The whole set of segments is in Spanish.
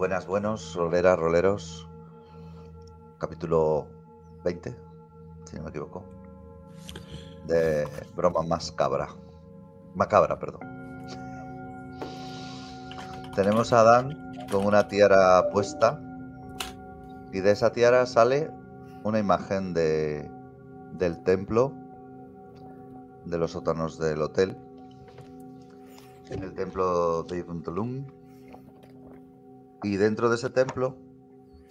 Buenas, buenos, roleras, roleros. Capítulo 20, si no me equivoco. De broma más cabra. Macabra, perdón. Tenemos a Dan con una tiara puesta. Y de esa tiara sale una imagen de, del templo de los sótanos del hotel. En el templo de Ibuntulum. Y dentro de ese templo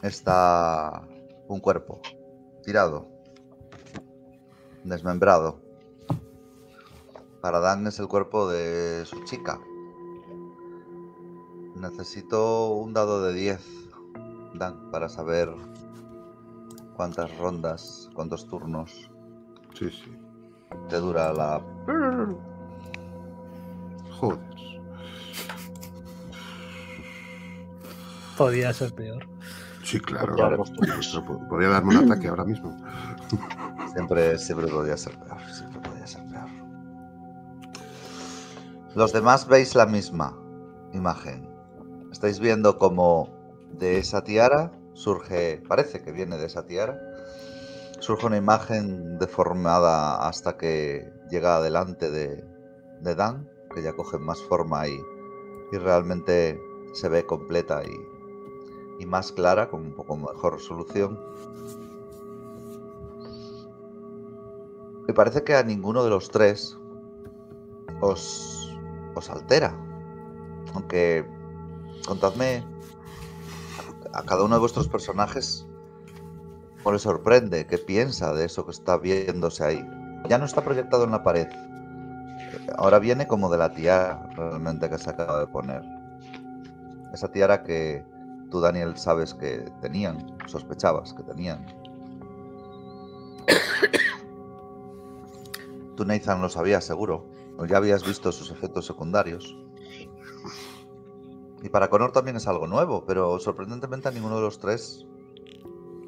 está un cuerpo tirado, desmembrado. Para Dan es el cuerpo de su chica. Necesito un dado de 10, Dan, para saber cuántas rondas, cuántos turnos Sí, sí. te dura la... Joder. Podía ser peor. Sí, claro. Podría darme un ataque ahora mismo. Siempre, siempre podía ser peor, siempre podía ser peor. Los demás veis la misma imagen. Estáis viendo como de esa tiara surge, parece que viene de esa tiara, surge una imagen deformada hasta que llega delante de, de Dan, que ya coge más forma y, y realmente se ve completa y, y más clara, con un poco mejor resolución. Me parece que a ninguno de los tres os, os altera. Aunque contadme a cada uno de vuestros personajes o le sorprende, qué piensa de eso que está viéndose ahí. Ya no está proyectado en la pared. Ahora viene como de la tiara realmente que se acaba de poner. Esa tiara que tú, Daniel, sabes que tenían, sospechabas que tenían. Tú, Nathan, lo sabías seguro. O ya habías visto sus efectos secundarios. Y para Connor también es algo nuevo, pero sorprendentemente a ninguno de los tres.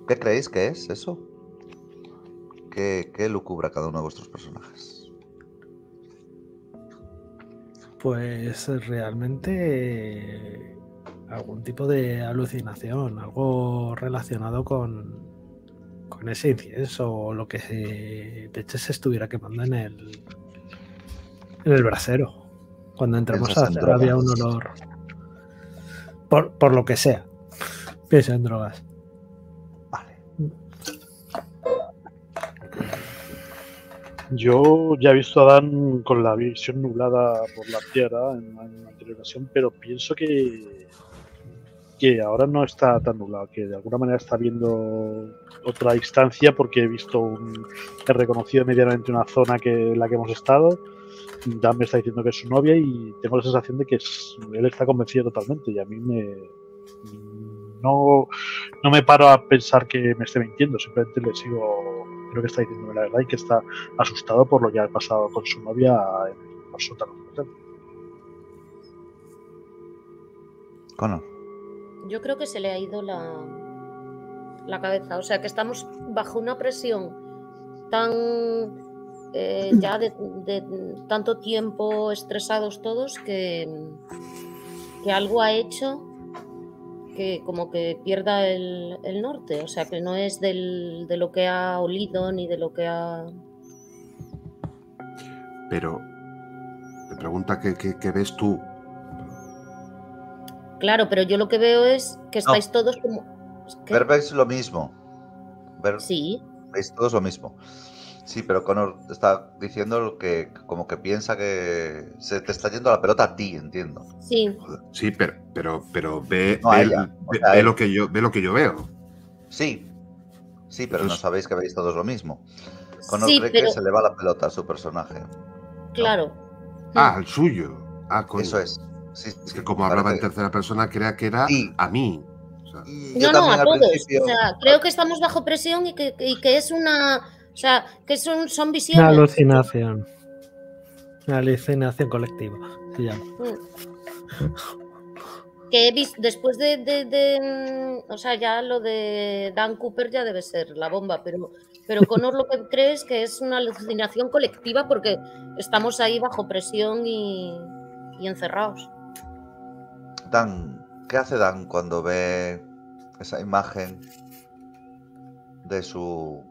¿Qué creéis que es eso? ¿Qué, qué lucubra cada uno de vuestros personajes? Pues realmente algún tipo de alucinación, algo relacionado con, con ese incienso o lo que se, de hecho se estuviera quemando en el, en el brasero. Cuando entramos a hacer había un olor. Por, por lo que sea. Piensa en drogas. Vale. Yo ya he visto a Dan con la visión nublada por la tierra en una, en una anterior ocasión, pero pienso que, que ahora no está tan nublado, que de alguna manera está viendo otra instancia porque he visto un, he reconocido medianamente una zona que en la que hemos estado. Dan me está diciendo que es su novia y tengo la sensación de que él está convencido totalmente y a mí me no, no me paro a pensar que me esté mintiendo, simplemente le sigo, creo que está diciéndome la verdad y que está asustado por lo que ha pasado con su novia en hotel. Connor. Yo creo que se le ha ido la, la cabeza. O sea, que estamos bajo una presión tan eh, ya de, de tanto tiempo estresados todos que, que algo ha hecho que como que pierda el, el norte. O sea, que no es del- de lo que ha olido ni de lo que ha... Pero me pregunta qué ves tú. Claro, pero yo lo que veo es que estáis todos como... ¿Qué? Ver veis lo mismo. Ver, Sí, veis todos lo mismo. Sí, pero Connor está diciendo lo que como que piensa que se te está yendo la pelota a ti, entiendo. sí. Sí, pero, pero, pero ve, No, ve- ella, o ve- sea, ve él. lo que yo, ve lo que yo veo. Sí, sí, pero no Pues- sabéis que veis todos lo mismo. Connor Sí, cree pero que se le va la pelota a su personaje. claro. Ah, el suyo. Ah, coño. Eso es. Sí, Es que como hablaba en tercera persona, creía que era Sí. a mí. O sea, Y yo No, no, a todos. O sea, creo que estamos bajo presión y que, y que es una. O sea, que son, son Una visiones. alucinación. Una alucinación colectiva. Se llama. Mm. Que he visto después de, de- de, mm, O sea, ya lo de Dan Cooper ya debe ser la bomba, pero, pero Connor lo que cree es que es una alucinación colectiva porque estamos ahí bajo presión y, y encerrados. Dan, ¿Qué hace Dan cuando ve esa imagen de su...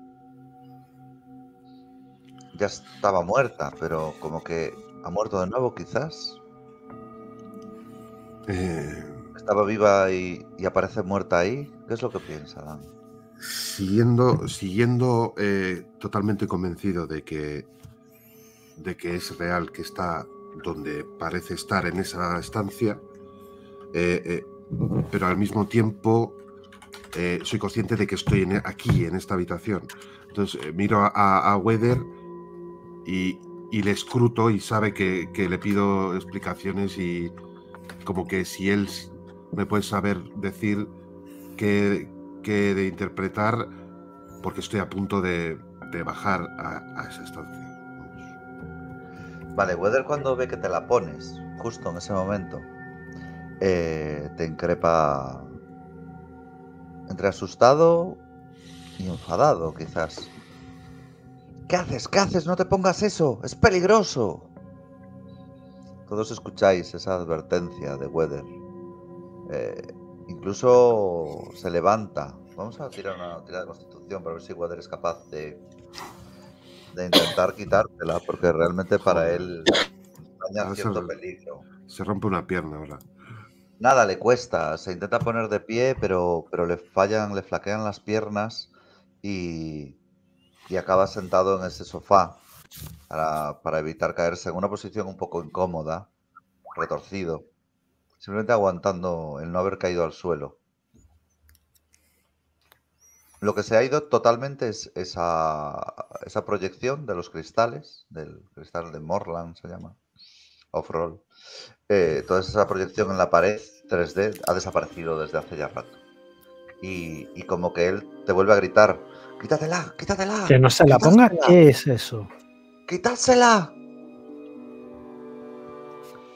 Ya estaba muerta, pero como que ha muerto de nuevo quizás. Eh, Estaba viva y, y aparece muerta ahí. ¿Qué es lo que piensa Dan? siguiendo siguiendo eh, totalmente convencido de que, de que es real, que está donde parece estar en esa estancia, eh, eh, pero al mismo tiempo eh, soy consciente de que estoy en- aquí, en esta habitación. Entonces miro a, a Weather y, le escruto y sabe que, que le pido explicaciones y como que si él me puede saber decir qué, qué de interpretar porque estoy a punto de, bajar a, a esa estancia. Vale, Weather cuando ve que te la pones, justo en ese momento, eh, te increpa entre asustado y enfadado, quizás. ¿Qué haces? ¿Qué haces? No te pongas eso, es peligroso. Todos escucháis esa advertencia de Weather. Eh, incluso se levanta. Vamos a tirar una tirada de constitución para ver si Weather es capaz de, de intentar quitártela, porque realmente para él daña Ah, cierto eso- peligro. Se rompe una pierna ahora. Nada le cuesta, se intenta poner de pie, pero, pero le fallan, le flaquean las piernas y, y acaba sentado en ese sofá para, para evitar caerse en una posición un poco incómoda, retorcido, simplemente aguantando el no haber caído al suelo. Lo que se ha ido totalmente es esa, esa proyección de los cristales, del cristal de Morland se llama, off-roll. Eh, toda esa proyección en la pared 3D ha desaparecido desde hace ya rato. Y, y como que él te vuelve a gritar, quítatela, quítatela. Que no se la ponga, ¿qué es eso? ¡Quitádsela!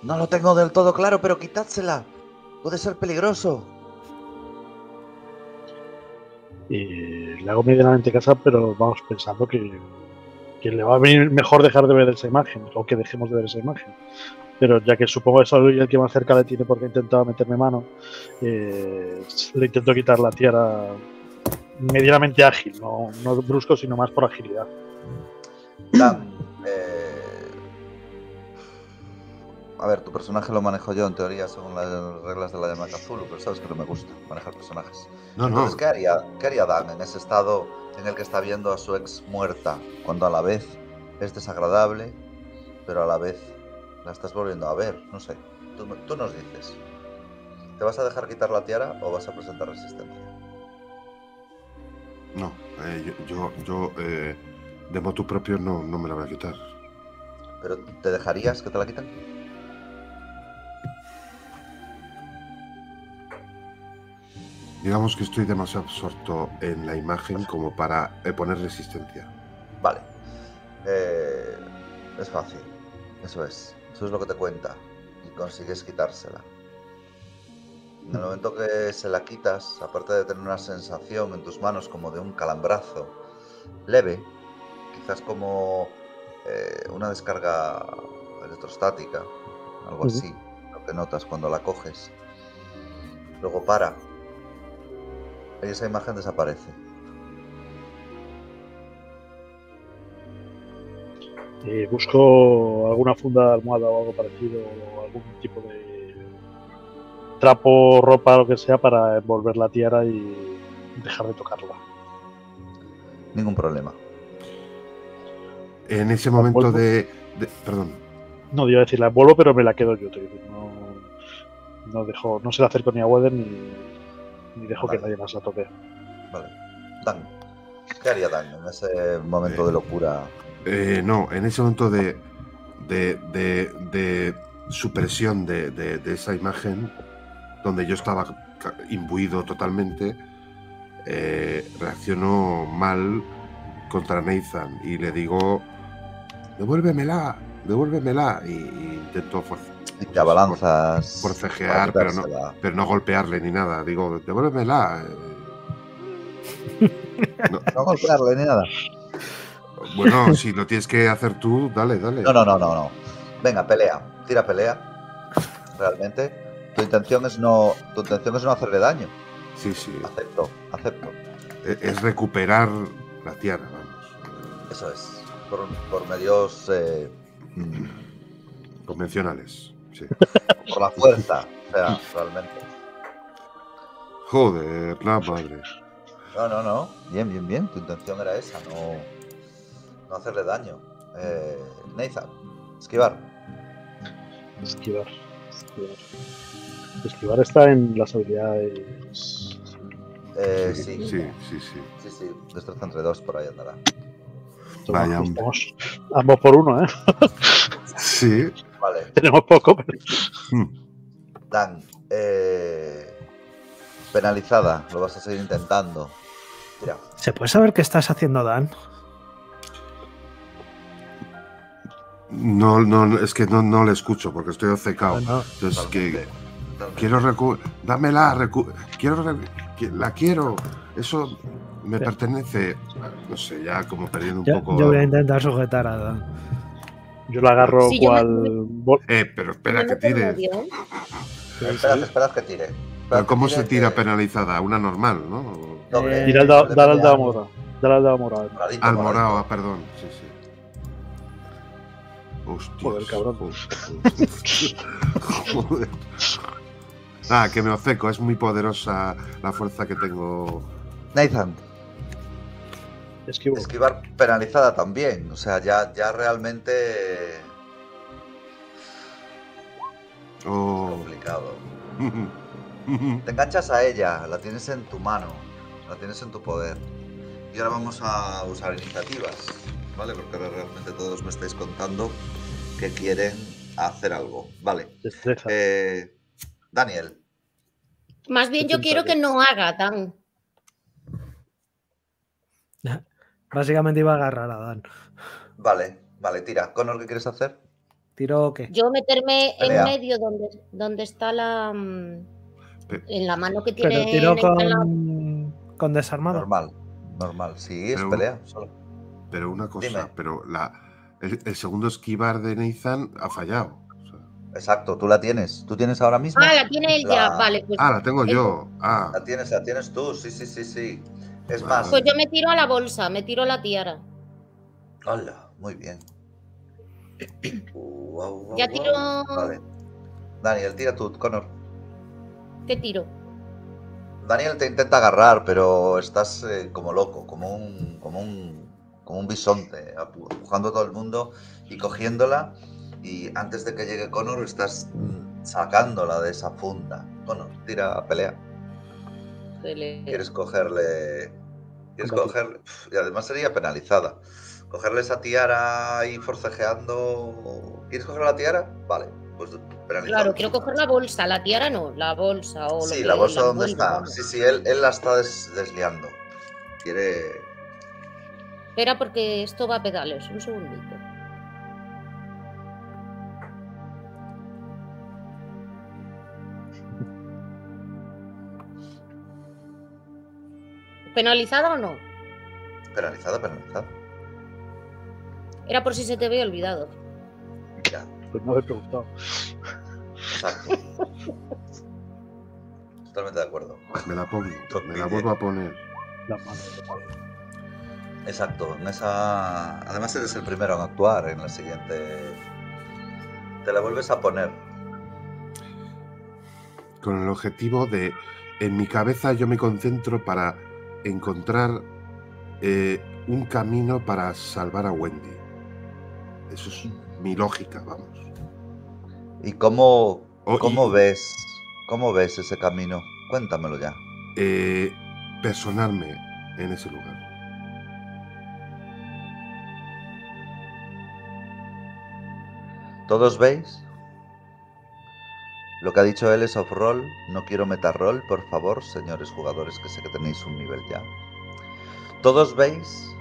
No lo tengo del todo claro, pero quitádsela. Puede ser peligroso. Y le hago medianamente casa, pero vamos pensando que, que le va a venir mejor dejar de ver esa imagen, o que dejemos de ver esa imagen. Pero ya que supongo que soy el que más cerca le tiene porque he intentado meterme mano, eh, le intento quitar la tierra medianamente ágil, no, no brusco, sino más por agilidad. Dan, eh, A ver, tu personaje lo manejo yo en teoría según las reglas de la llama Cthulhu, pero sabes que no me gusta manejar personajes. No, no. Entonces, ¿qué haría, ¿qué haría Dan en ese estado en el que está viendo a su ex muerta, cuando a la vez es desagradable, pero a la vez la estás volviendo a ver? No sé, tú, nos dices. ¿Te vas a dejar quitar la tiara o vas a presentar resistencia? No, eh, yo, yo, yo, eh, de motu propio no, no me la voy a quitar. ¿Pero te dejarías que te la quiten? Digamos que estoy demasiado absorto en la imagen como para eh, poner resistencia. Vale. Eh, es fácil. Eso es. Eso es lo que te cuenta. Y consigues quitársela. En el momento que se la quitas, aparte de tener una sensación en tus manos como de un calambrazo leve, quizás como eh, una descarga electrostática, algo así, lo que notas cuando la coges. Luego para. Y esa imagen desaparece. Eh, busco alguna funda de almohada o algo parecido, o algún tipo de trapo, ropa, lo que sea, para envolver la tiara y dejar de tocarla. Ningún problema. En ese momento de, de- Perdón. No, iba a decir, la envuelvo, pero me la quedo yo. No, no, dejo, no se la acerco ni a Weather ni, ni dejo que nadie más la toque. Vale. Dan. ¿Qué haría Dan en ese momento de locura? Eh, no, en ese momento de, de, de- de supresión de, de- de esa imagen, donde yo estaba imbuido totalmente, eh, reacciono mal contra Nathan y le digo, devuélvemela, devuélvemela, y, y intento for- Y te abalanzas. forcejear, pero no- pero no golpearle ni nada. Digo, devuélvemela. eh. No, No golpearle ni nada. Bueno, si lo tienes que hacer tú, dale, dale. No, no, no, no, no. Venga, pelea. Tira pelea. Realmente. tu intención es no, tu intención es no hacerle daño. Sí, sí. Acepto, acepto. E- Es recuperar la tierra, vamos. Eso es. Por, por medios eh, mm, Convencionales. Sí. por la fuerza. O sea, realmente. Joder, la madre. No, no, no. Bien, bien, bien. Tu intención era esa, no, no hacerle daño. Eh, Nathan, esquivar. Esquivar. Esquivar. Esquivar está en las habilidades. Eh, sí, sí, Sí, sí, sí. sí, Destreza entre dos por ahí andará. Vaya. Estamos ambos por uno, ¿eh? Sí. Vale. Tenemos poco, pero. Mm. Dan, eh, penalizada. Lo vas a seguir intentando. Tira. ¿Se puede saber qué estás haciendo, Dan? No, no, no, es que no, no le escucho porque estoy obcecado. Bueno, Entonces, que quiero recu dámela, recu quiero re- la quiero. Eso me pertenece. No sé, ya como perdiendo un yo, poco. yo voy a intentar sujetar a Dan. Yo la agarro Sí, me- cual. Eh, pero espera que tire. Esperad, esperad que tire. Esperad Pero que ¿Cómo tire se tira que- penalizada? Una normal, ¿no? Doble. Eh, Tira al dado, doble dale al dado pelea. morado. Dale al dado morado. Al morado, ah, perdón. Sí, sí. Hostia. Joder, cabrón. Joder. Ah, que me obceco. Es muy poderosa la fuerza que tengo. Nathan, Esquivo. esquivar penalizada también. O sea, ya, ya realmente Oh. complicado. Te enganchas a ella, la tienes en tu mano, la tienes en tu poder. Y ahora vamos a usar iniciativas, ¿vale? Porque ahora realmente todos me estáis contando que quieren hacer algo. Vale. Eh, Daniel, Más bien ¿Qué yo quiero que no haga Dan. Básicamente iba a agarrar a Dan. vale, vale, tira. Connor, ¿qué quieres hacer? ¿Tiro o qué? Yo meterme Pelea. en medio donde, donde está la. mm, En la mano que Pero tiene. tiro Nathan la- con, con desarmado. Normal, normal. Sí, es Pero- pelea. Solo. Pero una cosa, Dime. pero la, el, el segundo esquivar de Nathan ha fallado. O sea, Exacto, tú la tienes. ¿Tú tienes ahora mismo? Ah, la tiene él ya. Vale, pues, ah, la tengo yo. Ah, La tienes, la tienes tú. Sí, sí, sí, sí. Es Vale. más. pues yo me tiro a la bolsa, me tiro la tiara. Hola, muy bien. Ya tiro- Vale. Daniel, tira tú, Connor. ¿Qué tiro? Daniel te intenta agarrar, pero estás eh, como loco, como un, como un, como un bisonte, empujando a todo el mundo y cogiéndola. Y antes de que llegue Connor, estás mm, sacándola de esa funda. Connor, tira a pelea. Pele- Quieres cogerle. Quieres Combatir. cogerle. Y además sería penalizada. Cogerle esa tiara ahí forcejeando. ¿Quieres coger la tiara? Vale, pues penalizada. Claro, quiero coger la bolsa, la tiara no, la bolsa o lo Sí, que la bolsa donde está. Sí, sí, él, él la está des- desliando. Quiere. Espera porque esto va a pedales, un segundito. ¿Penalizada o no? Penalizada, penalizada. Era por si se te había olvidado. Ya, Pues no haber preguntado. exacto. Totalmente de acuerdo. me la pongo. Me la vuelvo a poner. Las manos. Exacto. En esa. Además eres el primero en actuar en la siguiente. Te la vuelves a poner. Con el objetivo de. En mi cabeza yo me concentro para encontrar eh, un camino para salvar a Wendy. Eso es mi lógica, vamos. ¿Y cómo, Oh, cómo y- ves? ¿Cómo ves ese camino? Cuéntamelo ya. eh, personarme en ese lugar. ¿Todos veis? Lo que ha dicho él es off-roll. No quiero meta-roll, por favor, señores jugadores, que sé que tenéis un nivel ya. ¿Todos veis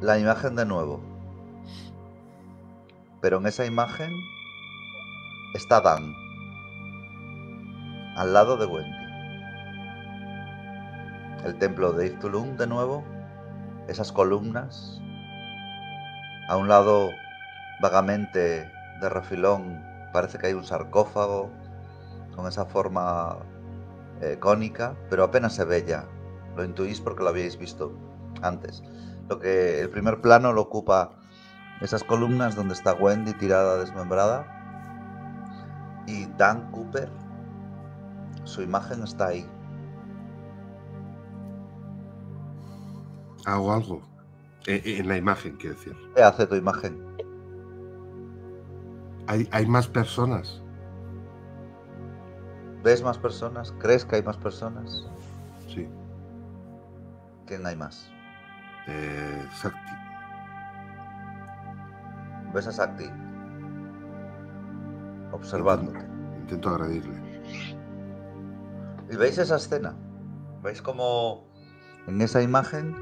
la imagen de nuevo? Pero en esa imagen está Dan. Al lado de Wendy. El templo de Ictulum de nuevo. Esas columnas. A un lado vagamente de refilón parece que hay un sarcófago con esa forma eh, cónica, pero apenas se ve ya. Lo intuís porque lo habíais visto antes. Lo que el primer plano lo ocupa esas columnas donde está Wendy tirada desmembrada y Dan Cooper. Su imagen está ahí. Hago algo. Eh, eh, en la imagen, quiero decir. ¿Qué hace tu imagen? Hay, hay más personas. ¿Ves más personas? ¿Crees que hay más personas? Sí. ¿Quién hay más? Eh, Sakti. ¿Ves a Sakti? Observándote. Intento, intento agredirle. ¿Y veis esa escena? ¿Veis cómo en esa imagen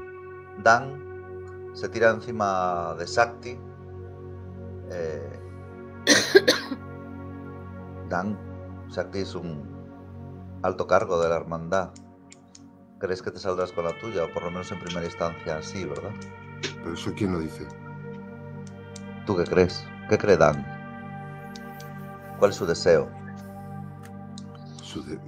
Dan se tira encima de Sakti? Eh, Dan, Sakti es un alto cargo de la hermandad. ¿Crees que te saldrás con la tuya? O por lo menos en primera instancia sí, ¿verdad? Pero eso quién lo dice. ¿Tú qué crees? ¿Qué cree Dan? ¿Cuál es su deseo? Su de-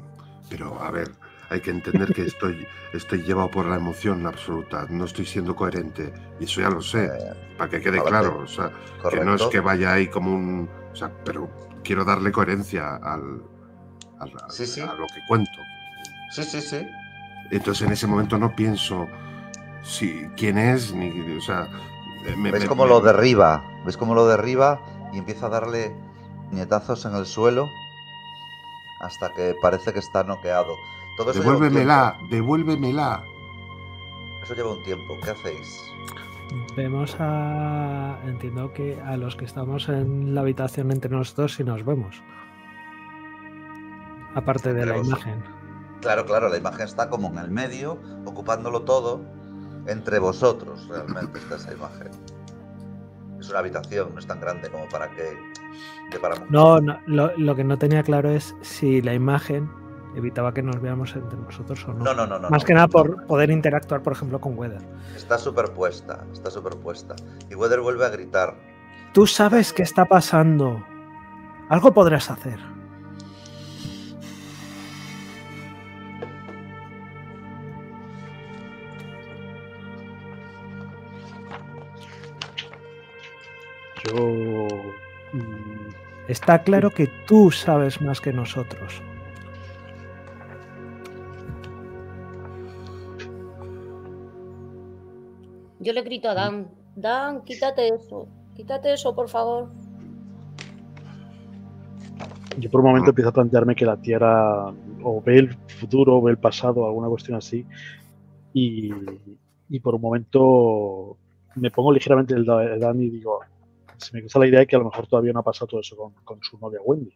Pero, a ver, hay que entender que estoy, estoy llevado por la emoción absoluta. No estoy siendo coherente. Y eso ya lo sé. Eh, Para que quede correcto. claro. O sea, que no es que vaya ahí como un. O sea, pero quiero darle coherencia al, al- al- Sí, sí. a lo que cuento. Sí, sí, sí. Entonces en ese momento no pienso si quién es, ni. O sea. me- ¿Ves me- cómo me- lo derriba? ¿Ves cómo lo derriba y empieza a darle puñetazos en el suelo hasta que parece que está noqueado? Todo eso Devuélvemela, devuélvemela. Eso lleva un tiempo. ¿Qué hacéis? Vemos a. Entiendo que a los que estamos en la habitación entre nosotros y nos vemos. Aparte de la imagen. Claro, claro, la imagen está como en el medio, ocupándolo todo. Entre vosotros, realmente, está esa imagen. Es una habitación, no es tan grande como para que. para. No, no, lo, lo que no tenía claro es si la imagen evitaba que nos veamos entre nosotros o no. No, no, no, no. Más no, que nada no. por poder interactuar, por ejemplo, con Weather. Está superpuesta, está superpuesta. Y Weather vuelve a gritar. Tú sabes qué está pasando. Algo podrás hacer. Yo. mm, Está claro que tú sabes más que nosotros. Yo le grito a Dan, Dan, quítate eso, quítate eso, por favor. Yo por un momento empiezo a plantearme que la Tierra o ve el futuro o ve el pasado, alguna cuestión así. Y, y por un momento me pongo ligeramente el Dan y digo, se me cruza la idea de que a lo mejor todavía no ha pasado todo eso con, con su novia Wendy.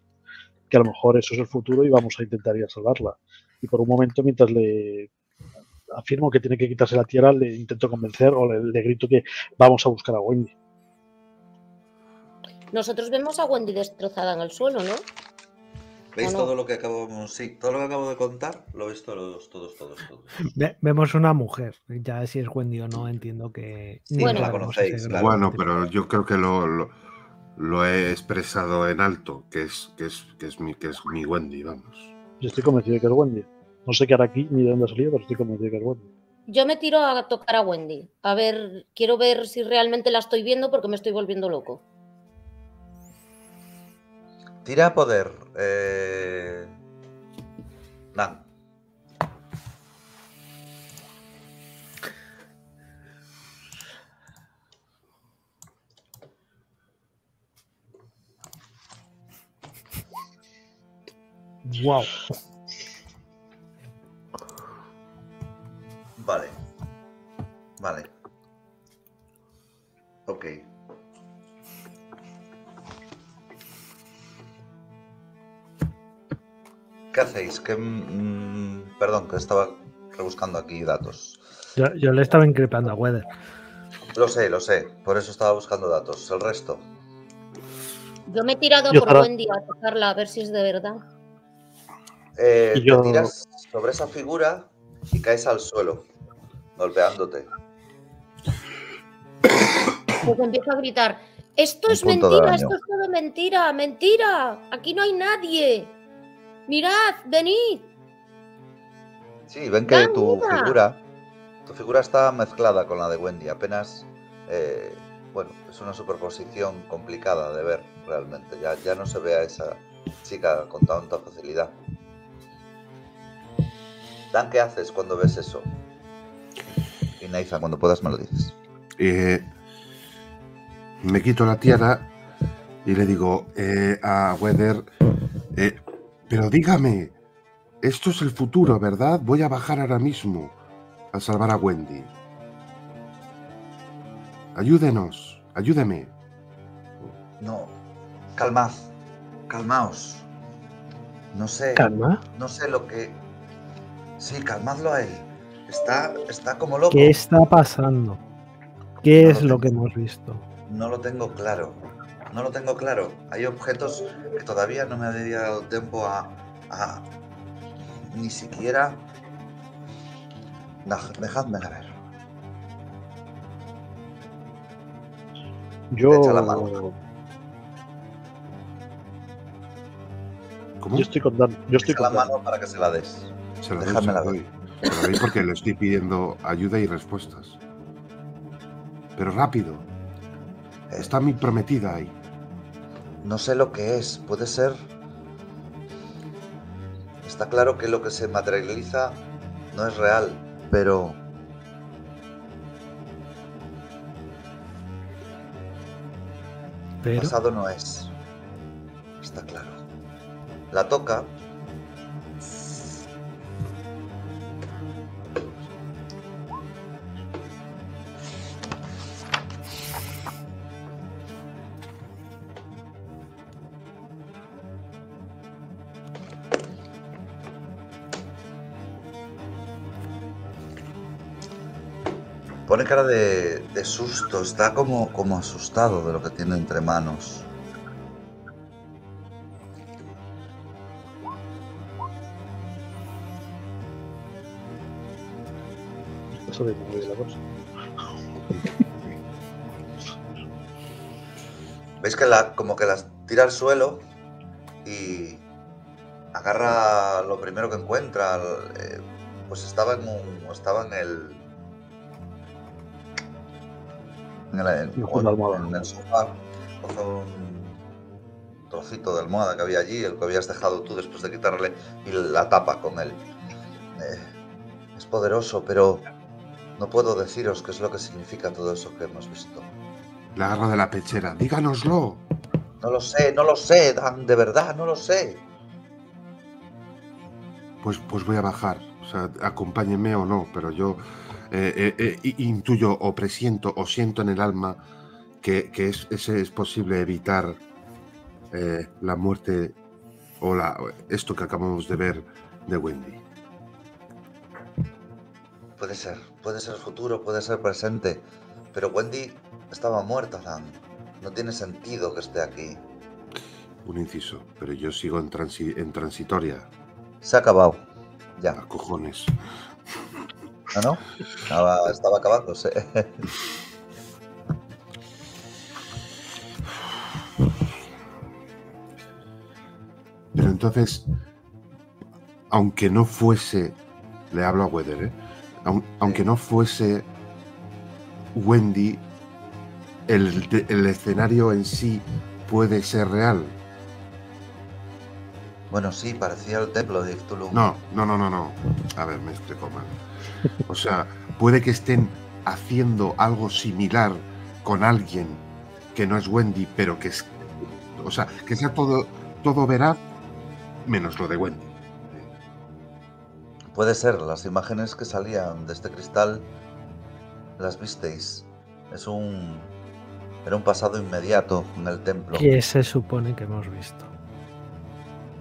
Que a lo mejor eso es el futuro y vamos a intentar ir a salvarla. Y por un momento, mientras le afirmo que tiene que quitarse la Tierra, le intento convencer o le, le grito que vamos a buscar a Wendy. Nosotros vemos a Wendy destrozada en el suelo, ¿no? ¿Veis todo lo que acabamos, sí, todo lo que acabo de contar? Lo veis todos, todos, todos, todos. Ve- vemos una mujer. Ya si es Wendy o no, entiendo que. ni Bueno. La conocéis, claro. Bueno, pero yo creo que lo, lo, lo he expresado en alto, que es, que es, que es mi, que es mi Wendy, vamos. Yo estoy convencido de que es Wendy. No sé qué hará aquí ni de dónde ha salido, pero estoy convencido de que es Wendy. Yo me tiro a tocar a Wendy. A ver, quiero ver si realmente la estoy viendo porque me estoy volviendo loco. Tira a poder. Eh... Dan. Wow. ¿Qué hacéis? ¿Qué, mm, perdón, que estaba rebuscando aquí datos. Yo, yo le estaba increpando a Weather. Lo sé, lo sé. Por eso estaba buscando datos. El resto. Yo me he tirado Yo por para- Wendy a tocarla a ver si es de verdad. Eh, Y yo- Te tiras sobre esa figura y caes al suelo, golpeándote. Pues empiezo a gritar, Esto Un es mentira, esto es todo mentira, mentira. Aquí no hay nadie. Mirad, venid. Sí, ven que tu vida. figura, tu figura está mezclada con la de Wendy. Apenas, eh, bueno, es una superposición complicada de ver realmente. Ya, ya no se ve a esa chica con tanta facilidad. Dan, ¿qué haces cuando ves eso? Y Nathan, cuando puedas me lo dices. Eh, me quito la tiara y le digo eh, a Weather, eh, pero dígame, esto es el futuro, ¿verdad? Voy a bajar ahora mismo a salvar a Wendy. Ayúdenos, ayúdeme. No, calmad, calmaos. No sé, Calma. no sé lo que. Sí, calmadlo a él. Está, está como loco. ¿Qué está pasando? ¿Qué No es lo tengo. que hemos visto? No lo tengo claro. No lo tengo claro. Hay objetos que todavía no me ha dado tiempo a. a- ni siquiera. Dej- Dejadme ver. Yo, echa la mano. ¿Cómo? yo estoy con Dan. Yo estoy Echa la mano para que se la des. Se la doy, se Dejadme la doy. Se la doy porque le estoy pidiendo ayuda y respuestas. Pero rápido, está mi prometida ahí. No sé lo que es. Puede ser. Está claro que lo que se materializa no es real, pero. Pero Pasado no es. Está claro. La toca. Cara de, de susto, está como, como asustado de lo que tiene entre manos. Eso de la cosa. ¿Veis que la, como que las tira al suelo y agarra lo primero que encuentra? eh, pues estaba en un, estaba en el en el, en- en el sofá, coge un trocito de almohada que había allí, el que habías dejado tú después de quitarle y la tapa con él. Eh, es poderoso, pero no puedo deciros qué es lo que significa todo eso que hemos visto. La agarro de la pechera. Díganoslo. No lo sé, no lo sé, Dan, de verdad, no lo sé. Pues, pues voy a bajar. O sea, acompáñenme o no, pero yo eh, eh, eh, intuyo o presiento o siento en el alma que, que es, ese es posible evitar eh, la muerte o la, esto que acabamos de ver de Wendy. Puede ser, puede ser futuro, puede ser presente, pero Wendy estaba muerta, Dan. No tiene sentido que esté aquí. Un inciso, pero yo sigo en, transi- en transitoria. Se ha acabado. Ya, A cojones. ¿No? no? Estaba, estaba acabándose. Pero entonces, aunque no fuese, le hablo a Weather, ¿eh? Aun- aunque no fuese Wendy, el escenario en sí puede ser real. Bueno, sí, parecía el templo de Cthulhu. No, no, no, no, no. A ver, me explico mal. O sea, puede que estén haciendo algo similar con alguien que no es Wendy, pero que es. O sea, que sea todo, todo veraz, menos lo de Wendy. Puede ser, las imágenes que salían de este cristal las visteis. Es un. Era un pasado inmediato en el templo. ¿qué se supone que hemos visto?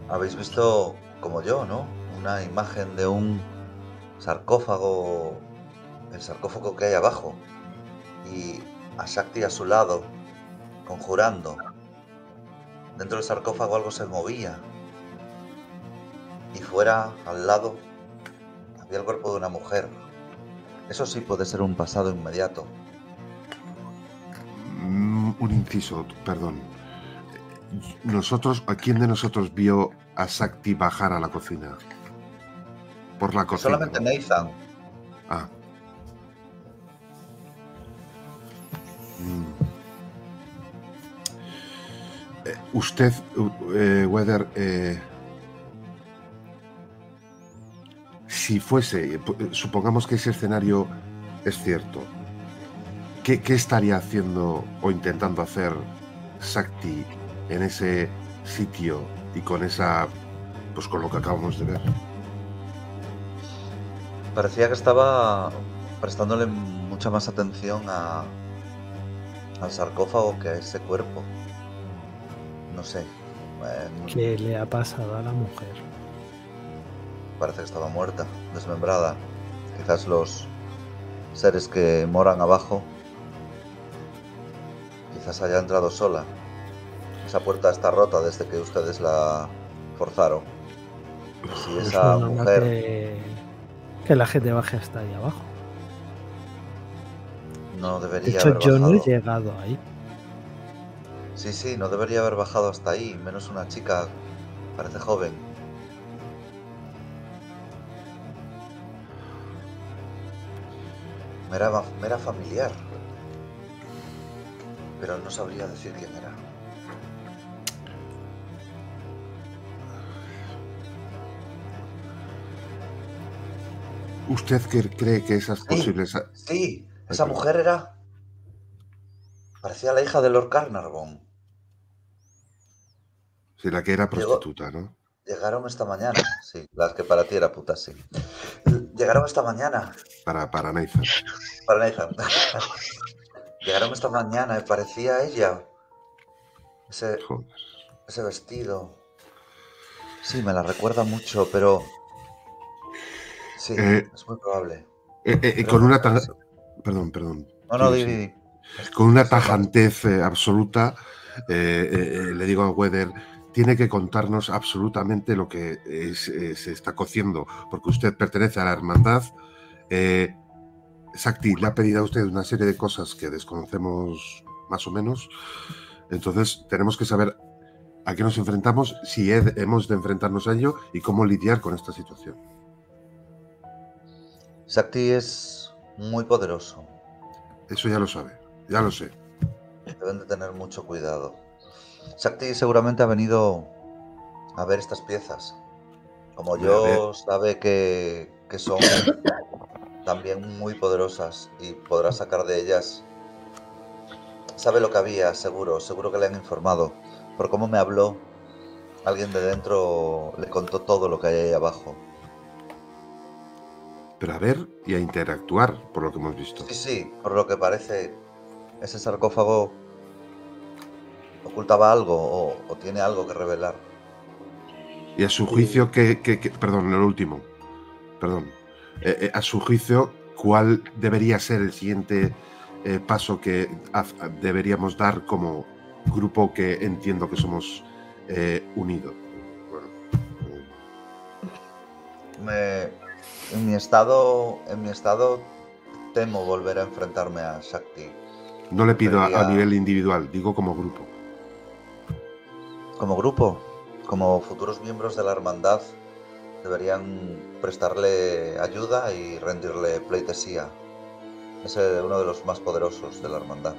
Habéis visto, como yo, ¿no? Una imagen de un sarcófago, el sarcófago que hay abajo, y a Shakti a su lado, conjurando. Dentro del sarcófago algo se movía, y fuera, al lado, había el cuerpo de una mujer. Eso sí puede ser un pasado inmediato. mm, un inciso, perdón. Nosotros, ¿a quién de nosotros vio a Sakti bajar a la cocina? Por la cocina. Solamente Nathan. Ah. Mm. Eh, usted, eh, Weather, eh, si fuese, eh, supongamos que ese escenario es cierto, ¿qué, qué estaría haciendo o intentando hacer Sakti en ese sitio y con esa, pues con lo que acabamos de ver? Parecía que estaba prestándole mucha más atención a, al sarcófago que a ese cuerpo. No sé. eh, ¿Qué le ha pasado a la mujer? parece que estaba muerta, desmembrada. Quizás los seres que moran abajo. Quizás haya entrado sola. Esa puerta está rota desde que ustedes la forzaron. Si Es esa mujer que, la gente baje hasta ahí abajo. no De debería hecho, haber yo no he llegado ahí. Sí, sí, no debería haber bajado hasta ahí, menos una chica, parece joven. Me era, ma- me era familiar, pero no sabría decir quién era. ¿Usted cree que esas Sí. posibles... Sí, esa mujer era... Parecía la hija de Lord Carnarvon. Sí, la que era Llegó- prostituta, ¿no? Llegaron esta mañana, sí, las que para ti era puta, sí. Llegaron esta mañana, Para, para Nathan. para Nathan. Llegaron esta mañana y parecía ella. Ese, Joder. ese vestido. Sí, me la recuerda mucho, pero. Sí, Eh, es muy probable. Eh, con una puede ta- ser. Perdón, perdón. No, no, sí, di, sí. di, di. Con una Sí, vale. tajantez eh, absoluta, eh, le digo a Weather, tiene que contarnos absolutamente lo que es- se está cociendo, porque usted pertenece a la hermandad. Sakti le ha pedido a usted una serie de cosas que desconocemos más o menos. Entonces, tenemos que saber a qué nos enfrentamos, si he- hemos de enfrentarnos a ello y cómo lidiar con esta situación. Shakti es muy poderoso. Eso ya lo sabe, ya lo sé. Deben de tener mucho cuidado. Shakti seguramente ha venido a ver estas piezas. Como yo, sabe que, que son también muy poderosas y podrá sacar de ellas. Sabe lo que había, seguro, seguro que le han informado. Por cómo me habló, alguien de dentro le contó todo lo que hay ahí abajo. Pero a ver y a interactuar, por lo que hemos visto. Sí, sí, por lo que parece, ese sarcófago ocultaba algo o, o tiene algo que revelar. Y a su juicio, que, perdón, lo último, perdón, Eh, eh, a su juicio, ¿cuál debería ser el siguiente eh, paso que deberíamos dar como grupo que entiendo que somos unidos? Bueno, Me- en mi estado, en mi estado temo volver a enfrentarme a Shakti. no le pido a, nivel individual, digo como grupo. Como grupo, como futuros miembros de la hermandad, deberían prestarle ayuda y rendirle pleitesía. Es uno de los más poderosos de la hermandad.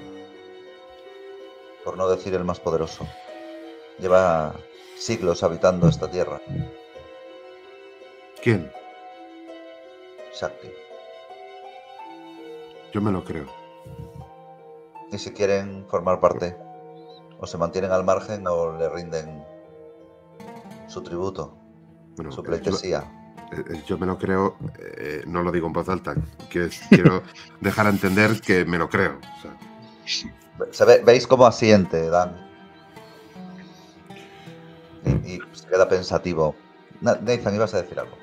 Por no decir el más poderoso. Lleva siglos habitando esta tierra, ¿Quién? Shakti. Yo me lo creo. Y si quieren formar parte, o se mantienen al margen o le rinden su tributo, Bueno, su eh, yo- pleitesía. Eh, eh, Yo me lo creo, eh, no lo digo en voz alta, que quiero dejar a entender que me lo creo. o sea, ¿Veis cómo asiente, Dan? Y, y se queda pensativo. Na- Nathan, ibas a decir algo.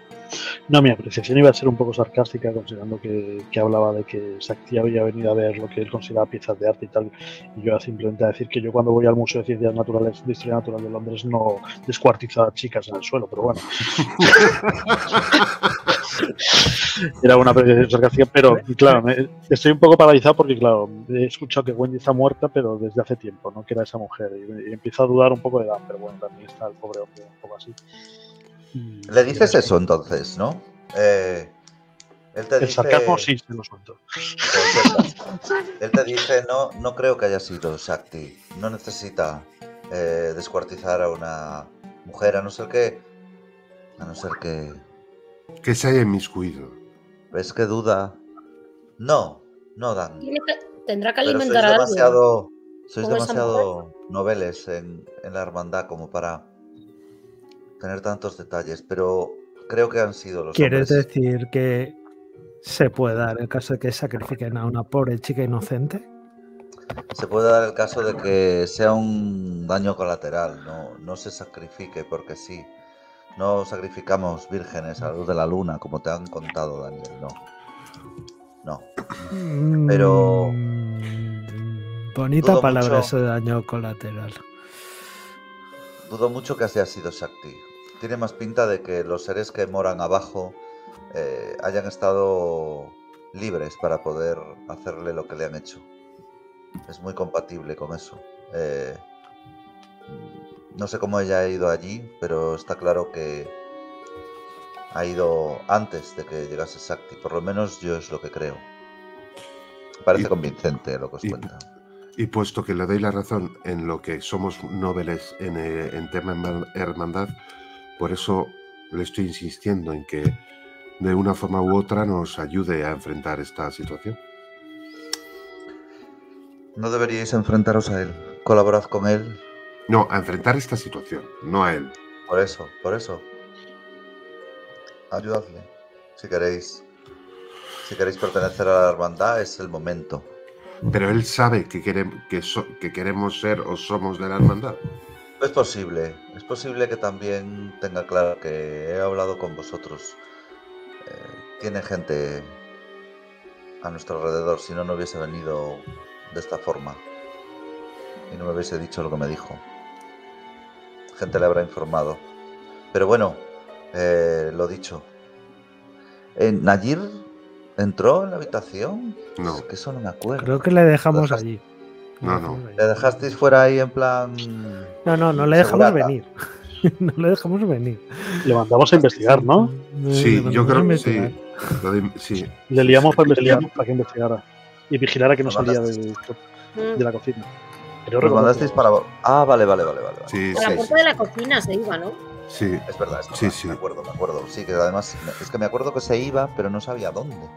No, mi apreciación iba a ser un poco sarcástica, considerando que, que hablaba de que Sakti había venido a ver lo que él consideraba piezas de arte y tal. Y yo iba simplemente a decir que yo cuando voy al Museo de Ciencias Naturales de Historia Natural de Londres no descuartizo a chicas en el suelo, pero bueno. Era una apreciación sarcástica, pero claro, me- estoy un poco paralizado porque, claro, he escuchado que Wendy está muerta, pero desde hace tiempo, ¿no? Que era esa mujer. Y, y empiezo a dudar un poco de Dan, pero bueno, también está el pobre hombre un poco así. Y- Le dices eso entonces, ¿no? Eh, él te El dice... sarcasmo sí, se lo suelto. Sueltas. Él te dice, no, no creo que haya sido Shakti. No necesita eh, descuartizar a una mujer, a no ser que... A no ser que... Que se haya inmiscuido. ¿Ves que duda? No, no, Dan. Que- tendrá que Pero sois alimentar a alguien. demasiado, sois demasiado noveles en, en la hermandad como para tener tantos detalles, pero creo que han sido los ¿Quieres hombres. decir que se puede dar el caso de que sacrifiquen a una pobre chica inocente? Se puede dar el caso de que sea un daño colateral, no, no se sacrifique porque sí. No sacrificamos vírgenes a la luz de la luna, como te han contado, Daniel, no. No. Pero- Mm, Bonita Dudo palabra mucho. eso de daño colateral. Dudo mucho que así ha sido Shakti. Tiene más pinta de que los seres que moran abajo eh, hayan estado libres para poder hacerle lo que le han hecho. Es muy compatible con eso. Eh, no sé cómo ella ha ido allí, pero está claro que ha ido antes de que llegase Shakti. Por lo menos yo es lo que creo. Parece Y- convincente lo que os cuenta. Y puesto que le doy la razón en lo que somos noveles en, eh, en tema herma- hermandad, por eso le estoy insistiendo en que de una forma u otra nos ayude a enfrentar esta situación. No deberíais enfrentaros a él. Colaborad con él No, a enfrentar esta situación, no a él. Por eso, por eso. Ayudadle. Si queréis. Si queréis pertenecer a la hermandad, es el momento. Pero él sabe que, querem- que, so- que queremos ser o somos de la hermandad. Es posible. Es posible que también tenga claro que he hablado con vosotros. Eh, tiene gente a nuestro alrededor. Si no, no hubiese venido de esta forma. Y no me hubiese dicho lo que me dijo. Gente le habrá informado. Pero bueno, eh, lo dicho. Eh, ¿Nayir entró en la habitación? No. Es que eso no me acuerdo. Creo que le dejamos dejaste- allí. Le No, no. ¿Le dejasteis fuera ahí en plan.? No, no, no le dejamos segurata? venir. no le dejamos venir. Le mandamos a investigar, ¿no? Sí, le yo creo que sí. De- sí. Le liamos para investigar, para que investigara. Y vigilara que no salía de, de la cocina. Pero mandasteis para. Ah, vale, vale, vale, vale. vale. Sí, Por la sí, puerta de la cocina se iba, ¿no? Sí. Es verdad, es verdad. Sí, sí. Me acuerdo, me acuerdo. Sí, que además. Es que me acuerdo que se iba, pero no sabía dónde. No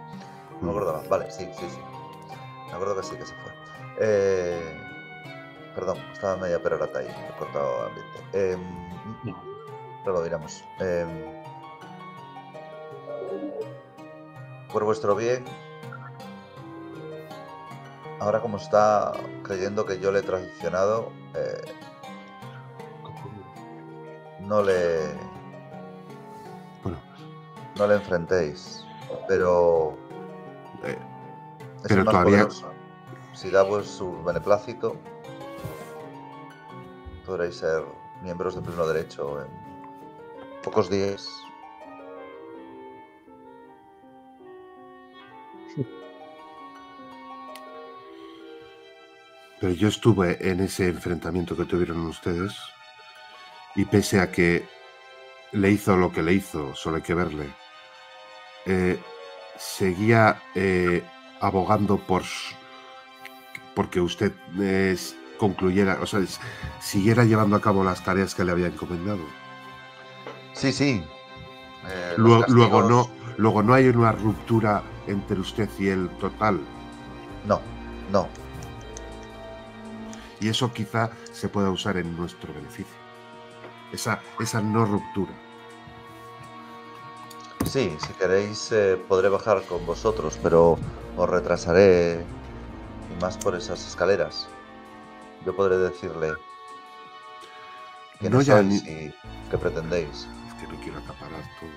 Mm. me acordaba. Vale, sí, sí, sí. Me acuerdo que sí, que se fue. Eh, Perdón, estaba media perorata ahí. Me he cortado ambiente. Eh, No. no lo diremos. Eh, por vuestro bien. Ahora como está creyendo que yo le he traicionado, eh, no le Bueno, no le enfrentéis. Pero eh, es Pero más todavía- poderoso. Si da pues, su beneplácito, podréis ser miembros de pleno derecho en pocos días. pero yo estuve en ese enfrentamiento que tuvieron ustedes y pese a que le hizo lo que le hizo, solo hay que verle, eh, seguía eh, abogando por porque usted eh, concluyera, o sea, siguiera llevando a cabo las tareas que le había encomendado. Sí, sí. Eh, Luego, luego no, luego no hay una ruptura entre usted y él total. No, no. Y eso quizá se pueda usar en nuestro beneficio. Esa, esa no ruptura. Sí, si queréis eh, podré bajar con vosotros, pero os retrasaré y más por esas escaleras. Yo podré decirle quiénes No ya sois ni- y qué pretendéis. Es que no quiero acaparar todo.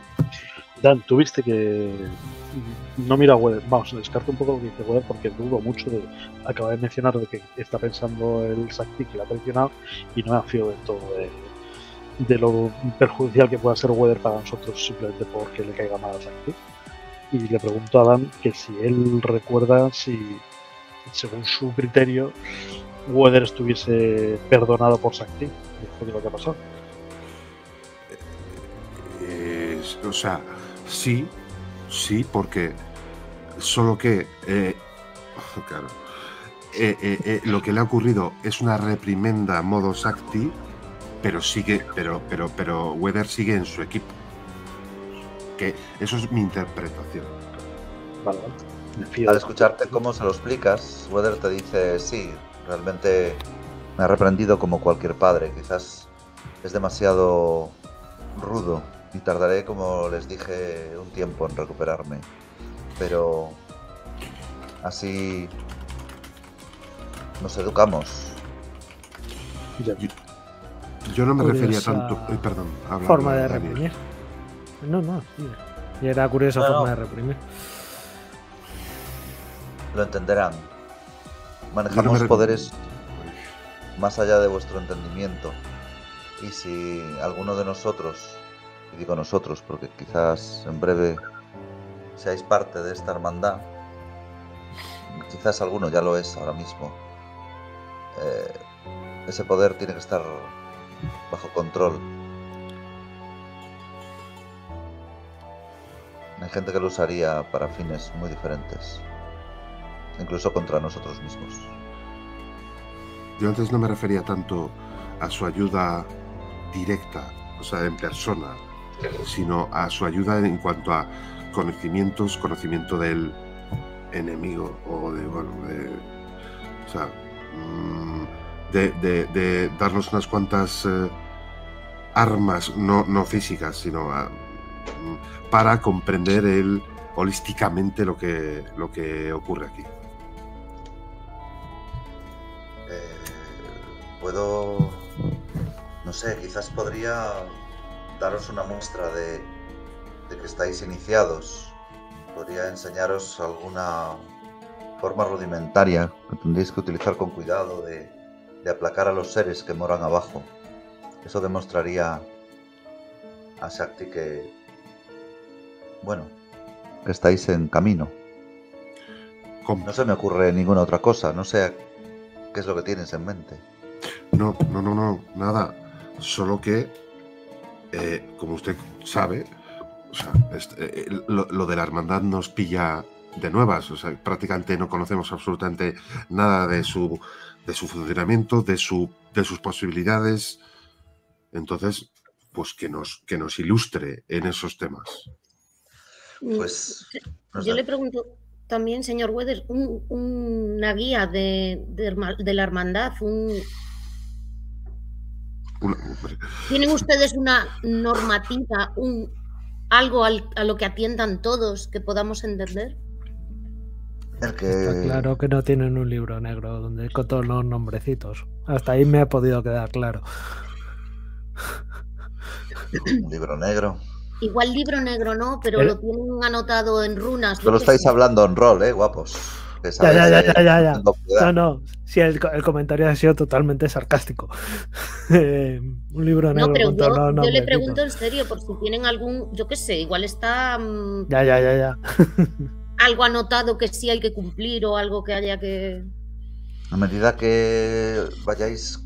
Dan, tuviste que. No mira a. Vamos, descarto un poco lo que dice Weather porque dudo mucho de. Acaba de mencionar de que está pensando el Sakti que le ha traicionado y no me fío del todo de, de lo perjudicial que pueda ser Weather para nosotros simplemente porque le caiga mal al Sakti. y le pregunto a Dan que si él recuerda si, según su criterio, Weather estuviese perdonado por Sakti después de lo que ha pasado. Eh, o sea, sí, sí, porque solo que, eh, claro, eh, lo que le ha ocurrido es una reprimenda a modo Sakti, pero sigue, pero, pero, pero Weather sigue en su equipo. Que eso es mi interpretación. Vale, Al escucharte cómo se lo explicas, Weather te dice, sí, realmente me ha reprendido como cualquier padre. Quizás es demasiado rudo y tardaré, como les dije, un tiempo en recuperarme. Pero así nos educamos. Yo no me refería tanto. ay, perdón, forma de reprimir. No, no, sí. Y era curiosa No, no. forma de reprimir. Lo entenderán. No Manejamos re- poderes más allá de vuestro entendimiento. Y si alguno de nosotros, y digo nosotros porque quizás en breve seáis parte de esta hermandad, quizás alguno ya lo es ahora mismo, eh, ese poder tiene que estar bajo control. Hay gente que lo usaría para fines muy diferentes, incluso contra nosotros mismos. Yo antes no me refería tanto a su ayuda directa, o sea, en persona, sino a su ayuda en cuanto a conocimientos, conocimiento del enemigo o de, bueno, de, o sea, mm, de, darnos unas cuantas eh, armas, no, no físicas, sino a- mm, para comprender el holísticamente lo que, lo que ocurre aquí. Eh, puedo, no sé, quizás podría daros una muestra de, de que estáis iniciados. Podría enseñaros alguna forma rudimentaria que tendréis que utilizar con cuidado de, de aplacar a los seres que moran abajo. Eso demostraría a Shakti que, bueno, que estáis en camino. No se me ocurre ninguna otra cosa, no sé qué es lo que tienes en mente. No, no, no, no, nada. Solo que, eh, como usted sabe, o sea, este, eh, lo, lo de la hermandad nos pilla de nuevas. O sea, prácticamente no conocemos absolutamente nada de su, de su funcionamiento, de, su, de sus posibilidades. Entonces, pues que nos, que nos ilustre en esos temas. Mm, Pues no Yo le pregunto también, señor Weather, un- una guía de, de la hermandad, un- ¿tienen ustedes una normativa, un, algo al- a lo que atiendan todos que podamos entender? El que Está claro que no tienen un libro negro donde con todos los nombrecitos. Hasta ahí me ha podido quedar claro. un libro negro. Igual libro negro no, pero Eh. lo tienen anotado en runas. qué estáis hablando en rol, eh, guapos. Ya, ya, ya, ya. No, no. Si el, co- el comentario ha sido totalmente sarcástico. Eh, un libro negro No, pero yo, le pregunto en serio, por si tienen algún, yo qué sé, igual está mm, Ya, ya, ya, ya. algo anotado que sí hay que cumplir o algo que haya que... A medida que vayáis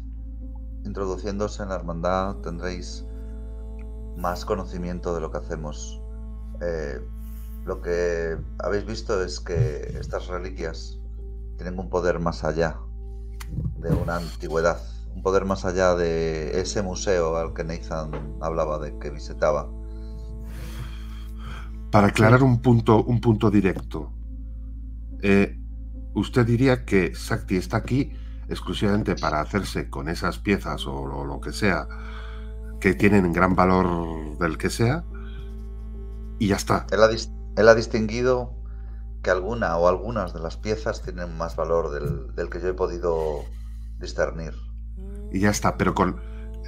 introduciéndose en la hermandad, tendréis más conocimiento de lo que hacemos. Eh, lo que habéis visto es que estas reliquias tienen un poder más allá de una antigüedad, un poder más allá de ese museo al que Nathan hablaba de que visitaba. Para aclarar un punto, un punto directo, eh, usted diría que Sakti está aquí exclusivamente para hacerse con esas piezas o, o lo que sea que tienen gran valor del que sea y ya está. Él ha, dis- él ha distinguido que alguna o algunas de las piezas tienen más valor del, del que yo he podido discernir. Y ya está, pero con...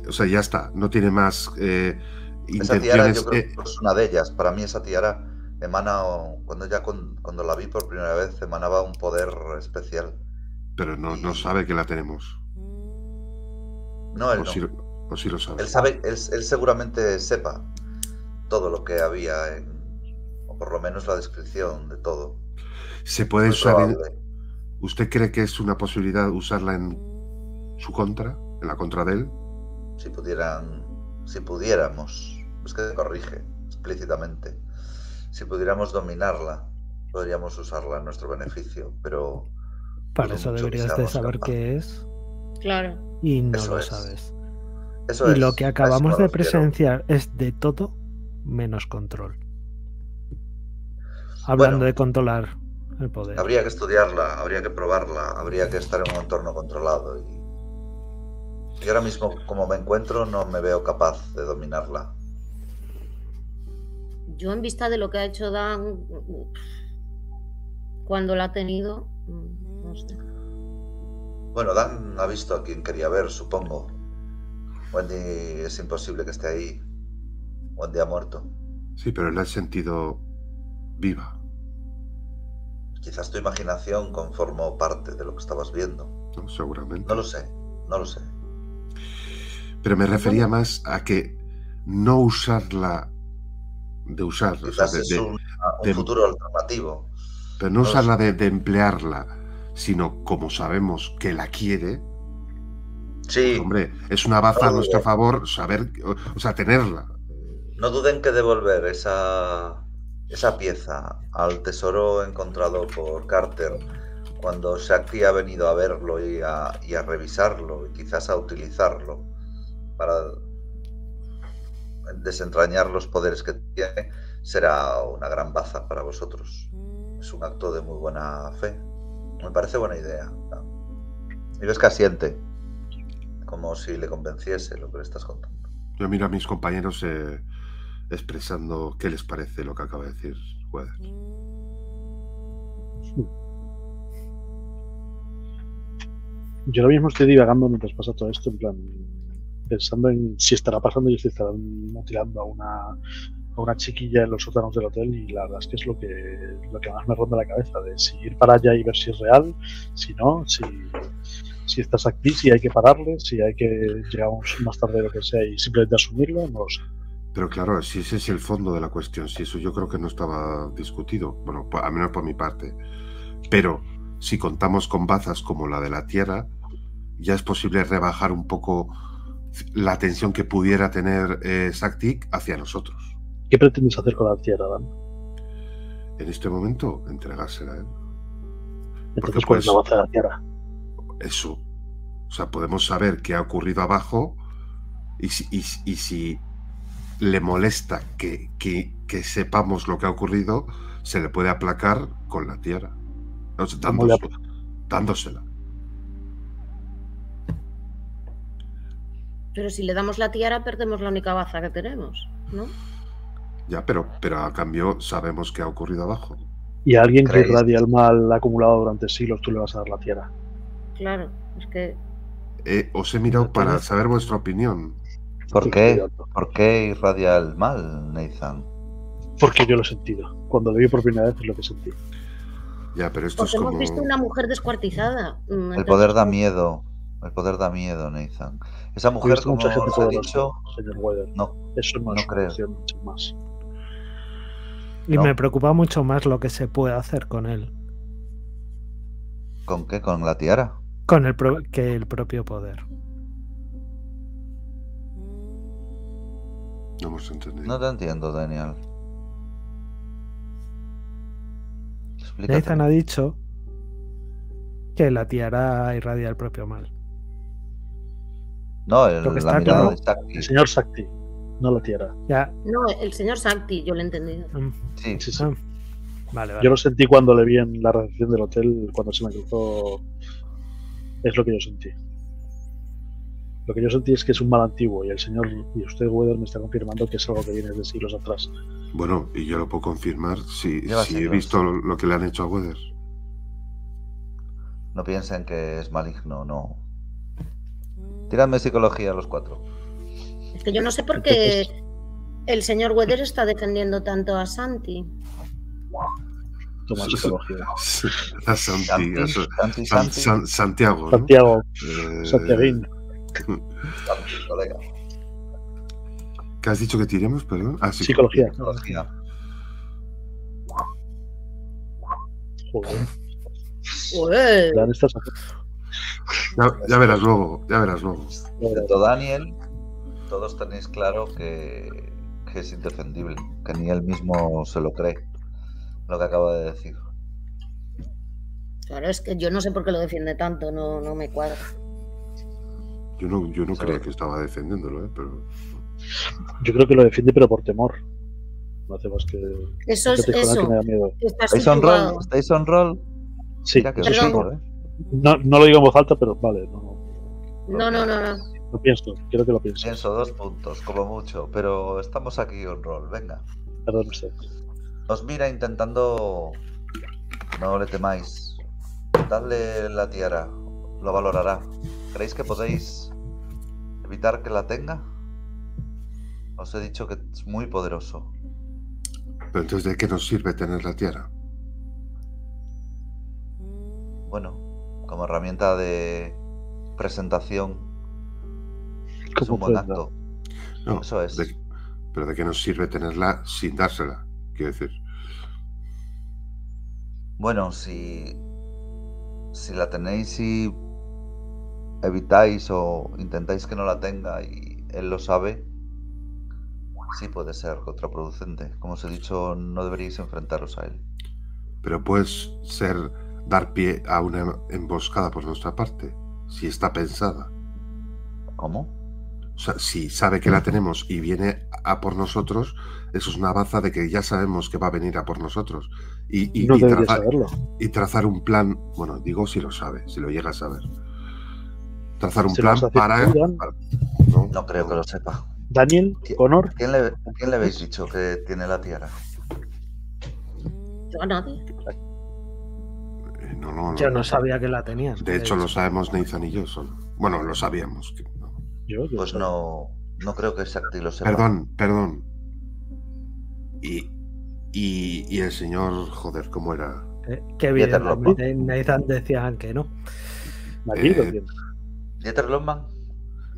O sea, ya está, no tiene más eh, Esa tiara yo creo eh, que es una de ellas. Para mí esa tiara emana, cuando ya con- cuando la vi por primera vez, emanaba un poder especial. pero no, no sabe que la tenemos. No, él O no. sí, o sí lo sabe. Él sabe, él, él seguramente sepa todo lo que había en, o por lo menos la descripción de todo. ¿Se puede Muy usar? probable. ¿Usted cree que es una posibilidad usarla en su contra? ¿En la contra de él? Si pudieran, si pudiéramos, es que corrige explícitamente, si pudiéramos dominarla, podríamos usarla a nuestro beneficio, pero Para eso deberías de saber qué es Claro. y no Eso lo es. sabes. eso Y es, lo que acabamos de presenciar es de todo menos control. Hablando Bueno. de controlar el poder. Habría que estudiarla, habría que probarla, habría que estar en un entorno controlado. Y, y ahora mismo, como me encuentro, no me veo capaz de dominarla. Yo en vista de lo que ha hecho Dan cuando la ha tenido, no sé. Bueno, Dan ha visto a quien quería ver, supongo. Wendy es imposible que esté ahí. Wendy ha muerto. Sí, pero la he sentido viva. Quizás tu imaginación conformó parte de lo que estabas viendo. ¿no? Seguramente. No lo sé, no lo sé. Pero me refería más a que no usarla de usar, o sea, de- es de- un, un de- futuro alternativo. pero no no usarla de, de emplearla, sino como sabemos que la quiere, Sí, pues, hombre, es una baza a nuestro favor saber, o, o sea, tenerla. no duden que devolver esa, esa pieza al tesoro encontrado por Carter cuando Shakti ha venido a verlo y a, y a revisarlo y quizás a utilizarlo para desentrañar los poderes que tiene, será una gran baza para vosotros. Es un acto de muy buena fe. Me parece buena idea. Y ves que asiente, como si le convenciese lo que le estás contando. Yo miro a mis compañeros eh, expresando qué les parece lo que acaba de decir Weather. Yo ahora mismo estoy divagando mientras pasa todo esto, en plan, pensando en si estará pasando y si estarán mutilando a una, a una chiquilla en los sótanos del hotel y la verdad es que es lo que, lo que más me ronda la cabeza, de si ir para allá y ver si es real, si no, si, si estás aquí, si hay que pararle, si hay que llegar más tarde lo que sea y simplemente asumirlo, no lo sé. Pero claro, si ese es el fondo de la cuestión, si eso yo creo que no estaba discutido, bueno, a menos por mi parte. Pero si contamos con bazas como la de la Tierra, ya es posible rebajar un poco la tensión que pudiera tener eh, Saktik hacia nosotros. ¿Qué pretendes hacer con la tierra, Dan? En este momento, entregársela a él. Entonces, Porque, ¿cuál es la pues, de la tierra? Eso. O sea, podemos saber qué ha ocurrido abajo y si, y, y si le molesta que, que, que sepamos lo que ha ocurrido, se le puede aplacar con la tierra. O sea, ¿Cómo le dándose- dándosela. Pero si le damos la tiara, perdemos la única baza que tenemos, ¿no? Ya, pero, pero a cambio sabemos qué ha ocurrido abajo. Y a alguien que irradia el mal acumulado durante siglos, tú le vas a dar la tierra. Claro, es que Eh, os he mirado No para saber vuestra opinión. ¿Por qué? ¿Por qué irradia el mal, Nathan? Porque yo lo he sentido. Cuando le vi por primera vez es lo que sentí. Ya, pero esto porque es como... hemos visto una mujer descuartizada. Mm, El poder da miedo. El poder da miedo, Nathan. Esa mujer, como mucha gente os he dicho, señor no, Eso no, no es creo. más. Y No. me preocupa mucho más lo que se puede hacer con él ¿con qué? ¿Con la tiara? con el pro- que el propio poder. No hemos entendido. No te entiendo, Daniel. Explícate. Nathan ha dicho que la tiara irradia el propio mal. No, el- Lo que está claro-. El señor Sakti, no la tierra. Ya. No, el señor Sancti, yo lo he entendido. mm, Sí, Sí, sí. ah, Vale, vale. Yo lo sentí cuando le vi en la recepción del hotel, cuando se me cruzó. Es lo que yo sentí. Lo que yo sentí es que es un mal antiguo y el señor y usted, Weather, me está confirmando que es algo que viene de siglos atrás. Bueno, y yo lo puedo confirmar si, si he visto lo, lo que le han hecho a Weather. no piensen que es maligno, no. Tiradme psicología a los cuatro. Es que yo no sé por qué el señor Weather está defendiendo tanto a Santi. Toma Sí, sí. psicología. A Santi, Santi, a Sa- Santi, San- Santi, San- Santiago. ¿no? Santiago, Eh, Santiaguín. Santi, colega. ¿Qué has dicho que tiremos, perdón? Ah, sí. Psicología. Psicología. Joder, Joder. Ya, ya verás luego, ya verás luego. Daniel, todos tenéis claro que, que es indefendible, que ni él mismo se lo cree, lo que acaba de decir. Claro, es que yo no sé por qué lo defiende tanto, no, no me cuadra. Yo no, yo no creía que estaba defendiéndolo, ¿eh? pero Yo creo que lo defiende, pero por temor. No hace más que. Eso es que eso. me da miedo. Está ¿Estáis on roll? ¿Estáis on roll? Sí, Mira que sí. Perdón. digo, ¿eh? No, no lo digo en voz alta, pero vale, no, No, no, no, no. lo pienso, quiero que lo piense. Pienso dos puntos, como mucho, pero estamos aquí on roll, venga. Perdón usted. Os mira intentando... No le temáis. Dadle la tiara, lo valorará. ¿Creéis que podéis evitar que la tenga? Os he dicho que es muy poderoso. Pero entonces, ¿de qué nos sirve tener la tierra? Bueno, como herramienta de presentación es Como un buen acto. No, Eso es. de- pero ¿de qué nos sirve tenerla sin dársela? Quiero decir, Bueno, si, si la tenéis y evitáis o intentáis que no la tenga y él lo sabe, sí puede ser contraproducente. Como os he dicho, no deberíais enfrentaros a él. pero puedes ser dar pie a una emboscada por nuestra parte, si está pensada. ¿Cómo? O sea, si sabe que la tenemos y viene a por nosotros, eso es una baza de que ya sabemos que va a venir a por nosotros. Y, y- no y debería traza- saberlo. y trazar un plan, bueno, digo si lo sabe, si lo llega a saber. Trazar un plan para, ¿no? No creo que lo sepa. Daniel, ¿Qué- Connor, ¿Quién le, quién le habéis dicho que tiene la tiara? Yo a nadie. Eh, no, no, no. Yo no sabía que la tenían. De hecho, lo sabemos Nathan y yo solo. Bueno, lo sabíamos. que no. yo, yo Pues no, no creo que Shakti lo sepa. Perdón, perdón. Y, y, y el señor, joder, ¿cómo era? Eh, Que evidentemente Nathan decían que no. Eh. ¿Dieter Lotman?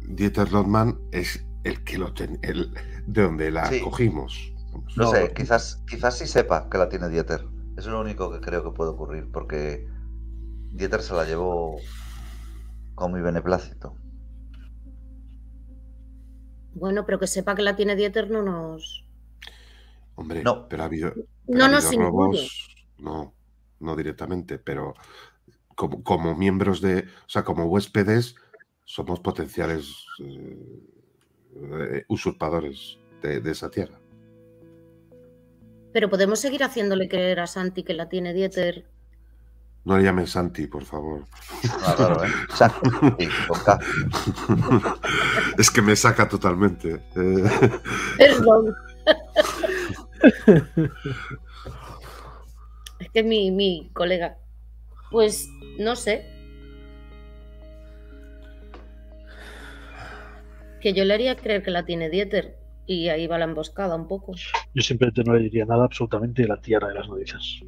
Dieter Lotman es el que lo ten, el, de donde la Sí. cogimos. No, No. sé, quizás, quizás sí sepa que la tiene Dieter. Es lo único que creo que puede ocurrir, porque Dieter se la llevó con mi beneplácito. Bueno, pero que sepa que la tiene Dieter no nos. Hombre, No. pero ha habido, pero No ha nos habido incluye. robos. No, no directamente, pero como, como miembros de, o sea, como huéspedes, somos potenciales eh, eh, usurpadores de, de esa tierra. Pero podemos seguir haciéndole creer a Santi que la tiene Dieter. No le llamen Santi, por favor. Ah, claro, ¿eh? Es que me saca totalmente. eh. Perdón. es que mi, mi colega. Pues no sé. Que yo le haría creer que la tiene Dieter. Y ahí va la emboscada un poco. Yo simplemente no le diría nada absolutamente de la tierra de las noticias.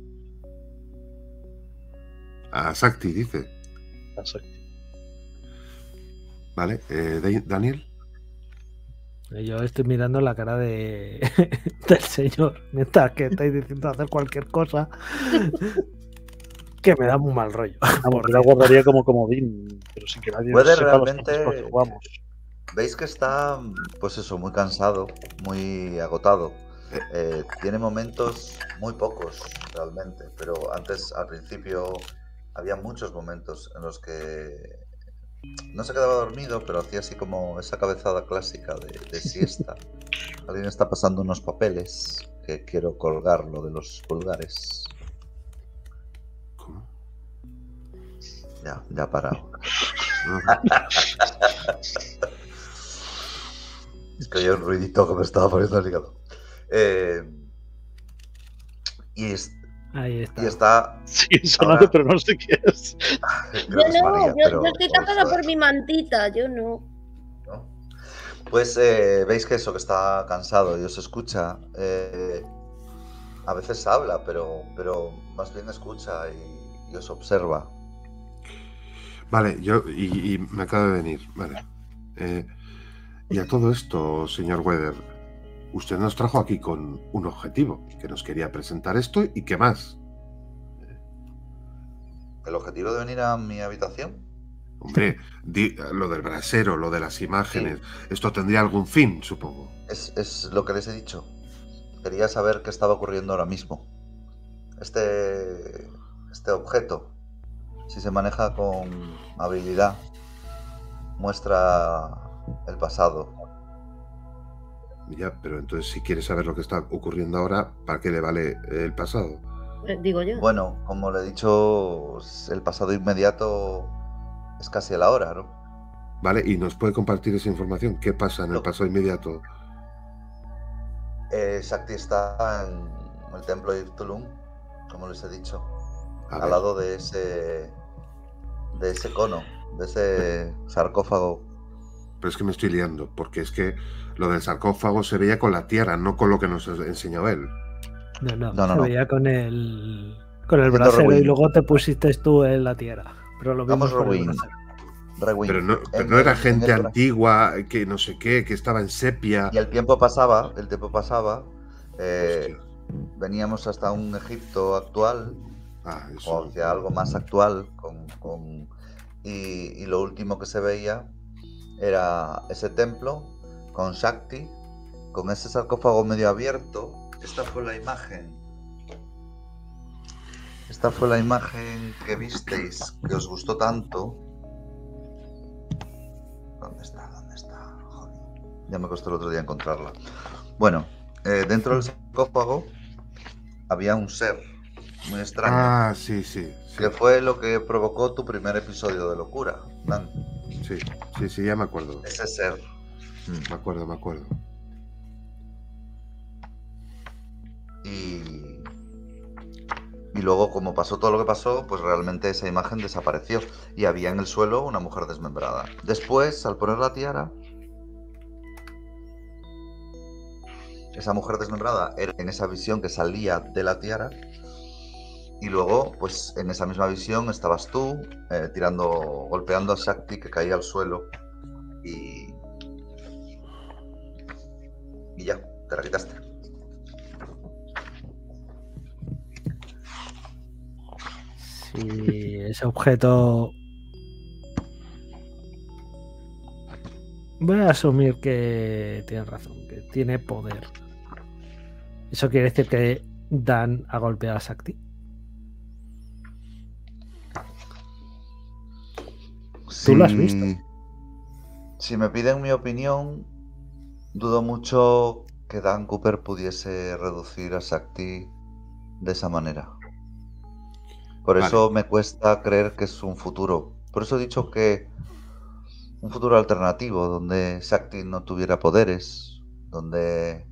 A Sakti dice. Exacto. Vale, eh, Da- Daniel. Yo estoy mirando la cara de del señor mientras que estáis diciendo hacer cualquier cosa que me da muy mal rollo. Vamos, yo la guardaría como comodín, pero sin que nadie Puede sepa los realmente- jugamos. Veis que está, pues eso, muy cansado, muy agotado. Eh, tiene momentos muy pocos realmente, pero antes, al principio, había muchos momentos en los que no se quedaba dormido, pero hacía así como esa cabezada clásica de, de siesta. Alguien está pasando unos papeles que quiero colgarlo de los pulgares. ¿Cómo? Ya, ya ha parado. Es que había un ruidito que me estaba poniendo el hígado. Eh, y, es- Ahí está. y está. Sigue sonando, Ahora- pero no sé qué es. Yo no, María, yo, pero- yo estoy tapada por mi mantita, yo no. ¿no? Pues eh, veis que eso, que está cansado y os escucha. eh, a veces habla, pero, pero más bien escucha y, y os observa. Vale, yo y, y me acaba de venir, vale. Eh, y a todo esto, señor Weather, usted nos trajo aquí con un objetivo, que nos quería presentar esto y qué más. el objetivo de venir a mi habitación. Hombre, di- lo del brasero, lo de las imágenes, esto tendría algún fin, supongo. Es, es lo que les he dicho. Quería saber qué estaba ocurriendo ahora mismo. Este, este objeto, si se maneja con habilidad, muestra el pasado. Ya, pero entonces si quieres saber lo que está ocurriendo ahora, ¿para qué le vale el pasado? Eh, Digo yo. Bueno, como le he dicho, el pasado inmediato es casi el ahora, ¿no? ¿Vale? Y nos puede compartir esa información. ¿Qué pasa en el pasado inmediato? Eh, Shakti está en el templo de Irtulum, como les he dicho, A al ver, lado de ese, de ese cono, de ese sarcófago. Pero es que me estoy liando, porque es que lo del sarcófago se veía con la tierra, no con lo que nos enseñó él. No, no, No, no, se no. veía con el, con el brasero y luego te pusiste tú en la tierra. Pero lo Vamos vimos el rewind. Rewind. Pero no, pero En no era gente el antigua, que no sé qué, que estaba en sepia. Y el tiempo pasaba, el tiempo pasaba. eh, veníamos hasta un Egipto actual, Ah, o hacia algo más actual, con, con- y, y lo último que se veía era ese templo con Shakti, con ese sarcófago medio abierto. Esta fue la imagen. Esta fue la imagen que visteis, que os gustó tanto. ¿Dónde está? ¿Dónde está? Joder, ya me costó el otro día encontrarla. Bueno, eh, dentro del sarcófago había un ser muy extraño. Ah, sí, sí. Sí, Que fue lo que provocó tu primer episodio de locura, Dan. Sí, sí, sí, ya me acuerdo. Ese ser. Mm. Me acuerdo, me acuerdo. Y. Y luego, como pasó todo lo que pasó, pues realmente esa imagen desapareció. Y había en el suelo una mujer desmembrada. Después, al poner la tiara. Esa mujer desmembrada era en esa visión que salía de la tiara. Y luego, pues en esa misma visión estabas tú, eh, tirando, golpeando a Shakti que caía al suelo. Y. Y ya, te la quitaste. Si ese objeto. Voy a asumir que tienes razón, que tiene poder. Eso quiere decir que Dan ha golpeado a Sakti. Tú lo has visto. Si me piden mi opinión, dudo mucho que Dan Cooper pudiese reducir a Shakti de esa manera. Por Vale. eso me cuesta creer que es un futuro. Por eso he dicho que un futuro alternativo, donde Shakti no tuviera poderes, donde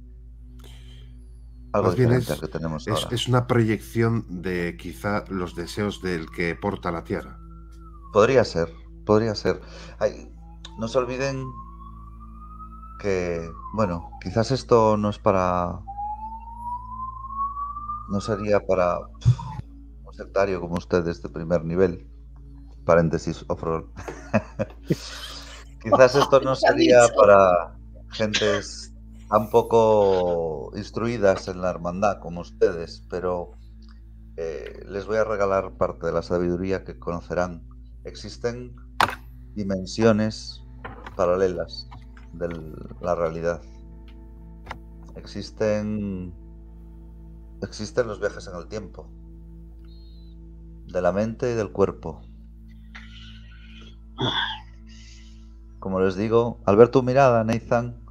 algo Más bien diferente es- al que tenemos Es, ahora. es una proyección de quizá los deseos del que porta la tierra. Podría ser, podría ser. Ay, no se olviden que, bueno, quizás esto no es para... No sería para pf, un sectario como ustedes de primer nivel. Paréntesis, off-roll. quizás esto no ¿Qué ha sería para gentes tan poco instruidas en la hermandad como ustedes, pero eh, les voy a regalar parte de la sabiduría que conocerán. Existen dimensiones paralelas de la realidad. Existen existen los viajes en el tiempo, de la mente y del cuerpo. Como les digo, al ver tu mirada, Nathan,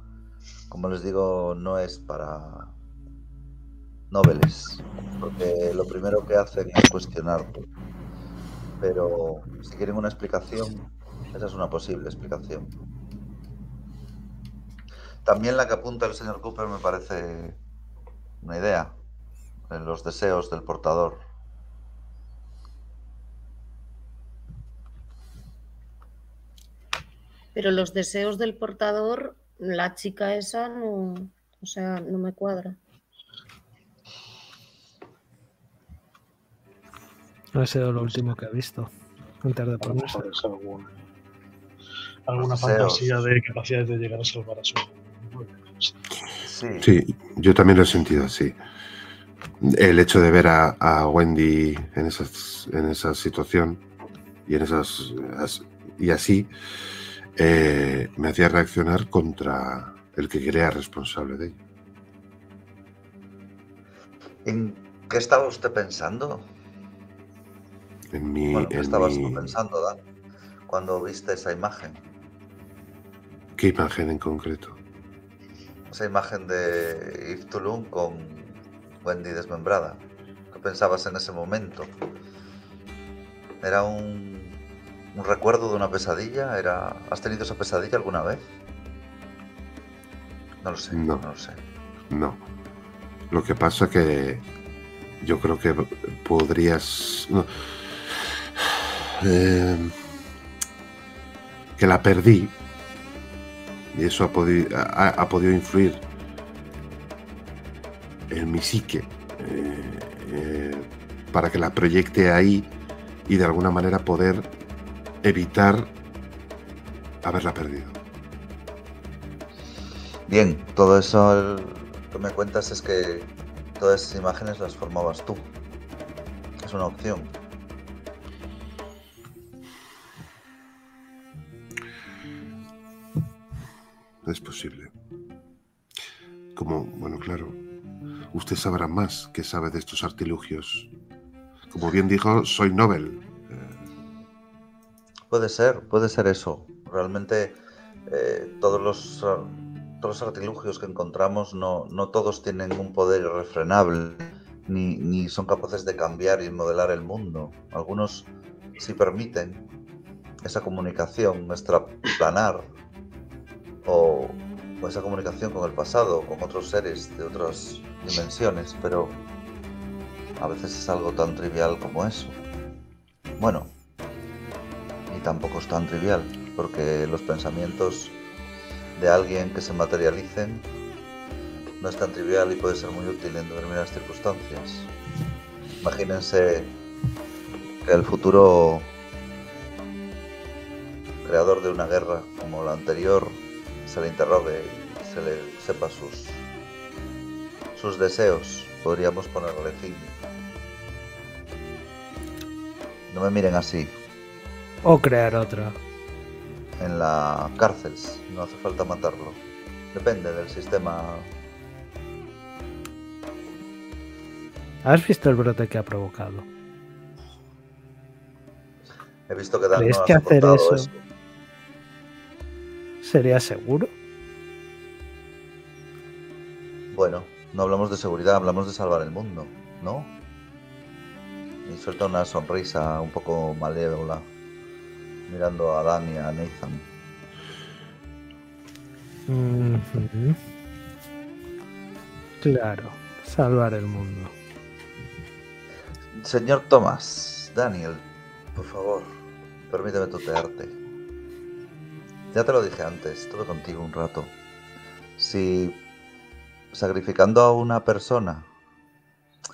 como les digo, no es para noveles, porque lo primero que hacen es cuestionarte. Pero si quieren una explicación, esa es una posible explicación. También la que apunta el señor Cooper me parece una idea, en los deseos del portador. Pero los deseos del portador, la chica esa no, o sea, no me cuadra. No ha sido lo último que he visto antes de ponerse. Alguna Los deseos. fantasía de capacidades de llegar a salvar a su. Sí, Sí, yo también lo he sentido así. El hecho de ver a, a Wendy en, esas, en esa situación y en esas as- y así eh, me hacía reaccionar contra el que crea responsable de ello. ¿En qué estaba usted pensando? En mi, Bueno, ¿qué en estabas mi- tú pensando, Dan, cuando viste esa imagen? ¿Qué imagen en concreto? Esa imagen de Yves Tulum con Wendy desmembrada. ¿Qué pensabas en ese momento? ¿Era un, un recuerdo de una pesadilla? ¿Era, ¿Has tenido esa pesadilla alguna vez? No lo sé, No. no lo sé. No. Lo que pasa que yo creo que podrías... no. Eh, que la perdí y eso ha, ha- podido influir en mi psique eh, eh, para que la proyecte ahí y de alguna manera poder evitar haberla perdido. Bien, todo eso que me cuentas es que todas esas imágenes las formabas tú. Es una opción. Es posible. Como, bueno, claro, usted sabrá más que sabe de estos artilugios. Como bien dijo, soy Nobel. Eh, Puede ser, puede ser eso. Realmente eh, todos, los, todos los artilugios que encontramos no, no todos tienen un poder irrefrenable, ni, ni son capaces de cambiar y modelar el mundo. Algunos sí permiten esa comunicación extraplanar o, esa comunicación con el pasado, con otros seres de otras dimensiones, pero a veces es algo tan trivial como eso. Bueno, y tampoco es tan trivial, porque los pensamientos de alguien que se materialicen no es tan trivial y puede ser muy útil en determinadas circunstancias. Imagínense que el futuro creador de una guerra como la anterior se le interrogue y se le sepa sus sus deseos. Podríamos ponerle fin. No me miren así. O crear otra. en la cárcel. No hace falta matarlo. Depende del sistema. ¿Has visto el brote que ha provocado? He visto que Dan ¿Crees no ha que hacer eso- ¿Sería seguro? Bueno, no hablamos de seguridad, hablamos de salvar el mundo, ¿no? Y suelta una sonrisa un poco malévola, mirando a Dan y a Nathan. Ujú. Claro, salvar el mundo. Señor Thomas, Daniel, por favor, permíteme tutearte. Ya te lo dije antes, estuve contigo un rato. Si sacrificando a una persona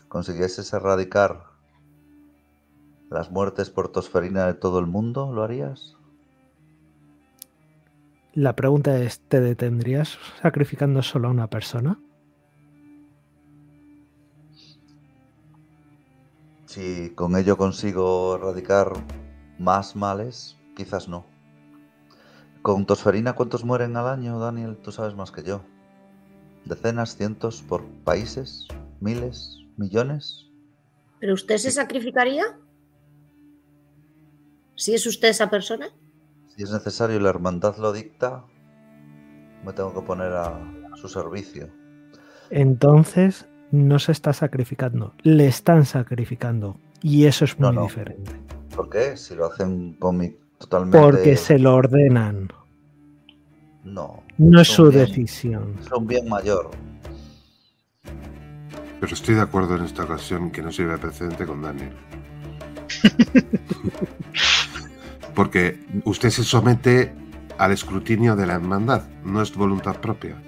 consiguieses erradicar las muertes por tosferina de todo el mundo, ¿lo harías? La pregunta es, ¿te detendrías sacrificando solo a una persona? Si con ello consigo erradicar más males, quizás no. Con tosferina, ¿cuántos mueren al año, Daniel? Tú sabes más que yo. ¿Decenas, cientos por países? ¿Miles? ¿Millones? ¿Pero usted se sacrificaría? ¿Si es usted esa persona? Si es necesario y la hermandad lo dicta, me tengo que poner a su servicio. Entonces no se está sacrificando, le están sacrificando. Y eso es No, muy no. diferente. ¿Por qué? Si lo hacen con mi totalmente... Porque se lo ordenan, No. no es su bien- decisión. Es un bien mayor. Pero estoy de acuerdo en esta ocasión que no sirve de precedente con Daniel. Porque usted se somete al escrutinio de la hermandad, no es voluntad propia.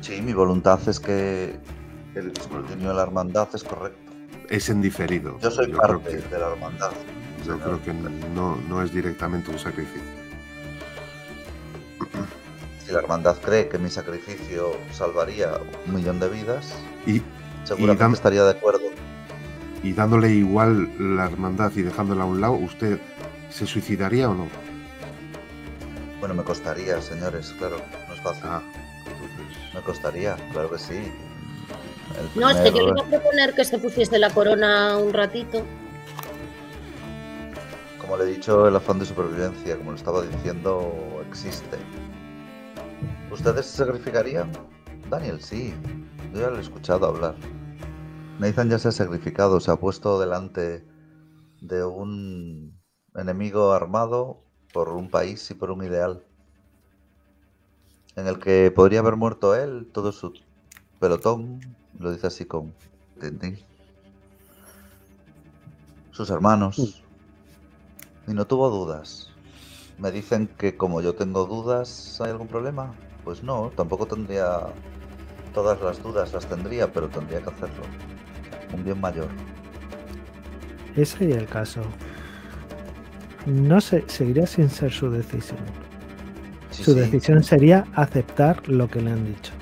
Sí, mi voluntad es que el escrutinio de la hermandad es correcto. Es en diferido. Yo soy parte que- de la hermandad. Yo creo que no, no es directamente un sacrificio. Si la hermandad cree que mi sacrificio salvaría un millón de vidas, Y seguramente estaría de acuerdo. Y dándole igual la hermandad y dejándola a un lado, ¿usted se suicidaría o no? Bueno, me costaría, señores, claro, no es fácil. Ah, entonces. Me costaría, claro que sí. No, es que yo iba a proponer que se pusiese la corona un ratito. Como le he dicho, el afán de supervivencia, como le estaba diciendo, existe. ¿Ustedes se sacrificarían? Daniel, sí. Yo ya lo he escuchado hablar. Nathan ya se ha sacrificado, se ha puesto delante de un enemigo armado por un país y por un ideal. En el que podría haber muerto él, todo su pelotón, lo dice así con tintín. Sus hermanos. Y no tuvo dudas. Me dicen que como yo tengo dudas, ¿hay algún problema? Pues no, tampoco tendría todas las dudas, las tendría, pero tendría que hacerlo. Un bien mayor. Ese sería el caso. No sé, seguiría sin ser su decisión. Sí, su sí, decisión sería aceptar lo que le han dicho.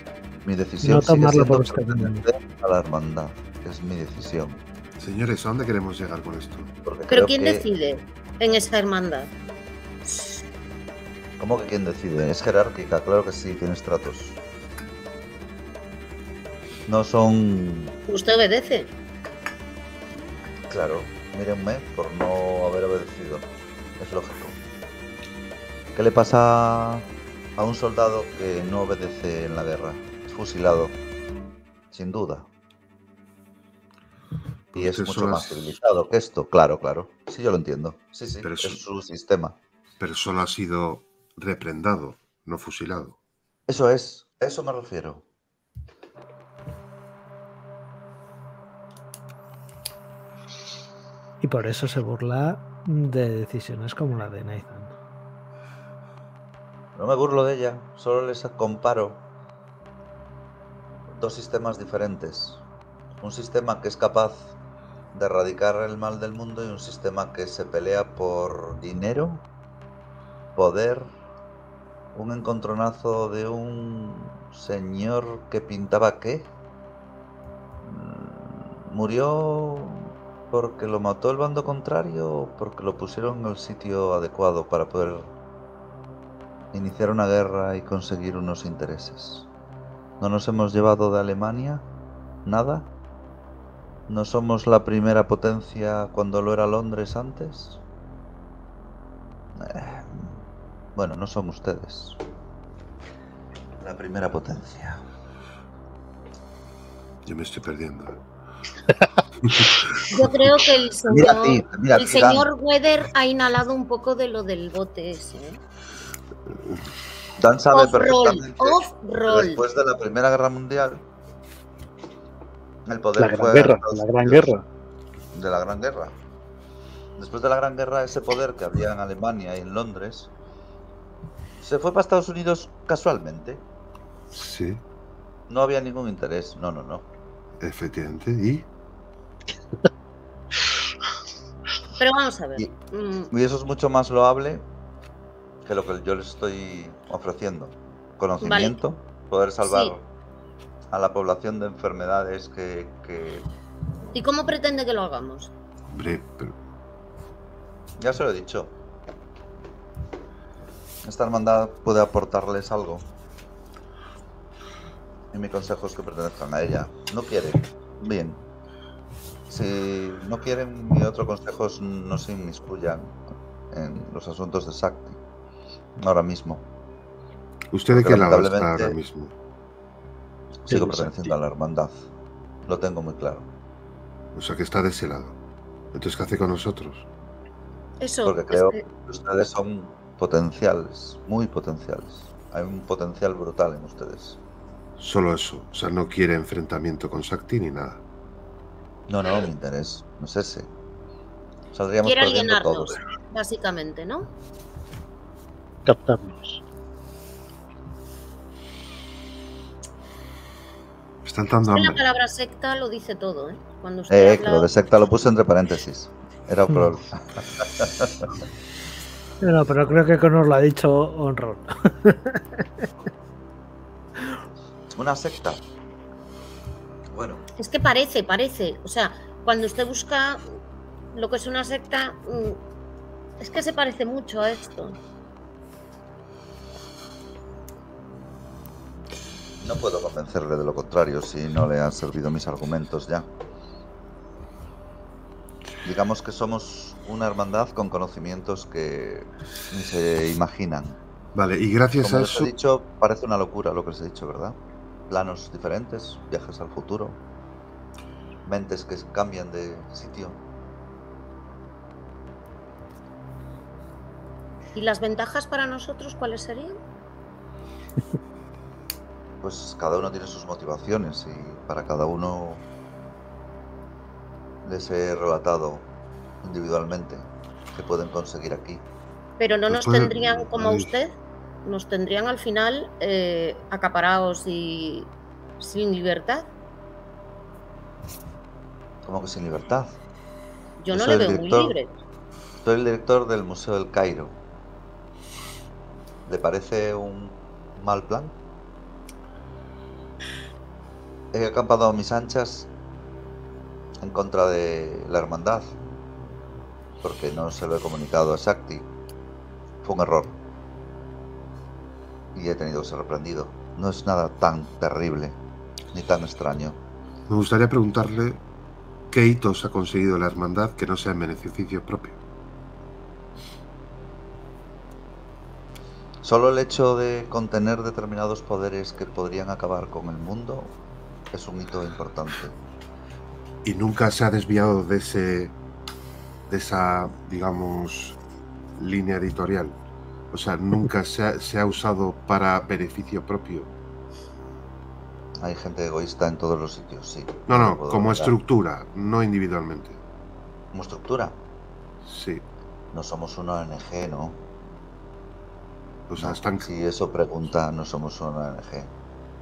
mi decisión no sigue tomarlo siendo por usted a la hermandad. Es mi decisión. Señores, ¿a dónde queremos llegar con esto? Porque Pero creo ¿quién que- decide en esa hermandad? ¿Cómo que quién decide? Es jerárquica, claro que sí, tienes tratos. No son Usted obedece. Claro, mírenme por no haber obedecido. Es lógico. ¿Qué le pasa a un soldado que no obedece en la guerra? Es fusilado. Sin duda. Y es Pues eso mucho más es- civilizado que esto. Claro, claro. Sí, yo lo entiendo. Sí, sí. Pero es eso- su sistema. Pero solo ha sido reprendado, no fusilado. Eso es. A eso me refiero. Y por eso se burla de decisiones como la de Nathan. No me burlo de ella. Solo les comparo dos sistemas diferentes. Un sistema que es capaz de erradicar el mal del mundo y un sistema que se pelea por dinero, poder, un encontronazo de un señor que pintaba qué. Mm, Murió porque lo mató el bando contrario o porque lo pusieron en el sitio adecuado para poder iniciar una guerra y conseguir unos intereses. ¿No nos hemos llevado de Alemania? ¿Nada? ¿No somos la primera potencia cuando lo era Londres antes? Eh, bueno, no son ustedes. La primera potencia. Yo me estoy perdiendo. Yo creo que el señor, ti, mira el señor Weather ha inhalado un poco de lo del bote ese. ¿eh? Dan sabe Off-roll, perfectamente que off-roll. después de la Primera Guerra Mundial, el poder La gran fue guerra, la gran guerra. de la Gran Guerra. Después de la Gran Guerra, ese poder que había en Alemania y en Londres se fue para Estados Unidos casualmente. Sí, No había ningún interés. No, no, no. efectivamente. ¿Y? Pero vamos a ver. Y- mm, Y eso es mucho más loable que lo que yo les estoy ofreciendo. Conocimiento, poder salvar Sí. A la población de enfermedades que, que- ¿Y cómo pretende que lo hagamos? Hombre, pero Ya se lo he dicho. Esta hermandad puede aportarles algo. Y mi consejo es que pertenezcan a ella. No quieren. Bien. Si no quieren, mi otro consejo es no se inmiscuyan en los asuntos de Sakti. Ahora mismo. ¿usted de qué lado está ahora mismo? Sigo Sí, perteneciendo a la hermandad. Lo tengo muy claro. O sea, que está de ese lado. Entonces, ¿qué hace con nosotros? Eso. Porque es creo que- que ustedes son potenciales. Muy potenciales. Hay un potencial brutal en ustedes. Solo eso. O sea, no quiere enfrentamiento con Sakti ni nada. No, no, mi interés no es ese. Saldríamos quiere perdiendo todos. básicamente, ¿no? Captarnos. Están dando Es que la palabra secta lo dice todo, ¿eh? Cuando usted Eh, habla- que lo de secta lo puse entre paréntesis. Era un Hmm. problema. No, pero creo que nos lo ha dicho Honron. Una secta. Bueno, Es que parece, parece. O sea, cuando usted busca lo que es una secta, mm, es que se parece mucho a esto. No puedo convencerle de lo contrario si no le han servido mis argumentos ya. Digamos que somos una hermandad con conocimientos que ni se imaginan. Vale, y gracias Como a les eso, he dicho, parece una locura lo que les he dicho, ¿verdad? Planos diferentes, viajes al futuro, mentes que cambian de sitio. ¿Y las ventajas para nosotros cuáles serían? Pues cada uno tiene sus motivaciones y para cada uno les he relatado individualmente qué pueden conseguir aquí. Pero no nos tendrían como a puede- usted, nos tendrían al final eh, acaparados y sin libertad. Como que sin libertad. Yo Yo no le veo muy libre. Soy el director del Museo del Cairo. ¿Le parece un mal plan? He acampado a mis anchas en contra de la hermandad, porque no se lo he comunicado a Shakti. Fue un error. Y he tenido que ser reprendido. No es nada tan terrible, ni tan extraño. me gustaría preguntarle qué hitos ha conseguido la hermandad que no sea en beneficio propio. Solo el hecho de contener determinados poderes que podrían acabar con el mundo es un hito importante. Y nunca se ha desviado de ese de esa, digamos, línea editorial. O sea, nunca se ha, se ha usado para beneficio propio. Hay gente egoísta en todos los sitios, sí. No, no, como estructura, no individualmente. Como estructura. Sí. No somos una ONG, ¿no? O sea, están, Si eso pregunta, no somos una ONG.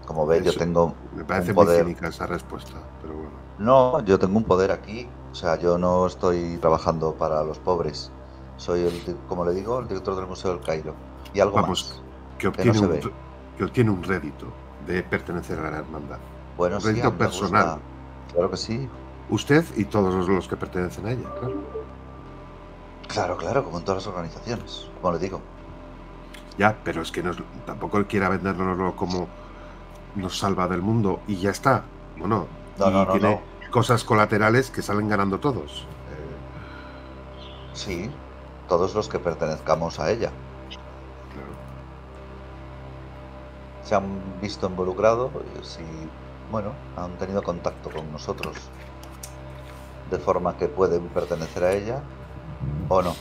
Como ve, yo tengo me parece un muy poder. cínica esa respuesta, pero bueno. No, yo tengo un poder aquí. O sea, yo no estoy trabajando para los pobres. Soy, el, como le digo, el director del Museo del Cairo. Y algo Vamos, más. Que obtiene, se un, que obtiene un rédito de pertenecer a la hermandad. Bueno, un sí, rédito personal. gusta. Claro que sí. Usted y todos los- que pertenecen a ella, claro. Claro, claro, como en todas las organizaciones. Como le digo. Ya, pero es que nos- tampoco quiera vendérnoslo como nos salva del mundo y ya está. Bueno, No, no, no, tiene cosas colaterales que salen ganando todos. Eh, Sí, todos los que pertenezcamos a ella. claro. se han visto involucrados y bueno, han tenido contacto con nosotros de forma que pueden pertenecer a ella o no.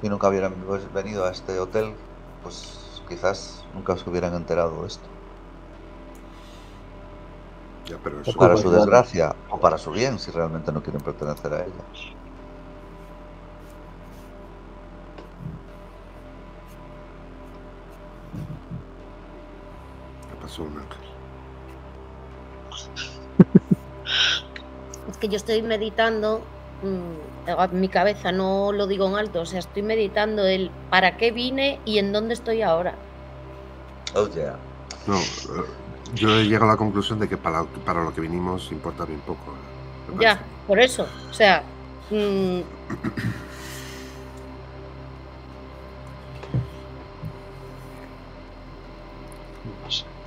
Si nunca hubieran pues, venido a este hotel, pues quizás nunca se hubieran enterado de esto. Ya, pero O eso, para su desgracia o para su bien, si realmente no quieren pertenecer a ella. ¿qué pasó, un ángel? Es que yo estoy meditando, mi cabeza no lo digo en alto, o sea, estoy meditando el para qué vine y en dónde estoy ahora. Oh yeah. No, eh, yo he llegado a la conclusión de que para, para lo que vinimos importa bien poco. eh, Ya, por eso, o sea, mm.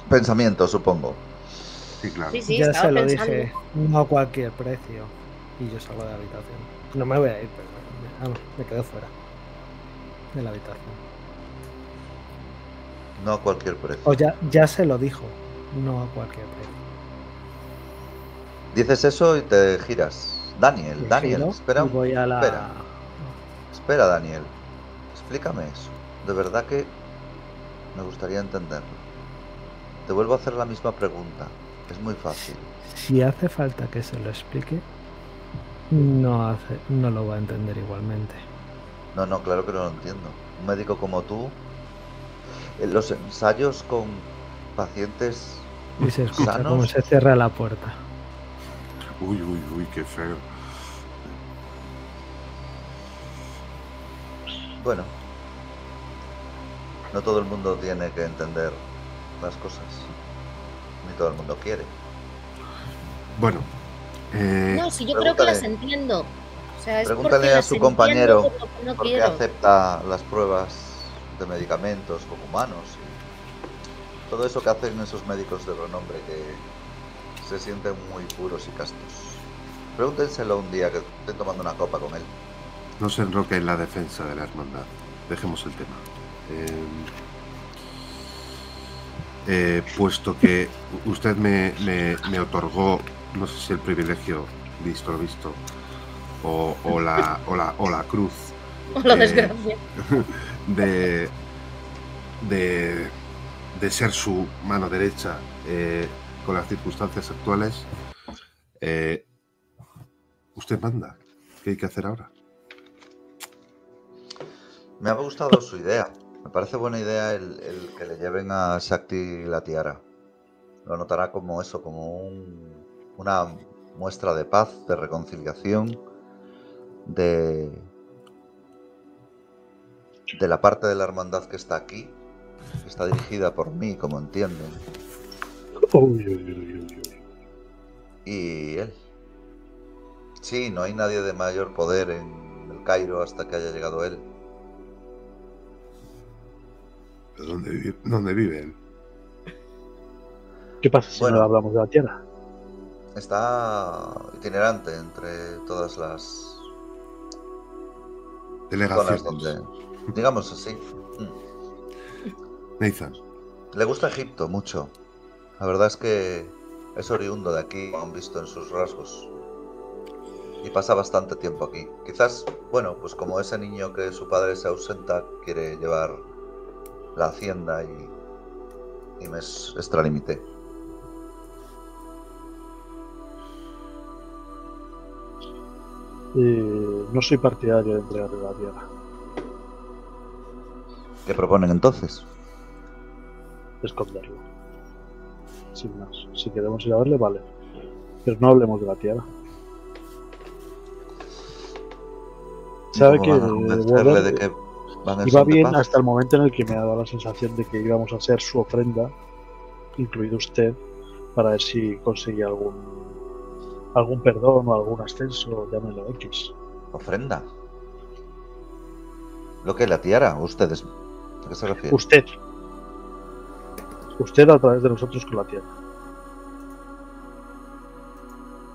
Pensamiento, supongo. Sí, claro. sí, sí, ya se lo pensando. dije, no a cualquier precio. Y yo salgo de la habitación. No me voy a ir, pero me, me quedo fuera de la habitación. No a cualquier precio. O ya, ya se lo dijo, no a cualquier precio. Dices eso y te giras. Daniel, Me Daniel, espera, voy a la... espera. espera, Daniel. Explícame eso. De verdad que me gustaría entenderlo. Te vuelvo a hacer la misma pregunta. Es muy fácil. Si hace falta que se lo explique, no, hace, no lo va a entender igualmente. No, no, claro que no lo entiendo. Un médico como tú, en los ensayos con pacientes, Y se escucha ¿Sanos? cómo se cierra la puerta. Uy, uy, uy, qué feo. bueno, no todo el mundo tiene que entender las cosas. ni todo el mundo quiere. Bueno, eh, No, si yo creo que las entiendo. O sea, es Pregúntale a su compañero porque no ¿Por qué acepta las pruebas de medicamentos con humanos? Y todo eso que hacen esos médicos de renombre que se sienten muy puros y castos. Pregúntenselo un día que estén tomando una copa con él. no se enroque en la defensa de la hermandad. Dejemos el tema. Eh, eh, puesto que usted me, me- me otorgó, no sé si el privilegio, visto lo visto, o, o la, o, la, o la cruz O la Eh, desgracia. de, de, de ser su mano derecha eh, con las circunstancias actuales, eh, usted manda. ¿Qué hay que hacer ahora? Me ha gustado su idea. Me parece buena idea el, el que le lleven a Shakti la tiara. Lo notará como eso, como un- una muestra de paz, de reconciliación, de, de la parte de la hermandad que está aquí, que está dirigida por mí, como entienden, Uy, uy, uy, uy, uy. y él. Sí, no hay nadie de mayor poder en el Cairo hasta que haya llegado él. ¿Dónde, vive, dónde vive él? ¿Qué pasa si Bueno. no hablamos de la tierra? Está itinerante entre todas las zonas Delegaciones. donde, digamos así. mm, Nathan, Le gusta Egipto mucho. La verdad es que es oriundo de aquí, lo han visto en sus rasgos. Y pasa bastante tiempo aquí. Quizás, bueno, pues como ese niño que su padre se ausenta, quiere llevar la hacienda y, y me es extralimité. Eh, no soy partidario de entregarle la tierra. ¿Qué proponen entonces? esconderlo. Sin más. Si queremos ir a verle, vale. Pero no hablemos de la tierra. ¿Y Sabe que de que van iba bien hasta el momento en el que me ha dado la sensación de que íbamos a hacer su ofrenda, incluido usted, para ver si conseguía algún algún perdón o algún ascenso, llámelo X. ¿Ofrenda? ¿Lo que? ¿La tiara? ¿O ¿Ustedes? ¿A qué se refiere? Usted. Usted a través de nosotros con la tierra.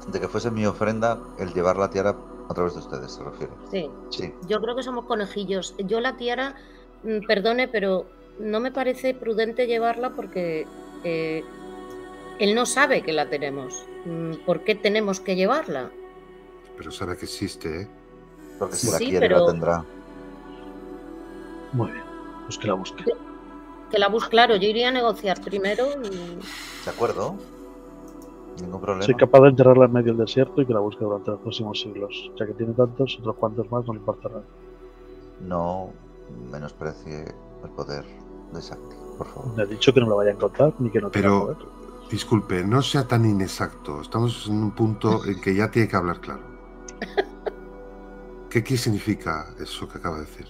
De que fuese mi ofrenda el llevar la tiara a través de ustedes, se refiere. Sí. Sí. Yo creo que somos conejillos. Yo la tiara, mm, perdone, pero no me parece prudente llevarla porque eh, él no sabe que la tenemos. Mm, ¿Por qué tenemos que llevarla? pero sabe que existe, ¿eh? Porque si la quiere pero- la tendrá. Muy bien. Pues que la busque. Que la bus, claro, yo iría a negociar primero y ¿De acuerdo? Ningún problema. Soy capaz de enterrarla en medio del desierto y que la busque durante los próximos siglos. Ya que tiene tantos, otros cuantos más no le importa nada. No menosprecie el poder de Shakti, por favor. Me ha dicho que no la vaya a encontrar ni que no tenga Pero- poder. Disculpe, no sea tan inexacto. Estamos en un punto en que ya tiene que hablar claro. ¿Qué, significa eso que acaba de decir?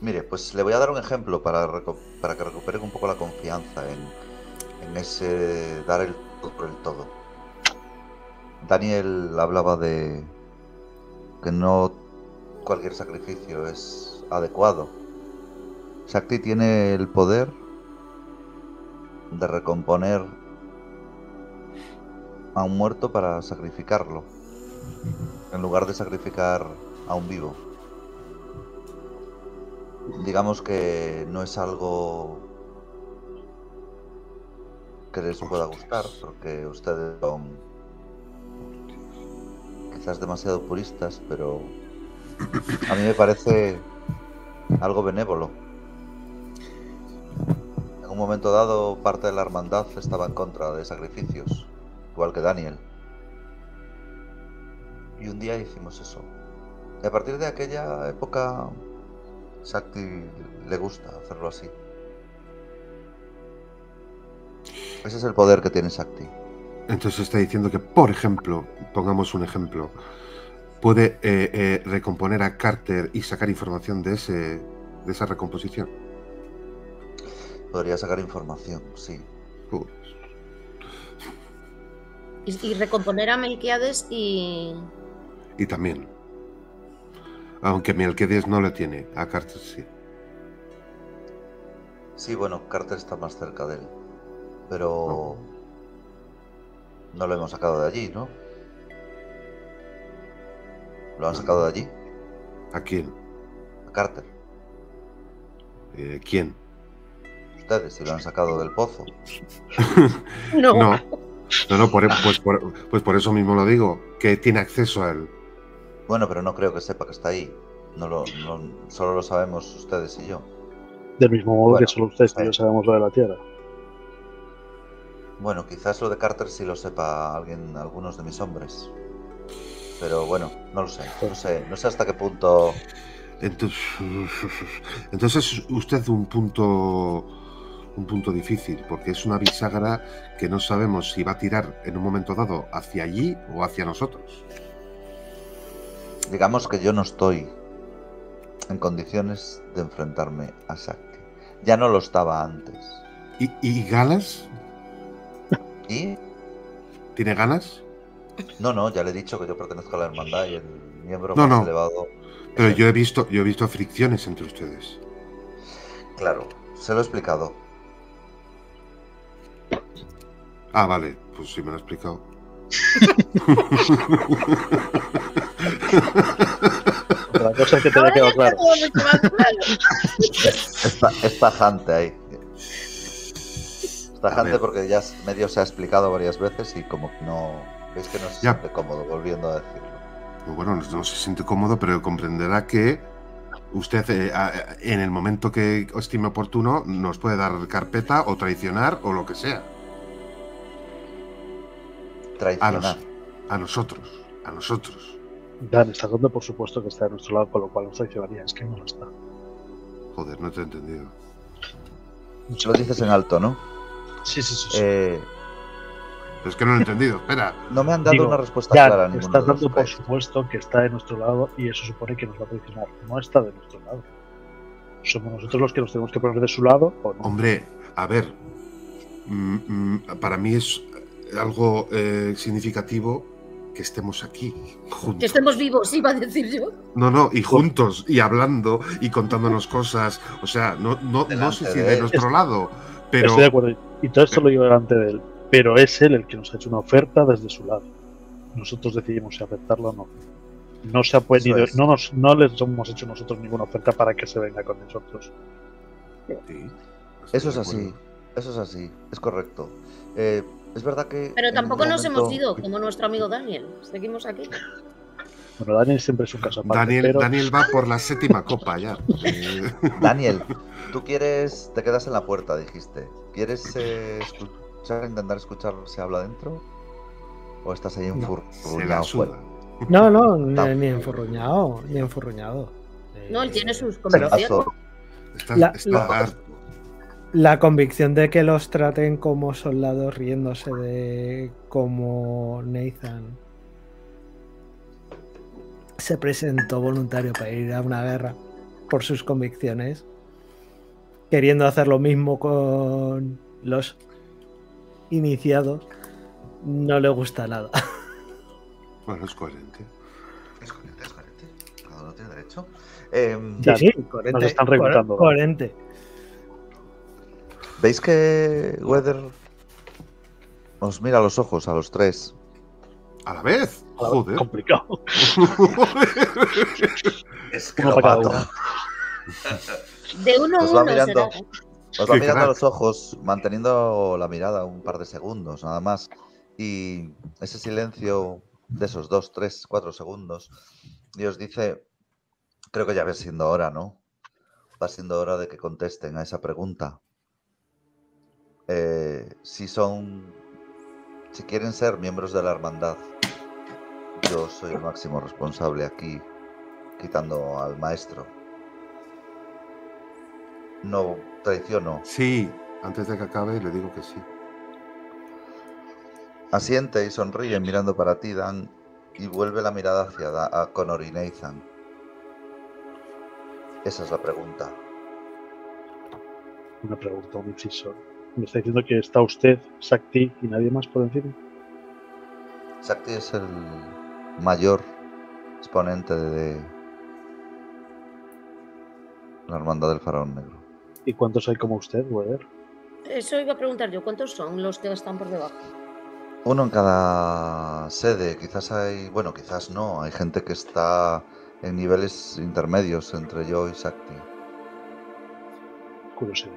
Mire, pues le voy a dar un ejemplo para, para que recuperen un poco la confianza en, en ese dar el todo por el todo. Daniel hablaba de que no cualquier sacrificio es adecuado. Shakti tiene el poder de recomponer a un muerto para sacrificarlo, en lugar de sacrificar a un vivo digamos que no es algo que les pueda gustar, porque ustedes son quizás demasiado puristas, pero a mí me parece algo benévolo. Un momento dado, parte de la hermandad estaba en contra de sacrificios, igual que Daniel. Y un día hicimos eso. Y a partir de aquella época Shakti le gusta hacerlo así. Ese es el poder que tiene Shakti. Entonces está diciendo que, por ejemplo, pongamos un ejemplo, puede eh, eh, recomponer a Carter y sacar información de, ese, de esa recomposición. Podría sacar información, sí. Y, y recomponer a Melquiades y. Y también. Aunque Melquiades no le tiene, a Carter sí. Sí, bueno, Carter está más cerca de él. Pero. No lo hemos sacado de allí, ¿no? ¿Lo han sacado de allí? ¿A quién? A Carter. Eh, ¿Quién? Ustedes, si lo han sacado del pozo. No. No, no, no, por, e, pues, por, pues por eso mismo lo digo, que tiene acceso a él. Bueno, pero no creo que sepa que está ahí. No lo, no- solo lo sabemos ustedes y yo. Del mismo modo Bueno, que solo ustedes y yo sabemos lo de la Tierra. Bueno, quizás lo de Carter sí lo sepa alguien, algunos de mis hombres. Pero bueno, no lo sé. No sé, no sé hasta qué punto. Entonces, entonces usted un punto un punto difícil, porque es una bisagra que no sabemos si va a tirar en un momento dado hacia allí o hacia nosotros. Digamos que yo no estoy en condiciones de enfrentarme a Shakti. Ya no lo estaba antes. ¿Y, y Galas? ¿Y? ¿Tiene ganas? No, no, ya le he dicho que yo pertenezco a la hermandad y el miembro No, más no. elevado. Pero yo he visto, yo he visto fricciones entre ustedes. Claro, se lo he explicado. Ah, vale, pues sí me lo ha explicado. Otra cosa que te haya quedado claro. Es tajante ahí. Es tajante porque ya medio se ha explicado varias veces y como que no. Veis que no se Ya. siente cómodo volviendo a decirlo. Pues bueno, no, no se siente cómodo, pero comprenderá que usted eh, a- en el momento que estime oportuno nos puede dar carpeta o traicionar o lo que sea. A, Traicionar. nos- a nosotros, a nosotros. Dan está dando por supuesto que está de nuestro lado, con lo cual nos traicionaría. Es que no lo está. Joder, no te he entendido. Lo dices en alto, ¿no? Sí, sí, sí. sí. Eh, Es que no lo he entendido. Espera. no me han dado Digo, una respuesta Ya, clara. estás dando por supuesto que está de nuestro lado y eso supone que nos va a traicionar. No está de nuestro lado. ¿Somos nosotros los que nos tenemos que poner de su lado o no? Hombre, a ver. mm, mm, para mí es algo eh, significativo que estemos aquí juntos. Que estemos vivos, iba a decir yo. No, no, y juntos, y hablando, y contándonos cosas. O sea, no, no, no sé si de nuestro lado, pero. Estoy de acuerdo. Y todo esto lo llevo delante de él. Pero es él el que nos ha hecho una oferta desde su lado. Nosotros decidimos si aceptarla o no. No se ha podido, no, nos, no les hemos hecho nosotros ninguna oferta para que se venga con nosotros. Sí, Eso es así. Eso es así. Es correcto. Eh, es verdad que. Pero tampoco nos hemos ido, como nuestro amigo Daniel. Seguimos aquí. Bueno, Daniel siempre es un caso aparte. Daniel, pero Daniel va por la séptima copa ya. Daniel, tú quieres. Te quedas en la puerta, dijiste. ¿Quieres eh, escuchar, intentar escuchar si habla dentro? ¿O estás ahí se enfurruñado fuera? No, no, ni, ni enfurruñado, ni enfurruñado. No, él tiene sus convicciones. La- la-. La convicción de que los traten como soldados riéndose de como Nathan se presentó voluntario para ir a una guerra por sus convicciones, queriendo hacer lo mismo con los iniciados, no le gusta nada. Bueno, es coherente. Es coherente, es coherente. Cada uno tiene derecho. Em, Sí, Ya, sí, coherente. nos están reclutando. co- Coherente. ¿Veis que Weather os mira a los ojos a los tres? A la vez. a la vez, Joder. complicado. Es Uno para cada uno. De uno a uno mirando. será. Os va mirando a los ojos, manteniendo la mirada un par de segundos, nada más. Y ese silencio de esos dos, tres, cuatro segundos. Y os dice, creo que ya va siendo hora, ¿no? Va siendo hora de que contesten a esa pregunta. Eh, si son, si quieren ser miembros de la hermandad, yo soy el máximo responsable aquí, quitando al maestro. No traiciono Sí, antes de que acabe le digo que sí. Asiente y sonríe mirando para ti, Dan, y vuelve la mirada hacia Da- a Connor y Nathan. Esa es la pregunta. Una pregunta, un inciso. Me está diciendo que está usted, Sakti y nadie más por encima. Shakti es el mayor exponente de la hermandad del faraón negro. ¿Y cuántos hay como usted, Weather? Eso iba a preguntar yo, ¿cuántos son los que están por debajo? Uno en cada sede, quizás hay, bueno, quizás no, hay gente que está en niveles intermedios entre yo y Shakti. Curiosidad.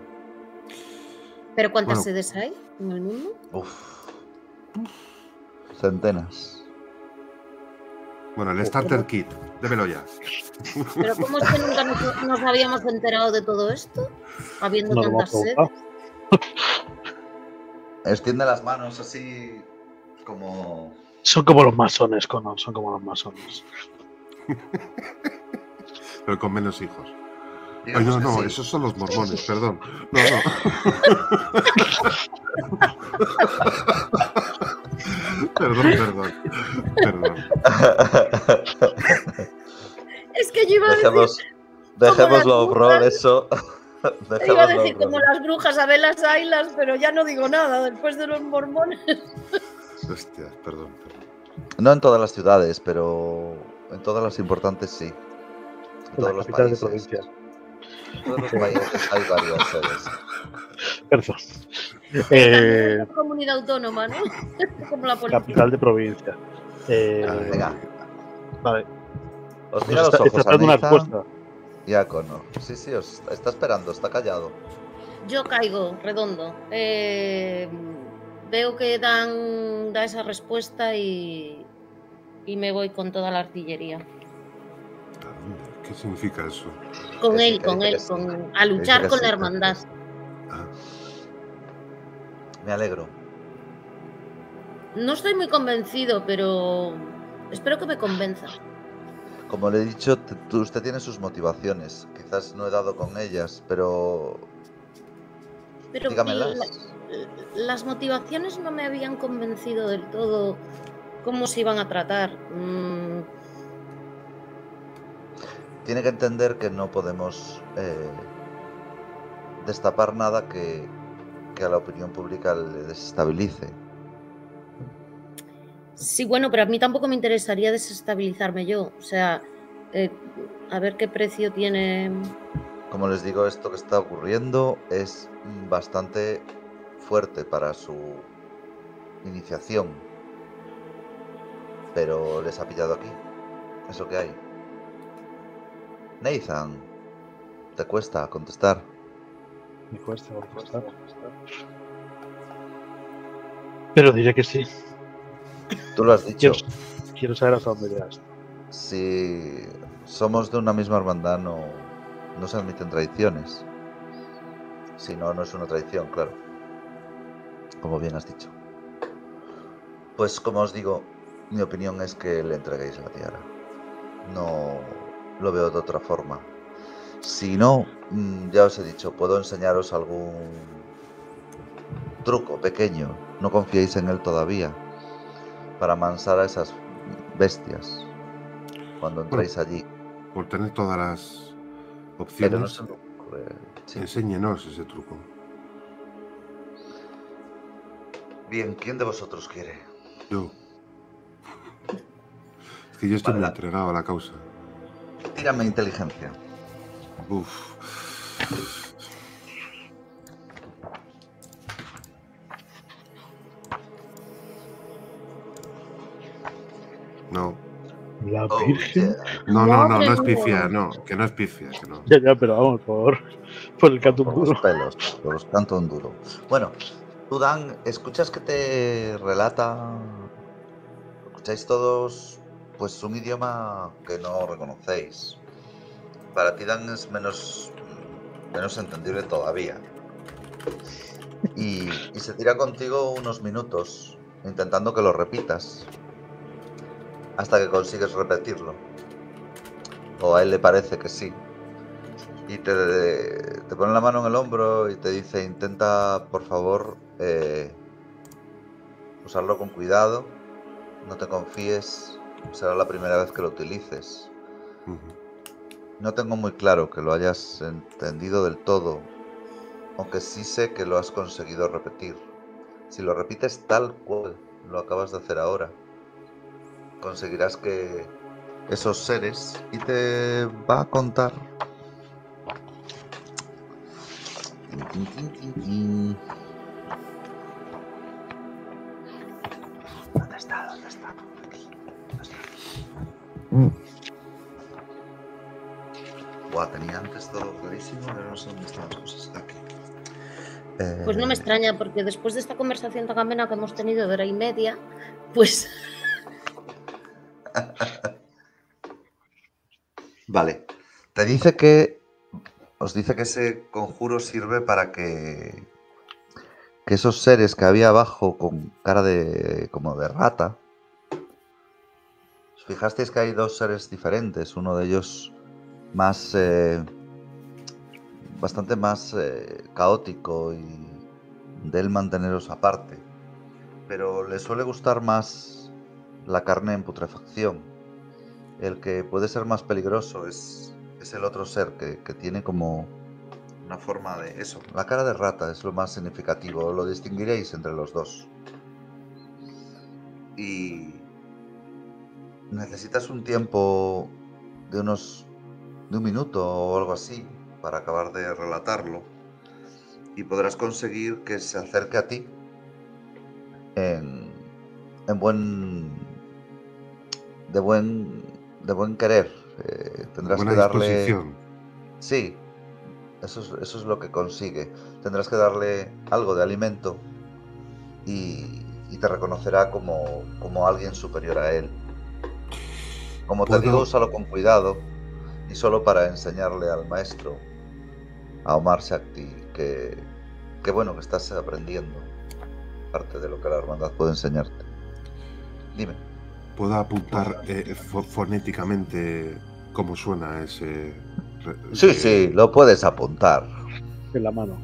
¿Pero cuántas Bueno. sedes hay en el mundo? Uf. Centenas. Bueno, el starter kit, démelo ya. ¿Pero cómo es que nunca nos, nos habíamos enterado de todo esto? Habiendo No tantas sedes. Extiende las manos así como... Son como los masones, Conan, son como los masones. Pero con menos hijos. Ay, no, no, sí. esos son los mormones, perdón. No, no. perdón, perdón. Perdón. Es que yo iba a decir, Dejemos, dejémoslo las off-roll brujas. eso. iba a decir como las brujas a ver las ailas, pero ya no digo nada después de los mormones. Hostia, perdón, perdón. No en todas las ciudades, pero en todas las importantes sí. En En todos las los capitales de países. provincia. En todos los países hay varias sedes. Perdón. Eh, comunidad autónoma, ¿no? como la policía. capital de provincia. Eh, Venga, vale. os mira los ojos está una respuesta. Connor. Sí, sí, os está esperando, está callado. Yo caigo redondo. Eh, veo que dan da esa respuesta y, y me voy con toda la artillería. ¿Qué significa eso? Con él, con él, con, a luchar con la que hermandad. Me alegro. No estoy muy convencido, pero espero que me convenza. Como le he dicho, usted tiene sus motivaciones. Quizás no he dado con ellas, pero Pero dígamelas. la- las motivaciones no me habían convencido del todo cómo se iban a tratar. Mm, Tiene que entender que no podemos eh, destapar nada que, que a la opinión pública le desestabilice. sí, bueno, pero a mí tampoco me interesaría desestabilizarme yo. O sea, eh, a ver qué precio tiene. Como les digo, esto que está ocurriendo es bastante fuerte para su iniciación. Pero les ha pillado aquí. Es lo que hay. Nathan, te cuesta contestar. Me cuesta contestar. Pero diré que sí. Tú lo has dicho. Quiero, quiero saber hasta dónde llega esto. Si somos de una misma hermandad, no, no se admiten traiciones. Si no, no es una traición, claro. Como bien has dicho. Pues como os digo, mi opinión es que le entreguéis la tiara. No lo veo de otra forma. Si no, mm, ya os he dicho, puedo enseñaros algún truco pequeño. No confiéis en él todavía. Para amansar a esas bestias. Cuando entréis allí. por tener todas las Pero opciones, no se me ocurre. Sí. enséñenos ese truco. Bien, ¿quién de vosotros quiere? Yo. Es que yo estoy Vale, muy entregado a la causa. Tírame inteligencia. Uf. No, La Oh, Virgen. yeah. no, no, no, no es pifia, no, que no es pifia, que no. Ya, ya, pero vamos, por, por el canto Por duro. los pelos, por los cantos duro. Bueno, tú, Dan, ¿escuchas que te relata? ¿Escucháis todos? Pues un idioma que no reconocéis. Para ti, Dan, es menos, menos entendible todavía. Y, se tira contigo unos minutos intentando que lo repitas. Hasta que consigues repetirlo. O a él le parece que sí. Y te, te pone la mano en el hombro y te dice, intenta, por favor, eh, usarlo con cuidado. No te confíes. Será la primera vez que lo utilices. No tengo muy claro que lo hayas entendido del todo. aunque sí sé que lo has conseguido repetir. Si lo repites tal cual lo acabas de hacer ahora, conseguirás que esos seres y te va a contar. Buah, tenía antes todo clarísimo, ahora no sé dónde están las cosas. Aquí. Pues no me Eh, extraña, porque después de esta conversación tan amena que hemos tenido de hora y media, pues Vale. Te dice que. Os dice que ese conjuro sirve para que. Que esos seres que había abajo con cara de. como de rata. Os fijasteis que hay dos seres diferentes. Uno de ellos más. eh, bastante más eh, caótico y de él manteneros aparte. Pero le suele gustar más la carne en putrefacción. El que puede ser más peligroso es, es el otro ser que, que tiene como una forma de eso. La cara de rata es lo más significativo, lo distinguiréis entre los dos. Y necesitas un tiempo de unos de un minuto o algo así para acabar de relatarlo y podrás conseguir que se acerque a ti en, en buen de buen de buen querer. Eh, tendrás Buena que darle disposición. Sí, eso es, eso es lo que consigue. Tendrás que darle algo de alimento y, y te reconocerá como, como alguien superior a él. Como te ¿Puedo- digo, úsalo con cuidado y solo para enseñarle al maestro, a Omar Shakti, que, que bueno, que estás aprendiendo parte de lo que la hermandad puede enseñarte. Dime. ¿Puedo apuntar eh, fo- fonéticamente cómo suena ese... Sí, eh, sí, lo puedes apuntar. en la mano.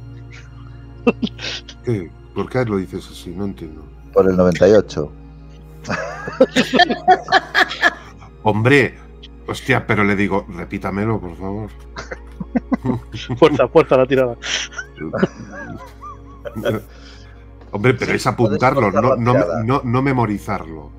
¿qué? ¿Por qué lo dices así? No entiendo. Por el 98. Hombre, hostia, pero le digo, repítamelo, por favor. Fuerza, fuerza la tirada. Hombre, pero Sí, es apuntarlo, no, no, no, no memorizarlo.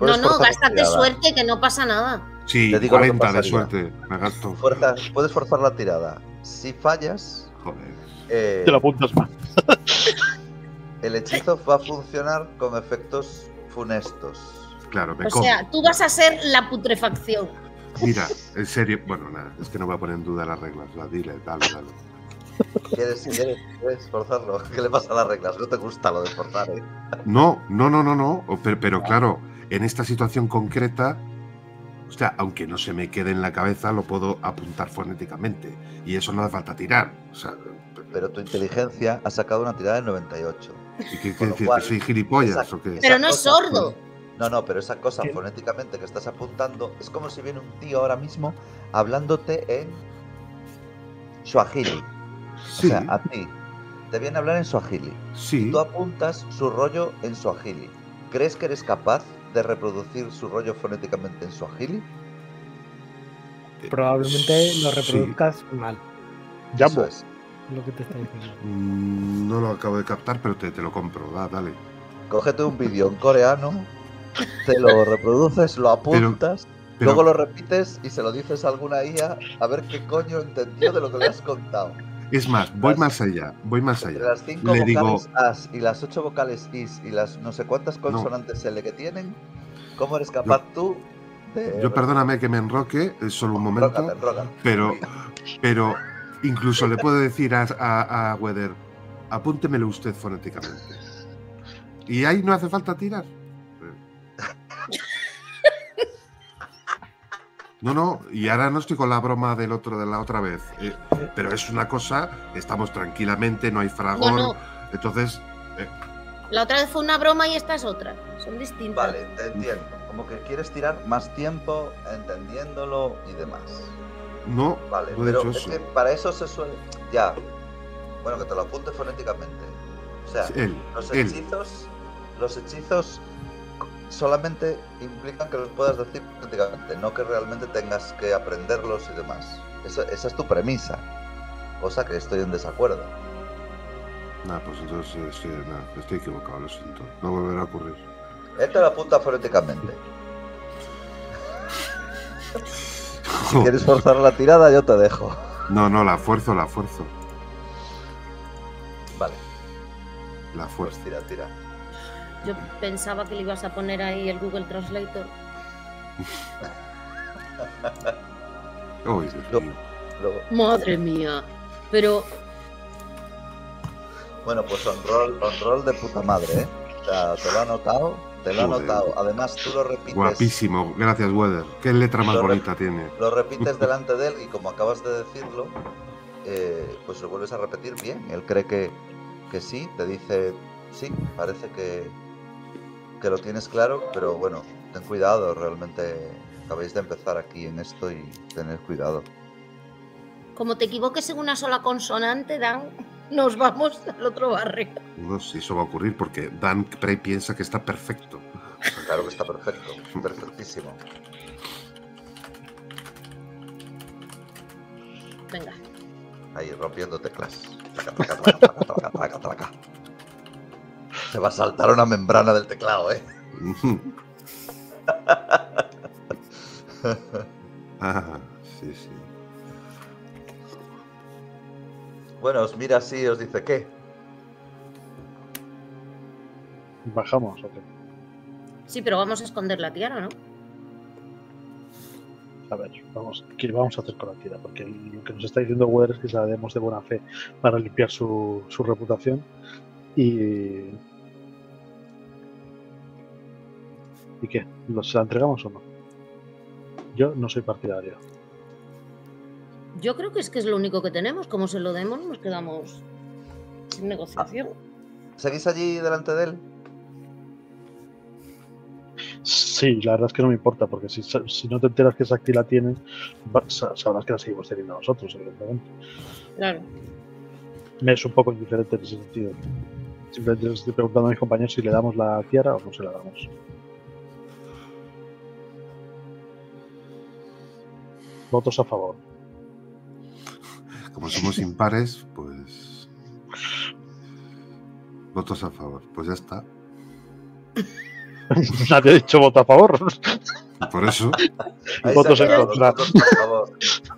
no, no, gástate suerte que no pasa nada. Sí, Te digo lo que 40 de suerte. Me gasto. Fuerza- puedes forzar la tirada. Si fallas, Joder. eh, Te lo apuntas más. el hechizo va a funcionar con efectos funestos. Claro, me O como. sea, tú vas a ser la putrefacción. Mira, en serio, bueno, nada, es que no voy a poner en duda las reglas. La dile, dale, dale. ¿Quieres, quieres, quieres forzarlo? ¿Qué le pasa a las reglas? No te gusta lo de forzar, ¿eh? No, no, no, no, no. Pero, pero claro, en esta situación concreta, o sea, aunque no se me quede en la cabeza, lo puedo apuntar fonéticamente. Y eso no hace falta tirar. O sea, Pero tu inteligencia ha sacado una tirada del 98. ¿y qué quiere decir? ¿Que soy gilipollas esa- o qué? Pero no es sordo. No, no, pero esa cosa ¿Qué? fonéticamente que estás apuntando es como si viene un tío ahora mismo hablándote en Swahili. Sí, O sea, a ti. Te viene a hablar en Swahili. sí. Tú apuntas su rollo en Swahili. ¿Crees que eres capaz de reproducir su rollo fonéticamente en Swahili? Probablemente lo Sí. reproduzcas mal, Jambo. Eso es. lo que te está diciendo. Mm, No lo acabo de captar, pero te, te lo compro. Da, dale. Cógete un vídeo en coreano, te lo reproduces, lo apuntas, Pero, luego lo repites y se lo dices a alguna IA a ver qué coño entendió de lo que le has contado. es más, voy las- más allá. Voy más Entre allá. las cinco Le digo- vocales as y las ocho vocales is y las no sé cuántas consonantes L que tienen, ¿cómo eres capaz tú de... Yo perdóname que me enroque, es solo un momento. Pero, pero incluso le puedo decir a, a, a Weather, apúntemelo usted fonéticamente. Y ahí no hace falta tirar. No, no, y ahora no estoy con la broma del otro de la otra vez. eh, pero es una cosa, estamos tranquilamente, no hay fragor. No, no. Entonces, La otra vez fue una broma y esta es otra. Son distintas. Vale, te entiendo. Como que quieres tirar más tiempo entendiéndolo y demás. no, Vale, no he pero dicho es eso. que para eso se suele... Ya. Bueno, que te lo apunte fonéticamente. O sea, Él, los él. hechizos... Los hechizos solamente implican que los puedas decir fonéticamente, no que realmente tengas que aprenderlos y demás. Esa, esa es tu premisa. Cosa que estoy en desacuerdo. Nada, pues entonces nada, estoy equivocado, lo siento. No volverá a ocurrir. Esto lo apunta fonéticamente. Si quieres forzar la tirada, yo te dejo. No, no, la fuerzo, la fuerzo. Vale, La pues fuerzo. tira, tira. Yo pensaba que le ibas a poner ahí el Google Translator. No. Madre mía. Pero bueno, pues on roll, on roll de puta madre, ¿eh? O sea, te lo ha notado, te lo ha notado. Además, tú lo repites. Guapísimo, gracias, Weather. Qué letra más bonita tiene. Lo repites delante de él y como acabas de decirlo, eh, pues lo vuelves a repetir bien. Él cree que, que sí, te dice sí, parece que, que lo tienes claro, pero bueno, ten cuidado, realmente acabáis de empezar aquí en esto y tener cuidado. como te equivoques en una sola consonante, Dan, nos vamos al otro barrio. No sé si eso va a ocurrir porque Dan Prey piensa que está perfecto. Claro que está perfecto, perfectísimo. Venga. Ahí rompiendo teclas. Traca, traca, traca, Se va a saltar una membrana del teclado, ¿eh? ah, sí, sí. Bueno, os mira así y os dice, ¿qué? Bajamos, ok. Sí, pero vamos a esconder la tiara, ¿no? A ver, vamos, ¿qué vamos a hacer con la tira? Porque lo que nos está diciendo Weather es que se la demos de buena fe para limpiar su, su reputación. Y. ¿Y qué? ¿Lo- ¿Se la entregamos o no? Yo no soy partidario. Yo creo que es que es lo único que tenemos. Como se lo demos, nos quedamos sin negociación. ¿Seguís allí delante de él? Sí, la verdad es que no me importa, porque si, si no te enteras que Sakti la tiene, sabrás que la seguimos teniendo nosotros, evidentemente. Claro. Me es un poco indiferente en ese sentido. Simplemente les estoy preguntando a mis compañeros si le damos la tiara o no se la damos. Votos a favor. Como somos impares, pues. Votos a favor. Pues ya está. Nadie ha dicho voto a favor. Por eso, Votos en contra.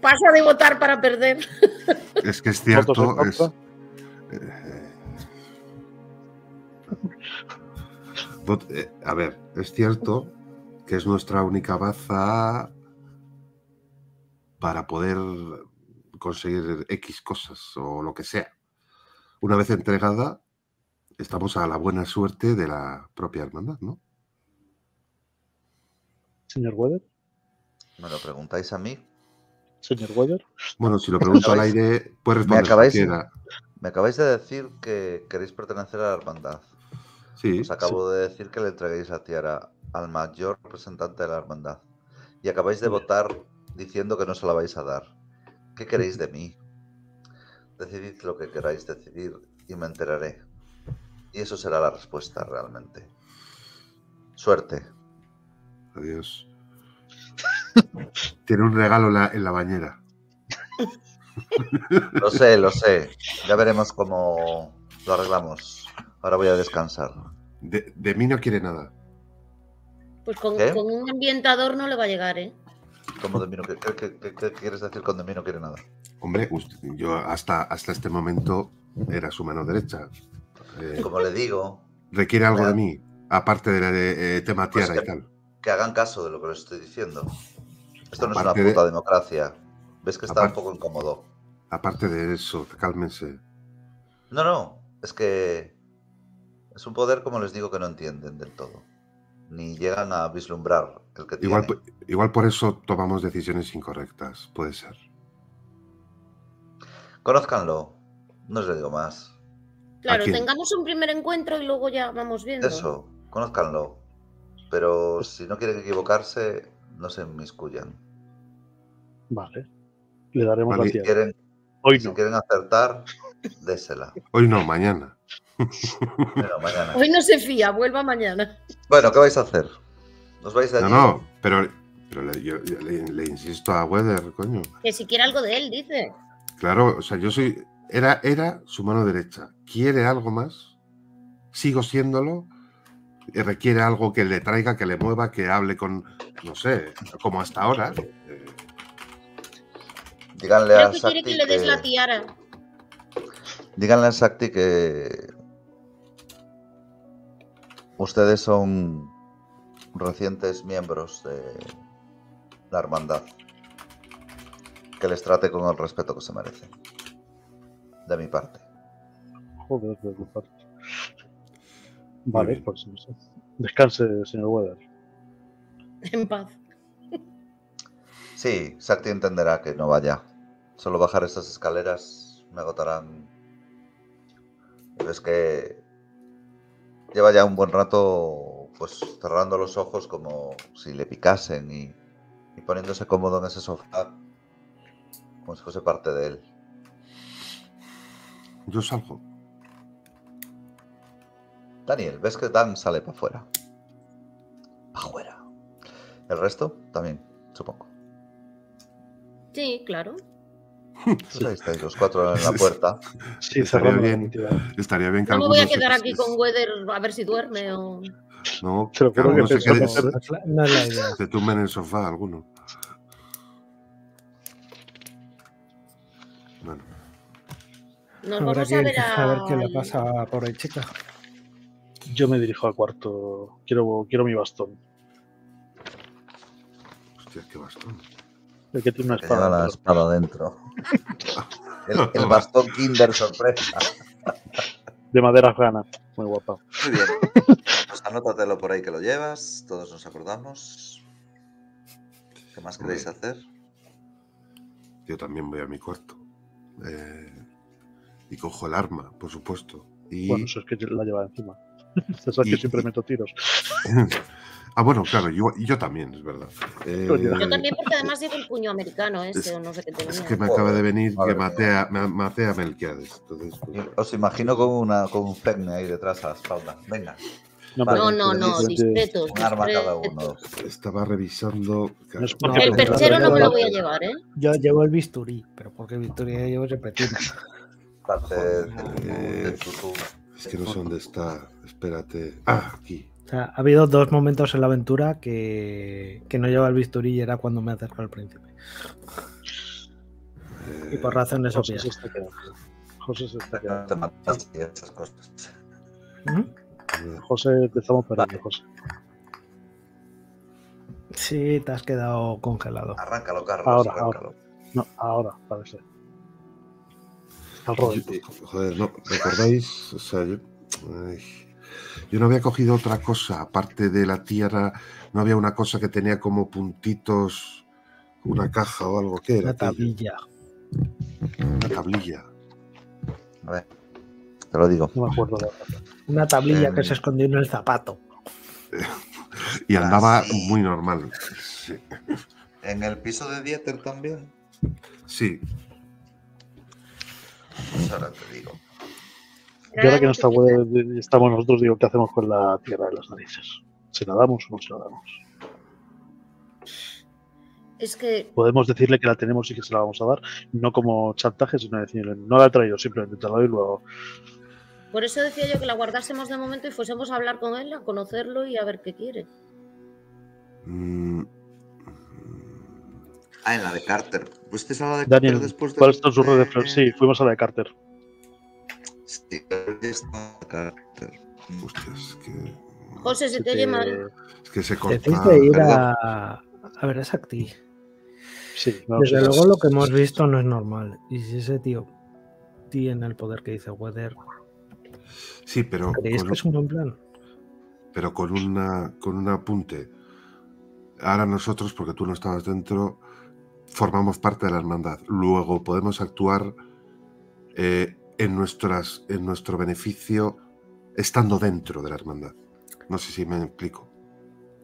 Pasa de votar para perder. es que es ¿Votos en cierto. Es, eh, a ver, es cierto que es nuestra única baza para poder conseguir X cosas o lo que sea. Una vez entregada, estamos a la buena suerte de la propia hermandad, ¿no? Señor Weather. ¿Me lo preguntáis a mí? Señor Weather. Bueno, si lo pregunto al acabáis- aire, me responder acabáis- cualquiera. Me acabáis de decir que queréis pertenecer a la hermandad. Sí, Os acabo de decir que le entreguéis la tiara al mayor representante de la hermandad. Y acabáis de votar diciendo que no se la vais a dar. ¿Qué queréis de mí? Decidid lo que queráis decidir y me enteraré. Y eso será la respuesta realmente. Suerte. adiós. Tiene un regalo la, en la bañera. Lo sé, lo sé. Ya veremos cómo lo arreglamos. Ahora voy a descansar. De, de mí no quiere nada. Pues con, un ambientador no le va a llegar, ¿eh? ¿Cómo de mí no quiere- qué, qué- qué- qué quieres decir con de mí no quiere nada? Hombre, yo hasta, hasta este momento era su mano derecha. Eh, Como le digo, requiere algo de mí, aparte del eh, tema Pues tiara y tal. que hagan caso de lo que les estoy diciendo. Esto no es una de- puta democracia. ¿Ves que está un poco incómodo? Aparte de eso, cálmense. No, no, es que es un poder como les digo que no entienden del todo. Ni llegan a vislumbrar el que Igual, tienen. po- igual por eso tomamos decisiones incorrectas, puede ser. Conózcanlo, no os le digo más. Claro, tengamos un primer encuentro y luego ya vamos viendo. Eso, conózcanlo. Pero si no quieren equivocarse, no se inmiscuyan. Vale. Le daremos Vale. la Si quieren, Hoy si no. quieren acertar, désela. Hoy no, mañana. Bueno, mañana. Hoy no se fía, vuelva mañana. Bueno, ¿qué vais a hacer? ¿Os vais de No, no, pero, pero le, yo- yo le- le insisto a Weather, coño. Que si quiere algo de él, dice. Claro, o sea, yo soy era, era su mano derecha. ¿Quiere algo más? ¿Sigo siéndolo? y requiere algo que le traiga, que le mueva, que hable con, no sé, como hasta ahora. Eh, Díganle Creo a que quiere que le des la tiara. Díganle a Sakti que ustedes son recientes miembros de la hermandad. Que les trate con el respeto que se merecen. De mi parte. Joder, de tu parte. Vale, pues no sé. Descanse, señor Weather. En paz. Sí, Sakti entenderá que no vaya. Solo bajar estas escaleras me agotarán. Y ves que lleva ya un buen rato pues cerrando los ojos como si le picasen y, y poniéndose cómodo en ese sofá como si fuese parte de él. Yo salgo. Daniel, ves que Dan sale para afuera. Afuera. El resto también, supongo. Sí, claro. Pues ahí estáis los cuatro en la puerta. Sí, Estaría bien. Estaría bien que No me voy a se- quedar aquí se- con Weather a ver si duerme o. No, Te lo que que se queden, la- no se tumben en el sofá, alguno. Bueno, Nos Habrá vamos a ver a. a ver qué le pasa por ahí, chica. Yo me dirijo al cuarto. Quiero, quiero mi bastón. hostia, qué bastón. El que tiene una Que lleva espada. la espada dentro. El, el bastón Kinder sorpresa. De madera afgana. Muy guapa. Muy bien. Pues anótatelo por ahí que lo llevas. Todos nos acordamos. ¿Qué más queréis Muy hacer? Yo también voy a mi cuarto. Eh, y cojo el arma, por supuesto. Y... Bueno, eso es que la lleva encima. Usted sabe Y- que siempre meto tiros. ah, bueno, claro, yo, yo también, es verdad. Eh. Yo también, porque además llevo el puño americano ese Es- o no sé qué tenía. Es que me acaba de venir Madre que maté a, me- maté a Melquiades. Entonces, pues, Os imagino con, una, con un Fegne ahí detrás a la espalda. Venga, No, Vale, No, no, no, discretos. un arma cada uno. estaba revisando. No es No, porque El perchero no me lo voy a llevar, ¿eh? Yo llevo el bisturí, pero porque el bisturí ya llevo repetido. Parte de, de tu- tu- Es que no sé dónde está. Espérate. Ah, aquí. O sea, ha habido dos momentos en la aventura que, que no lleva el bisturí y era cuando me acerco al príncipe. Eh, Y por razones José obvias. se está quedando. José se está no quedando. te matas y esas cosas. ¿Mm? eh, José, te estamos perdiendo, José. Sí, te has quedado congelado. Arráncalo, Carlos. Ahora, arráncalo. No, ahora, parece. Al Robin. yo- joder, no, ¿recordáis? O sea, yo, ay, yo no había cogido otra cosa, aparte de la tierra, no había una cosa que tenía como puntitos, una caja o algo que era. Una tablilla. Una tablilla. A ver, te lo digo. No me acuerdo de. Una tablilla Em. que se escondió en el zapato. Y andaba Ah, sí. muy normal. Sí. ¿En el piso de Dieter también? sí. Pues ahora te digo. Y ahora que no está y estamos nosotros, digo, ¿qué hacemos con la tierra de las narices? ¿Se la damos o no se la damos? Es que Podemos decirle que la tenemos y que se la vamos a dar, no como chantaje, sino decirle, no la he traído, simplemente te la doy y luego. por eso decía yo que la guardásemos de momento y fuésemos a hablar con él, a conocerlo y a ver qué quiere. Mm, Ah, en la de Carter. ¿Fuiste a la de Daniel, Carter después de... ¿cuál es tu red de flores? Sí, fuimos a la de Carter. Sí, está es que, José, se Se te oye mal. es que se corta. ir a, a ver a Sakti. Sí, no, Desde sí, luego lo que hemos visto no es normal. Y si ese tío tiene el poder que dice Weather, Sí, pero ¿creéis que es un buen plan? pero con una con un apunte. Ahora nosotros, porque tú no estabas dentro, formamos parte de la hermandad. Luego podemos actuar eh, en nuestras en nuestro beneficio estando dentro de la hermandad. No sé si me explico.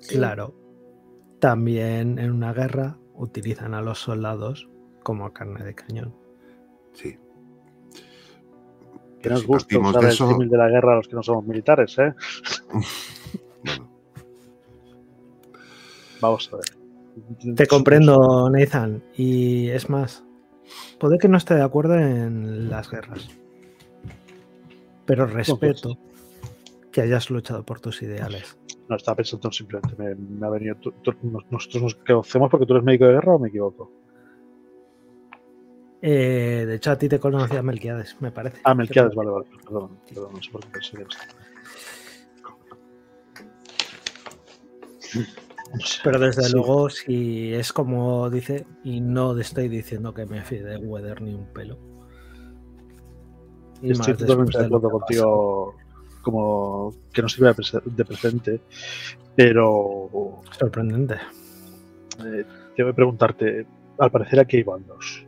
Claro. También en una guerra utilizan a los soldados como carne de cañón. Sí. que Pero nos si gusta partimos usar de el eso, símil de la guerra a los que no somos militares, ¿eh? bueno, Vamos a ver. Te comprendo, Nathan. Y es más, puede que no esté de acuerdo en las guerras. Pero respeto que hayas luchado por tus ideales. No, estaba pensando simplemente, me, me ha venido. tú- tú- nos- nosotros nos conocemos porque tú eres médico de guerra o me equivoco. Eh, de hecho, a ti te conocía Melquiades, me parece. Ah, Melquiades, vale, vale. Perdón, perdón, no sé por qué sé. Pero desde Sí. luego, si es como dice, y no estoy diciendo que me fíe de Weather ni un pelo. Estoy totalmente después de acuerdo contigo, como que no sirve de prese- de presente, pero. Sorprendente. eh, tengo que preguntarte, al parecer aquí hay bandos.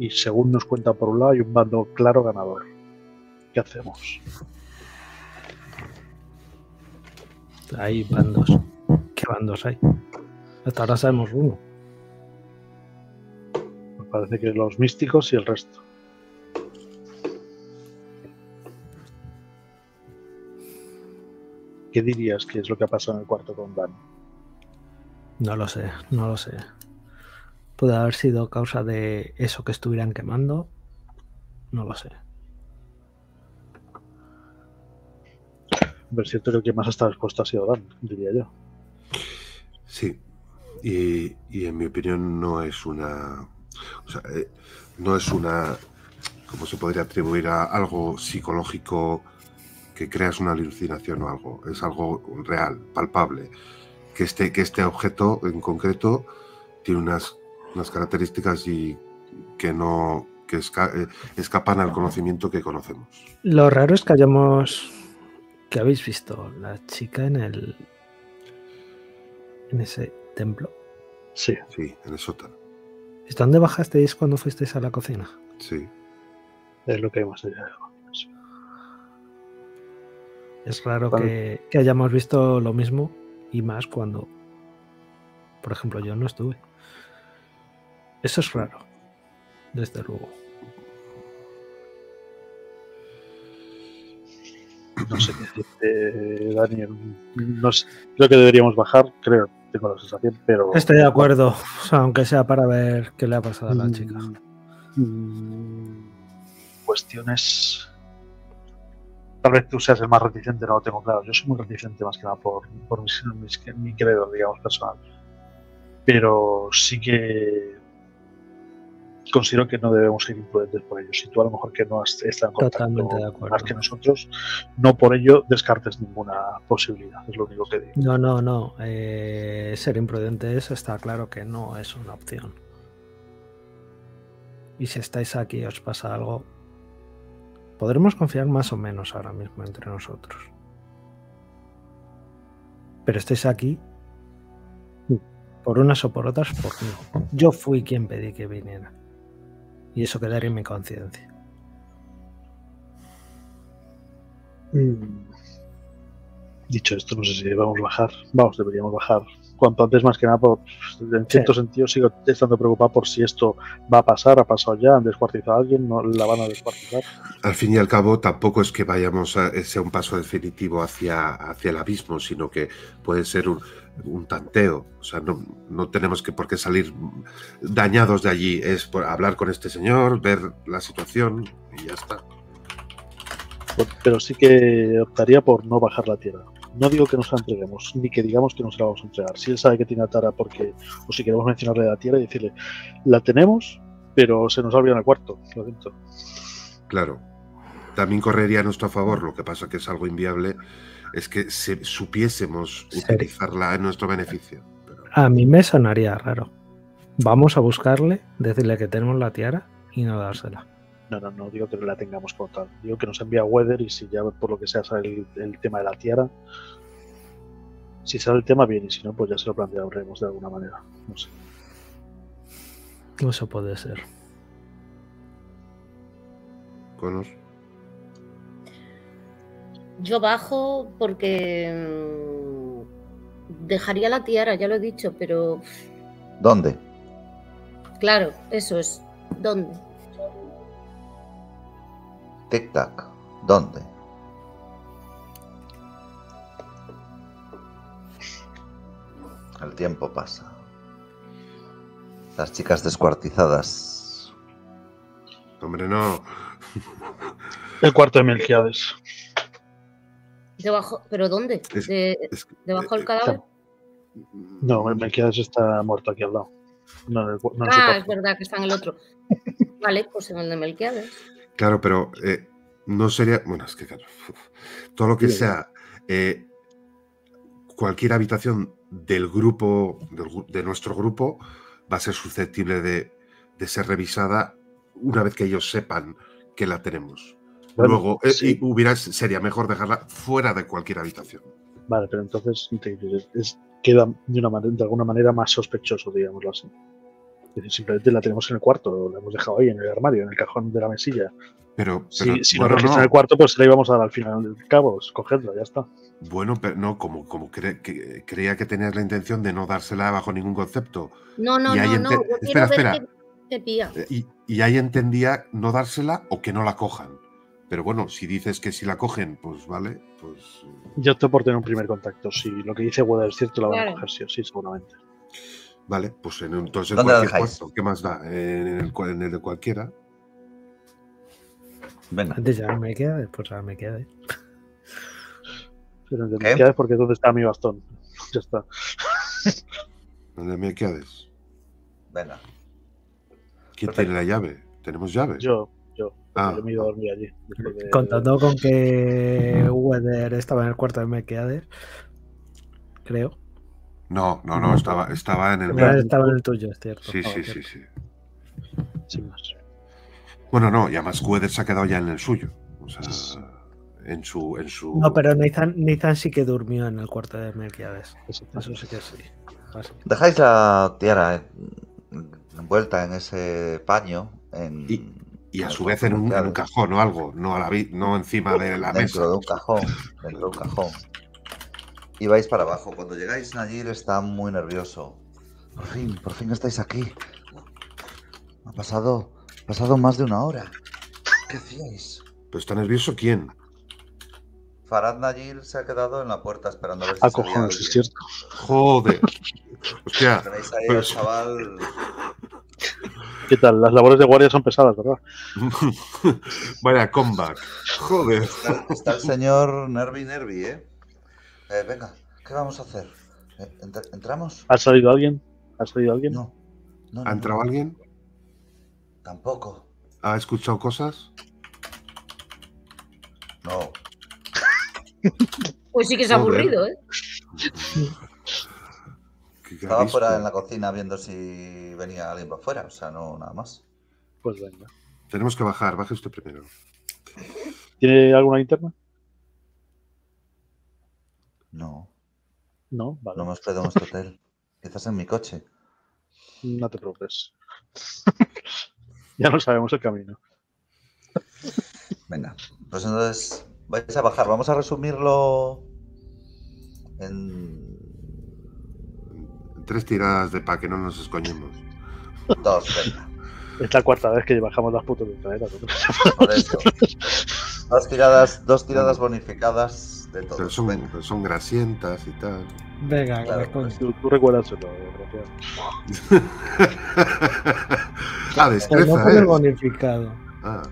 Y según nos cuenta por un lado, hay un bando claro ganador. ¿Qué hacemos? Hay bandos. ¿Qué bandos hay? Hasta ahora sabemos uno. Me parece que los místicos y el resto. ¿Qué dirías que es lo que ha pasado en el cuarto con Dan? No lo sé, no lo sé. Puede haber sido causa de eso que estuvieran quemando. No lo sé. Pero es cierto que el que más está expuesto ha sido Dan, diría yo. Sí. Y, y en mi opinión no es una. O sea, eh, no es una. ¿Cómo se podría atribuir a algo psicológico que creas una alucinación o algo? Es algo real, palpable. Que este, que este objeto en concreto tiene unas, unas características y que no. que esca- eh, escapan al conocimiento que conocemos. Lo raro es que hayamos. que habéis visto la chica en el. en ese templo. Sí, Sí, en el sótano. ¿Y dónde bajasteis cuando fuisteis a la cocina? Sí. es lo que más allá. Es raro que, que hayamos visto lo mismo y más cuando, por ejemplo, yo no estuve. Eso es raro, desde luego. No sé qué decirte, Daniel. No sé, creo que deberíamos bajar, creo, tengo la sensación, pero. Estoy de acuerdo, o sea, aunque sea para ver qué le ha pasado a la chica. Mm, Cuestiones. Tal vez tú seas el más reticente, no lo tengo claro. Yo soy muy reticente más que nada por, por mis- mis- mi credo, digamos, personal. Pero sí que considero que no debemos ser imprudentes por ello. Si tú a lo mejor que no has estado en contacto Totalmente de acuerdo. más que nosotros, no por ello descartes ninguna posibilidad. Es lo único que digo. No, no, no. eh, ser imprudentes está claro que no es una opción. Y si estáis aquí y os pasa algo, podremos confiar más o menos ahora mismo entre nosotros. Pero estáis aquí por unas o por otras por mí. Yo fui quien pedí que viniera. Y eso quedaría en mi conciencia. Dicho esto, no sé si debemos bajar. Vamos, deberíamos bajar. Cuanto antes, más que nada, por, en cierto sentido, sigo estando preocupado por si esto va a pasar, ha pasado ya, han descuartizado a alguien, no la van a descuartizar. Al fin y al cabo, tampoco es que vayamos a sea un paso definitivo hacia, hacia el abismo, sino que puede ser un, un tanteo. O sea, no, no tenemos que por qué salir dañados de allí. Es por hablar con este señor, ver la situación y ya está. Pero sí que optaría por no bajar la tierra. No digo que nos la entreguemos, ni que digamos que nos la vamos a entregar. Si él sabe que tiene a Tara, porque, o si queremos mencionarle la tierra y decirle, la tenemos, pero se nos ha olvidado en el cuarto. Lo siento. Claro. También correría a nuestro favor, lo que pasa que es algo inviable, es que se, supiésemos Sí. utilizarla en nuestro beneficio. Pero, A mí me sonaría raro. Vamos a buscarle, decirle que tenemos la tiara y no dársela. No, no, no digo que no la tengamos como tal. Digo que nos envía Weather y si ya por lo que sea sale el, el tema de la tierra, si sale el tema bien y si no, pues ya se lo plantearemos de alguna manera. No sé. Eso puede ser. Connor, Yo bajo porque mm, dejaría la tiara, ya lo he dicho, pero ¿Dónde? claro, eso es. ¿Dónde? Tic-tac. ¿Dónde? El tiempo pasa. Las chicas descuartizadas. Hombre, no. El cuarto de Melquiades. Debajo, ¿Pero dónde? Es- De- es- ¿Debajo del eh, cadáver? No, Melquiades está muerto aquí al lado. No, no ah, es verdad que está en el otro. Vale, pues en el de Melquiades. Claro, pero eh, no sería. Bueno, es que claro. Todo lo que sea eh, cualquier habitación del grupo, del de nuestro grupo, va a ser susceptible de, de ser revisada una vez que ellos sepan que la tenemos. Bueno, Luego, eh, sí. y hubiera, sería mejor dejarla fuera de cualquier habitación. Vale, pero entonces es- queda de, una de alguna manera más sospechoso, digámoslo así. Simplemente la tenemos en el cuarto, la hemos dejado ahí en el armario, en el cajón de la mesilla. Pero, Si, pero, si bueno, no registra en el cuarto, pues se la íbamos a dar al final del cabo, cogerla, ya está. Bueno, pero no, como, como cre- que- creía que tenías la intención de no dársela bajo ningún concepto. No, no, Y ahí no, no. espera, espera. Eh, Y, y ahí entendía no dársela o que no la cojan. Pero bueno, si dices que si la cogen, pues vale, pues eh, Yo opto por tener un primer contacto. Si lo que dice Weather es cierto, la van Claro. a coger sí o sí, seguramente. Vale, pues en, entonces en ¿Dónde la cualquier cuarto, ¿qué más da? En el, cua- en el de cualquiera. Venga. Antes ya me queda, después ya me queda. Pero en ¿Qué? Melquiades, porque es donde está mi bastón. Ya está. ¿Dónde me quedes? Venga. ¿Quién Perfecto. tiene la llave? ¿Tenemos llave? Yo, yo, Ah, yo me he ido a dormir allí. de- Contando con que Weather estaba en el cuarto de Melquiades, creo. No, no, no, estaba, estaba en el. Estaba en el tuyo, es cierto. Sí, sí, sí, sí. Sin más. Bueno, no, y además Weather se ha quedado ya en el suyo. O sea, en su. En su... No, pero Nathan, Nathan sí que durmió en el cuarto de Melquiades. Eso sí que sí. Así. Dejáis la tiara en- envuelta en ese paño. En, Y- Y a su vez en un, en un comercial, cajón o algo, no, a la no encima de la mesa. dentro de un cajón. Dentro de un cajón. Y vais para abajo. Cuando llegáis, Nayir está muy nervioso. Por fin, por fin estáis aquí. Ha pasado, ha pasado más de una hora. ¿Qué hacíais? ¿Pero está nervioso quién? Farad Nayir se ha quedado en la puerta esperando a ver si Ah, cojones, es cierto. Joder. Hostia, Tenéis ahí Pero al sí. chaval ¿Qué tal? Las labores de guardia son pesadas, ¿verdad? vaya comeback. Joder. Está, está el señor Nervi Nervi, ¿eh? Eh, Venga, ¿qué vamos a hacer? Eh, entr- ¿Entramos? ¿Ha salido alguien? ¿Ha salido alguien? No. no, no, ¿Ha entrado no, alguien? Tampoco. ¿Ha escuchado cosas? No. Pues sí que es aburrido, ¿eh? ¿Qué- qué ha Estaba fuera en la cocina viendo si venía alguien para afuera, o sea, no, nada más. Pues venga. Tenemos que bajar, baje usted primero. ¿Tiene alguna linterna? No, No, vale. no hemos quedado en este hotel. Quizás en mi coche. No te preocupes. ya no sabemos el camino. Venga, pues entonces vais a bajar. Vamos a resumirlo en Tres tiradas de pa' que no nos escoñemos. dos, venga. Es la cuarta vez que bajamos las putas escaleras. ¿no? Por eso. Dos tiradas, dos tiradas bonificadas de Pero son, Venga. pero son grasientas y tal. Venga, Claro, coño. Tú, tú recuérdaselo, Rafael. ah, Pero no destreza, el ¿eh? bonificado. Ah,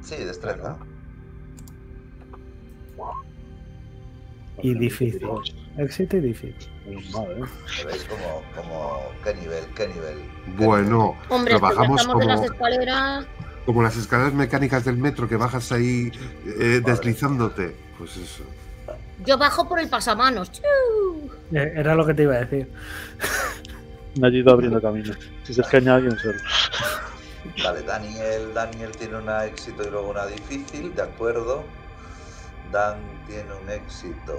Sí, destreza. Y difícil. Éxito y difícil. Madre, ¿eh? ¿Veis como, como qué nivel, qué nivel? bueno, Hombre, pero es que ya bajamos estamos de las como, escaleras. como las escaleras mecánicas del metro que bajas ahí eh, deslizándote. Pues eso. Yo bajo por el pasamanos. Eh, Era lo que te iba a decir. Me ha ido abriendo camino. Si se escaña alguien, se... Vale, Daniel, Daniel tiene una éxito y luego una difícil, de acuerdo. Dan tiene un éxito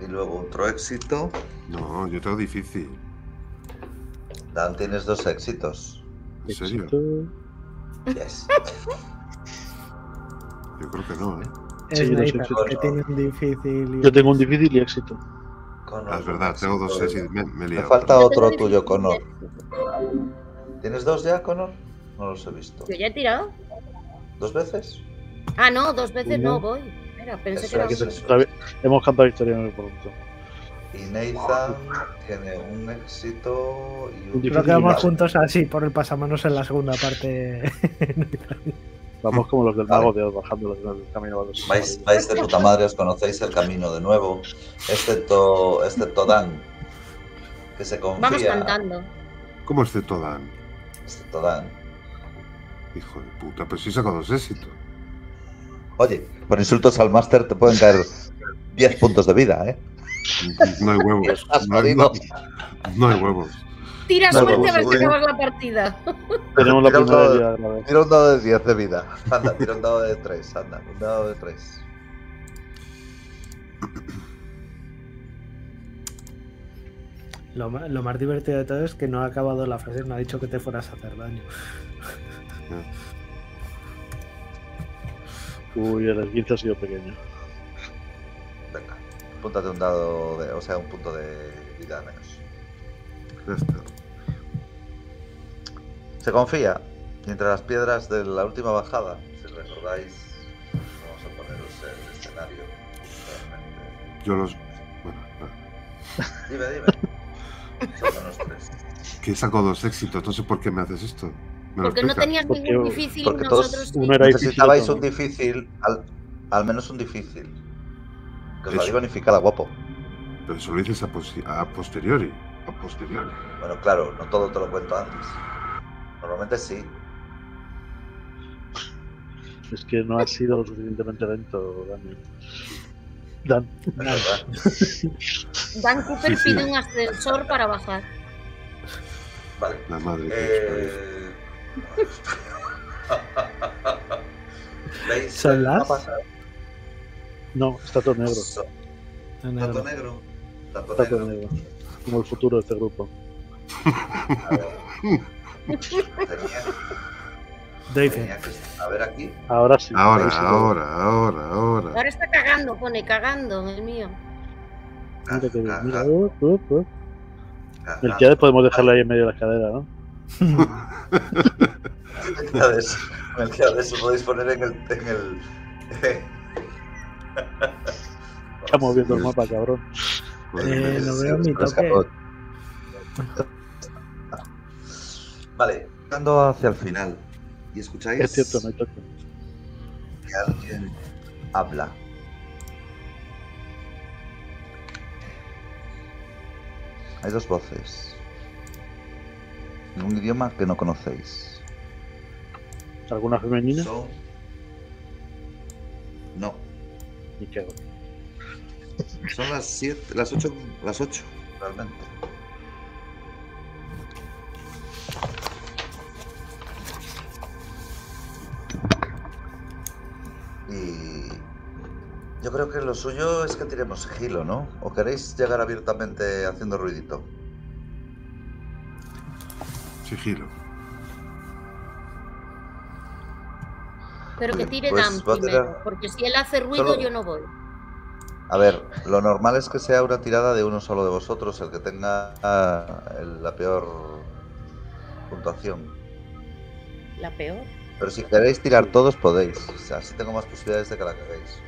y luego otro éxito. No, yo tengo difícil. Dan tienes dos éxitos. ¿En serio? Yes. Yo creo que no, ¿eh? Es Sí, yo que tiene un difícil. y- Yo tengo un difícil y éxito. Connor, Ah, es verdad, un tengo dos éxito. éxitos. Me, me Me falta otro tuyo, Connor. ¿Tienes dos ya, Connor? No los he visto. Yo ya he tirado. ¿Dos veces? Ah, no, dos veces Uno. no voy. Espera, pensé Eso que era vez, Hemos cantado historia en el pronto. Y Nathan tiene un éxito y un Un Creo que vamos juntos así por el pasamanos en la segunda parte. Vamos como los del Vale. mago de Oz, bajando los del camino a los Vais, vais de puta madre, os conocéis el camino de nuevo, excepto, excepto Dan, que se confía. Vamos cantando. ¿Cómo es de Todan? Excepto Dan. Hijo de puta, pero si saco dos éxitos. Oye, por insultos al máster te pueden caer 10 puntos de vida, ¿eh? No hay huevos. No hay, jodido. no hay huevos. Tira No, suerte a ver si acabas la partida. Tenemos la Tira un primera dado- día de. Tira un dado de 10 de vida. Anda, tira un dado de 3, anda, un dado de 3. Lo, lo más divertido de todo es que no ha acabado la frase, no ha dicho que te fueras a hacer daño. Uy, el esguince ha sido pequeño. Venga, apúntate un dado, de, o sea, un punto de vida menos. Ya está. Se confía. Y entre las piedras de la última bajada, si recordáis, vamos a poneros el escenario. realmente. Yo los. Bueno, nada. Dime, dime. Son menos tres. que saco dos éxitos. No sé por qué me haces esto. ¿Me lo Porque no tenías Porque- ningún difícil porque todos- nosotros difícil. Necesitabais un difícil, al, al menos un difícil. Que os la Eso. digo guapo. Pero eso lo dices a, posi- a posteriori. A posteriori. Bueno, claro, no todo te lo cuento antes. Normalmente sí. Es que no ha sido lo suficientemente lento, Daniel. Dan, es verdad. Dan Cooper Sí, sí. pide un ascensor para bajar. Vale. La madre que Eh... ¿Son las? no, está todo negro. En Tanto negro. Está todo negro. negro. Como el futuro de este grupo. Que. A ver aquí. Ahora sí. Ahora, sí ahora, ahora, ahora. Ahora está cagando, pone cagando el mío. Mira que bien, Caja, mira. uh, uh, uh. caja. Melquiades podemos dejarle ahí en medio de la escalera, ¿no? Melquiades. Melquiades, lo podéis poner en el. En el Estamos viendo el mapa, cabrón. Eh, lo veo en mi toque. Vale, ando hacia el final. ¿Y escucháis? Es cierto, no hay toque. que alguien habla. Hay dos voces. En un idioma que no conocéis. ¿Alguna femenina? Son... No, Ni qué. Son las siete, las ocho, las ocho, realmente. Y yo creo que lo suyo es que tiremos sigilo, ¿no? ¿O queréis llegar abiertamente haciendo ruidito? Sigilo. Pero que tire pues Dan primero. tirar- Porque si él hace ruido, Solo- yo no voy. A ver, lo normal es que sea una tirada de uno solo de vosotros, el que tenga ah, la peor puntuación. La peor. Pero si queréis tirar todos, podéis. O sea, así tengo más posibilidades de que la caguéis.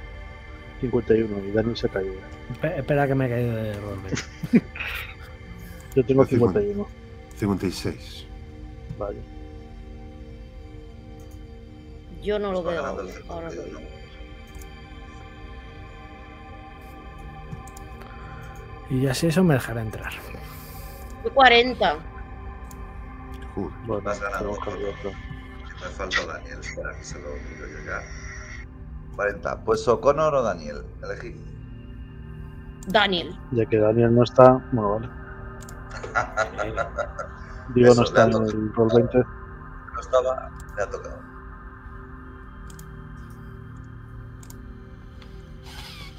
51 y Daniel se ha caído. Espe- Espera que me he caído de rolme. Yo tengo Yo tengo- 51. 56. Vale. Yo no lo veo ganando el ahora. 51. Y así eso me dejará entrar. Yo 40. Joder. Bueno, hacer otro. Me falta Daniel, espera que se lo miro yo ya. 40. Pues O'Connor o Daniel, elegid. Daniel. Ya que Daniel no está, bueno, vale. Digo, Eso, no está en le el rol 20. No estaba, me ha tocado.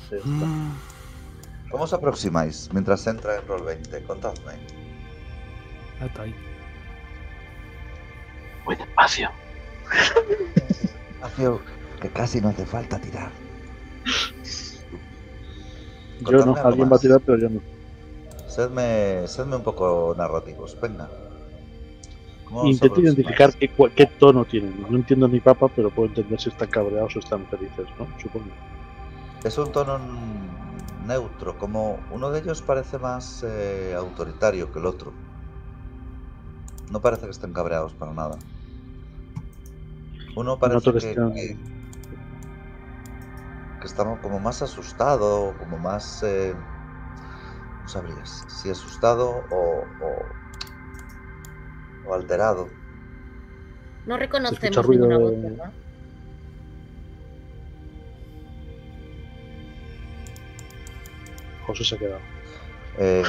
Ya está. Mm, ¿Cómo os aproximáis mientras entra en Roll 20? Contadme. Está ahí. Muy despacio. Hace que casi no hace falta tirar. Yo no, alguien va a tirar, pero yo no. Sedme, sedme un poco narrativos, venga. ¿Cómo os Intento identificar qué, qué tono tienen. No entiendo ni papa, pero puedo entender si están cabreados o están felices, ¿no? Supongo. Es un tono neutro, como uno de ellos parece más eh, autoritario que el otro. No parece que estén cabreados para nada. Uno parece que está como más asustado, como más... eh, no sabrías si asustado o, o, o alterado. No reconocemos ruido ninguna voz. José se ha quedado. Eh,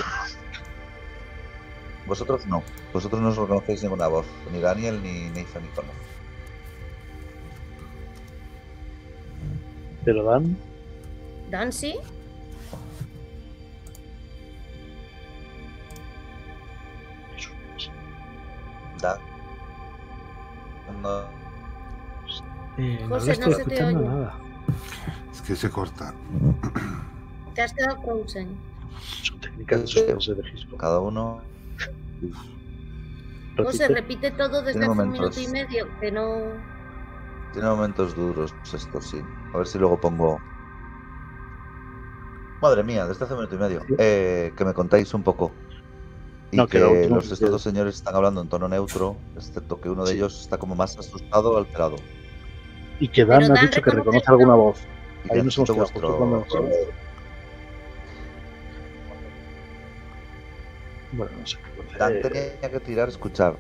vosotros no. Vosotros no os reconocéis ninguna voz. Ni Daniel, ni Nathan, ni Connor. Pero Dan, Dan, sí. Da. No, Eh, no José, no se te oye. nada. Es que se corta. Te has quedado frozen. son técnicas de registro. cada uno. José, Repite. repite todo desde hace un momentos. minuto y medio, que no... Tiene momentos duros esto, sí. A ver si luego pongo. Madre mía, desde hace un minuto y medio. Eh, que me contáis un poco. Y No, que que los que estos dos señores están hablando en tono neutro, excepto que uno de Sí. ellos está como más asustado o alterado. Y que Dan Pero ha Dan dicho que reconoce alguna voz. Y Ahí que nos hemos quedado Bueno, no sé. Dan Eh, tenía que tirar escuchar.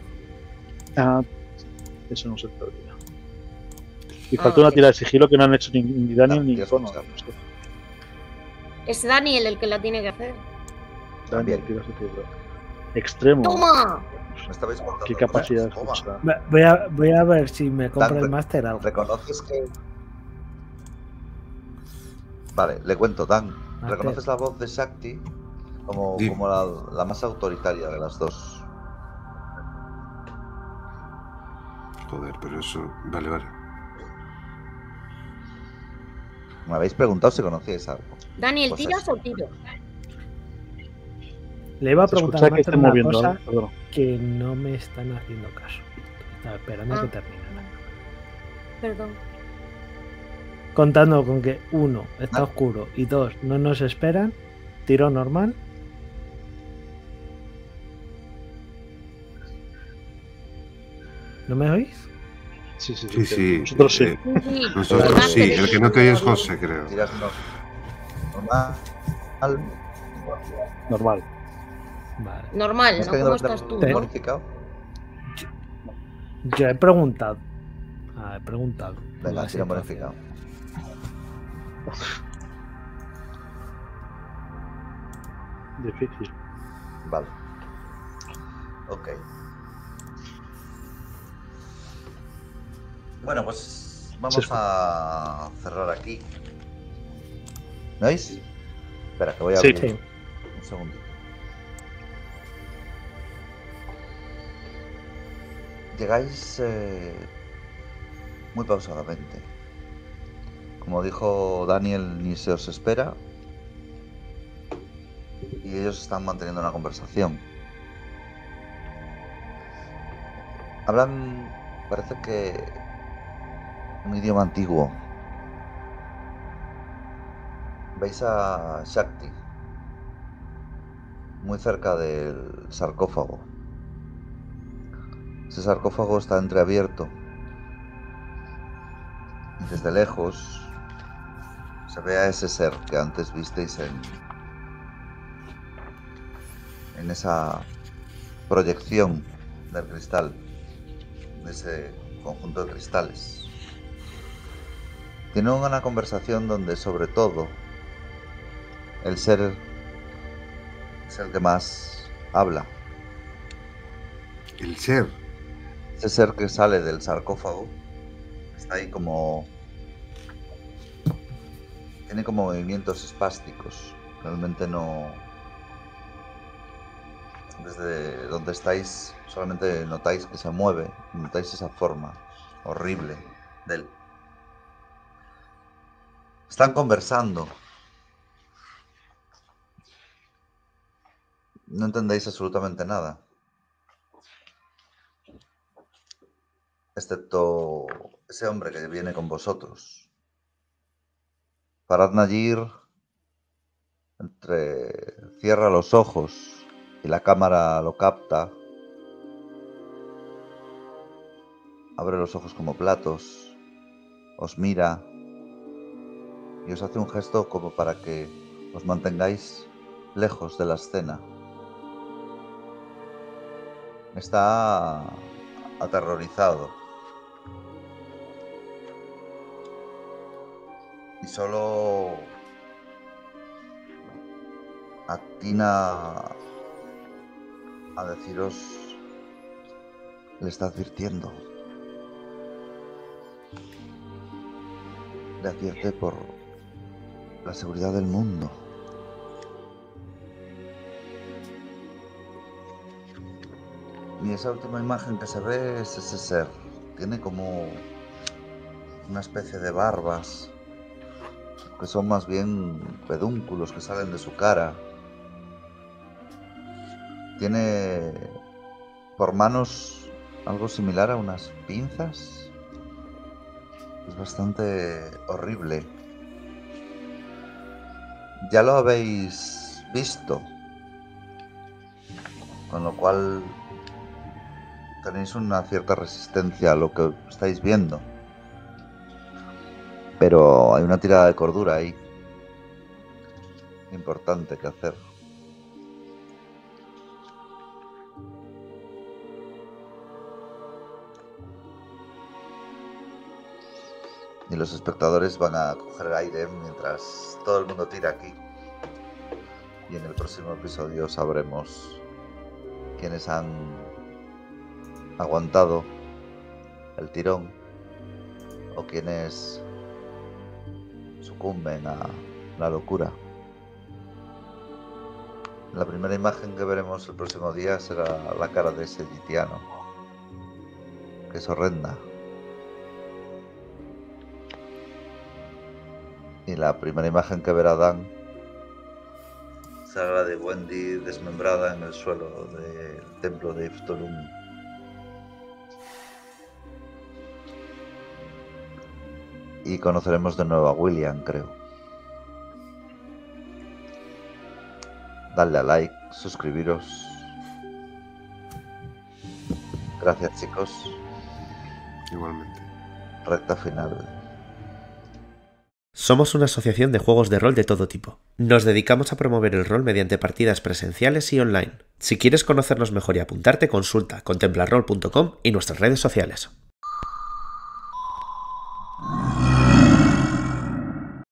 ah, eso no se olvida. Y Ah, falta una ok. tira de sigilo que no han hecho ni, ni Daniel ni Cono. Es Daniel el que la tiene que hacer. Daniel, tira de sigilo. Extremo. ¡Toma! ¿Qué capacidad Voy a, voy a ver si me compro Dan, el máster algo. ¿Reconoces que.? Vale, le cuento, Dan. ¿Reconoces la voz de Shakti como, Dime. como la, la más autoritaria de las dos? Joder, pero eso. Vale, vale. Me habéis preguntado si conocíais algo. Daniel, Pues ¿tiras o tiro? Le iba a preguntar al que una moviendo. cosa ¿no? Que no me están haciendo caso. Estaba esperando a Ah. que terminara. Perdón. Contando con que uno está Ah. oscuro y dos no nos esperan, tiro normal. ¿No me oís? Sí, sí, Sí, sí. Nosotros sí. Sí, nosotros sí. El que no te oye es. José, creo. Normal. Normal. Vale. Normal, ¿Es ¿no? ¿Cómo estás tú? bonificado? Yo he preguntado. Ah, he preguntado. Venga, La tira bonificado. Difícil. Vale. Ok. Bueno, pues vamos Sí. a cerrar aquí. ¿Me oís? Espera, que voy a Sí. abrir Sí. un segundito. Llegáis eh, muy pausadamente. Como dijo Daniel, ni se os espera. Y ellos están manteniendo una conversación. Hablan, parece que, un idioma antiguo. Veis a Shakti, muy cerca del sarcófago. Ese sarcófago está entreabierto. Y desde lejos se ve a ese ser que antes visteis en, en esa proyección del cristal, de ese conjunto de cristales. Tienen una conversación donde sobre todo el ser es el que más habla. El ser. Ese ser que sale del sarcófago está ahí como. Tiene como movimientos espásticos. Realmente no. Desde donde estáis, solamente notáis que se mueve. Notáis esa forma horrible de él. Están conversando. No entendéis absolutamente nada. excepto ese hombre que viene con vosotros. Farad Nayir Entre cierra los ojos y la cámara lo capta. Abre los ojos como platos, os mira y os hace un gesto como para que os mantengáis lejos de la escena. Está aterrorizado. Y solo atina a deciros, le está advirtiendo. Le advierte por la seguridad del mundo. Y esa última imagen que se ve es ese ser. Tiene como una especie de barbas, que son más bien pedúnculos que salen de su cara. Tiene por manos algo similar a unas pinzas. Es bastante horrible. Ya lo habéis visto. Con lo cual tenéis una cierta resistencia a lo que estáis viendo. Pero hay una tirada de cordura ahí. Importante que hacer. Y los espectadores van a coger aire mientras todo el mundo tira aquí. Y en el próximo episodio sabremos quiénes han aguantado el tirón o quienes sucumben a la locura. La primera imagen que veremos el próximo día será la cara de ese gitiano, que es horrenda. Y la primera imagen que verá Dan será la de Wendy desmembrada en el suelo del templo de Iftolum. Y conoceremos de nuevo a William, creo. Dadle a like, suscribiros. Gracias chicos. Igualmente. Recta final. Somos una asociación de juegos de rol de todo tipo. Nos dedicamos a promover el rol mediante partidas presenciales y online. Si quieres conocernos mejor y apuntarte, consulta contemplarrol.com y nuestras redes sociales.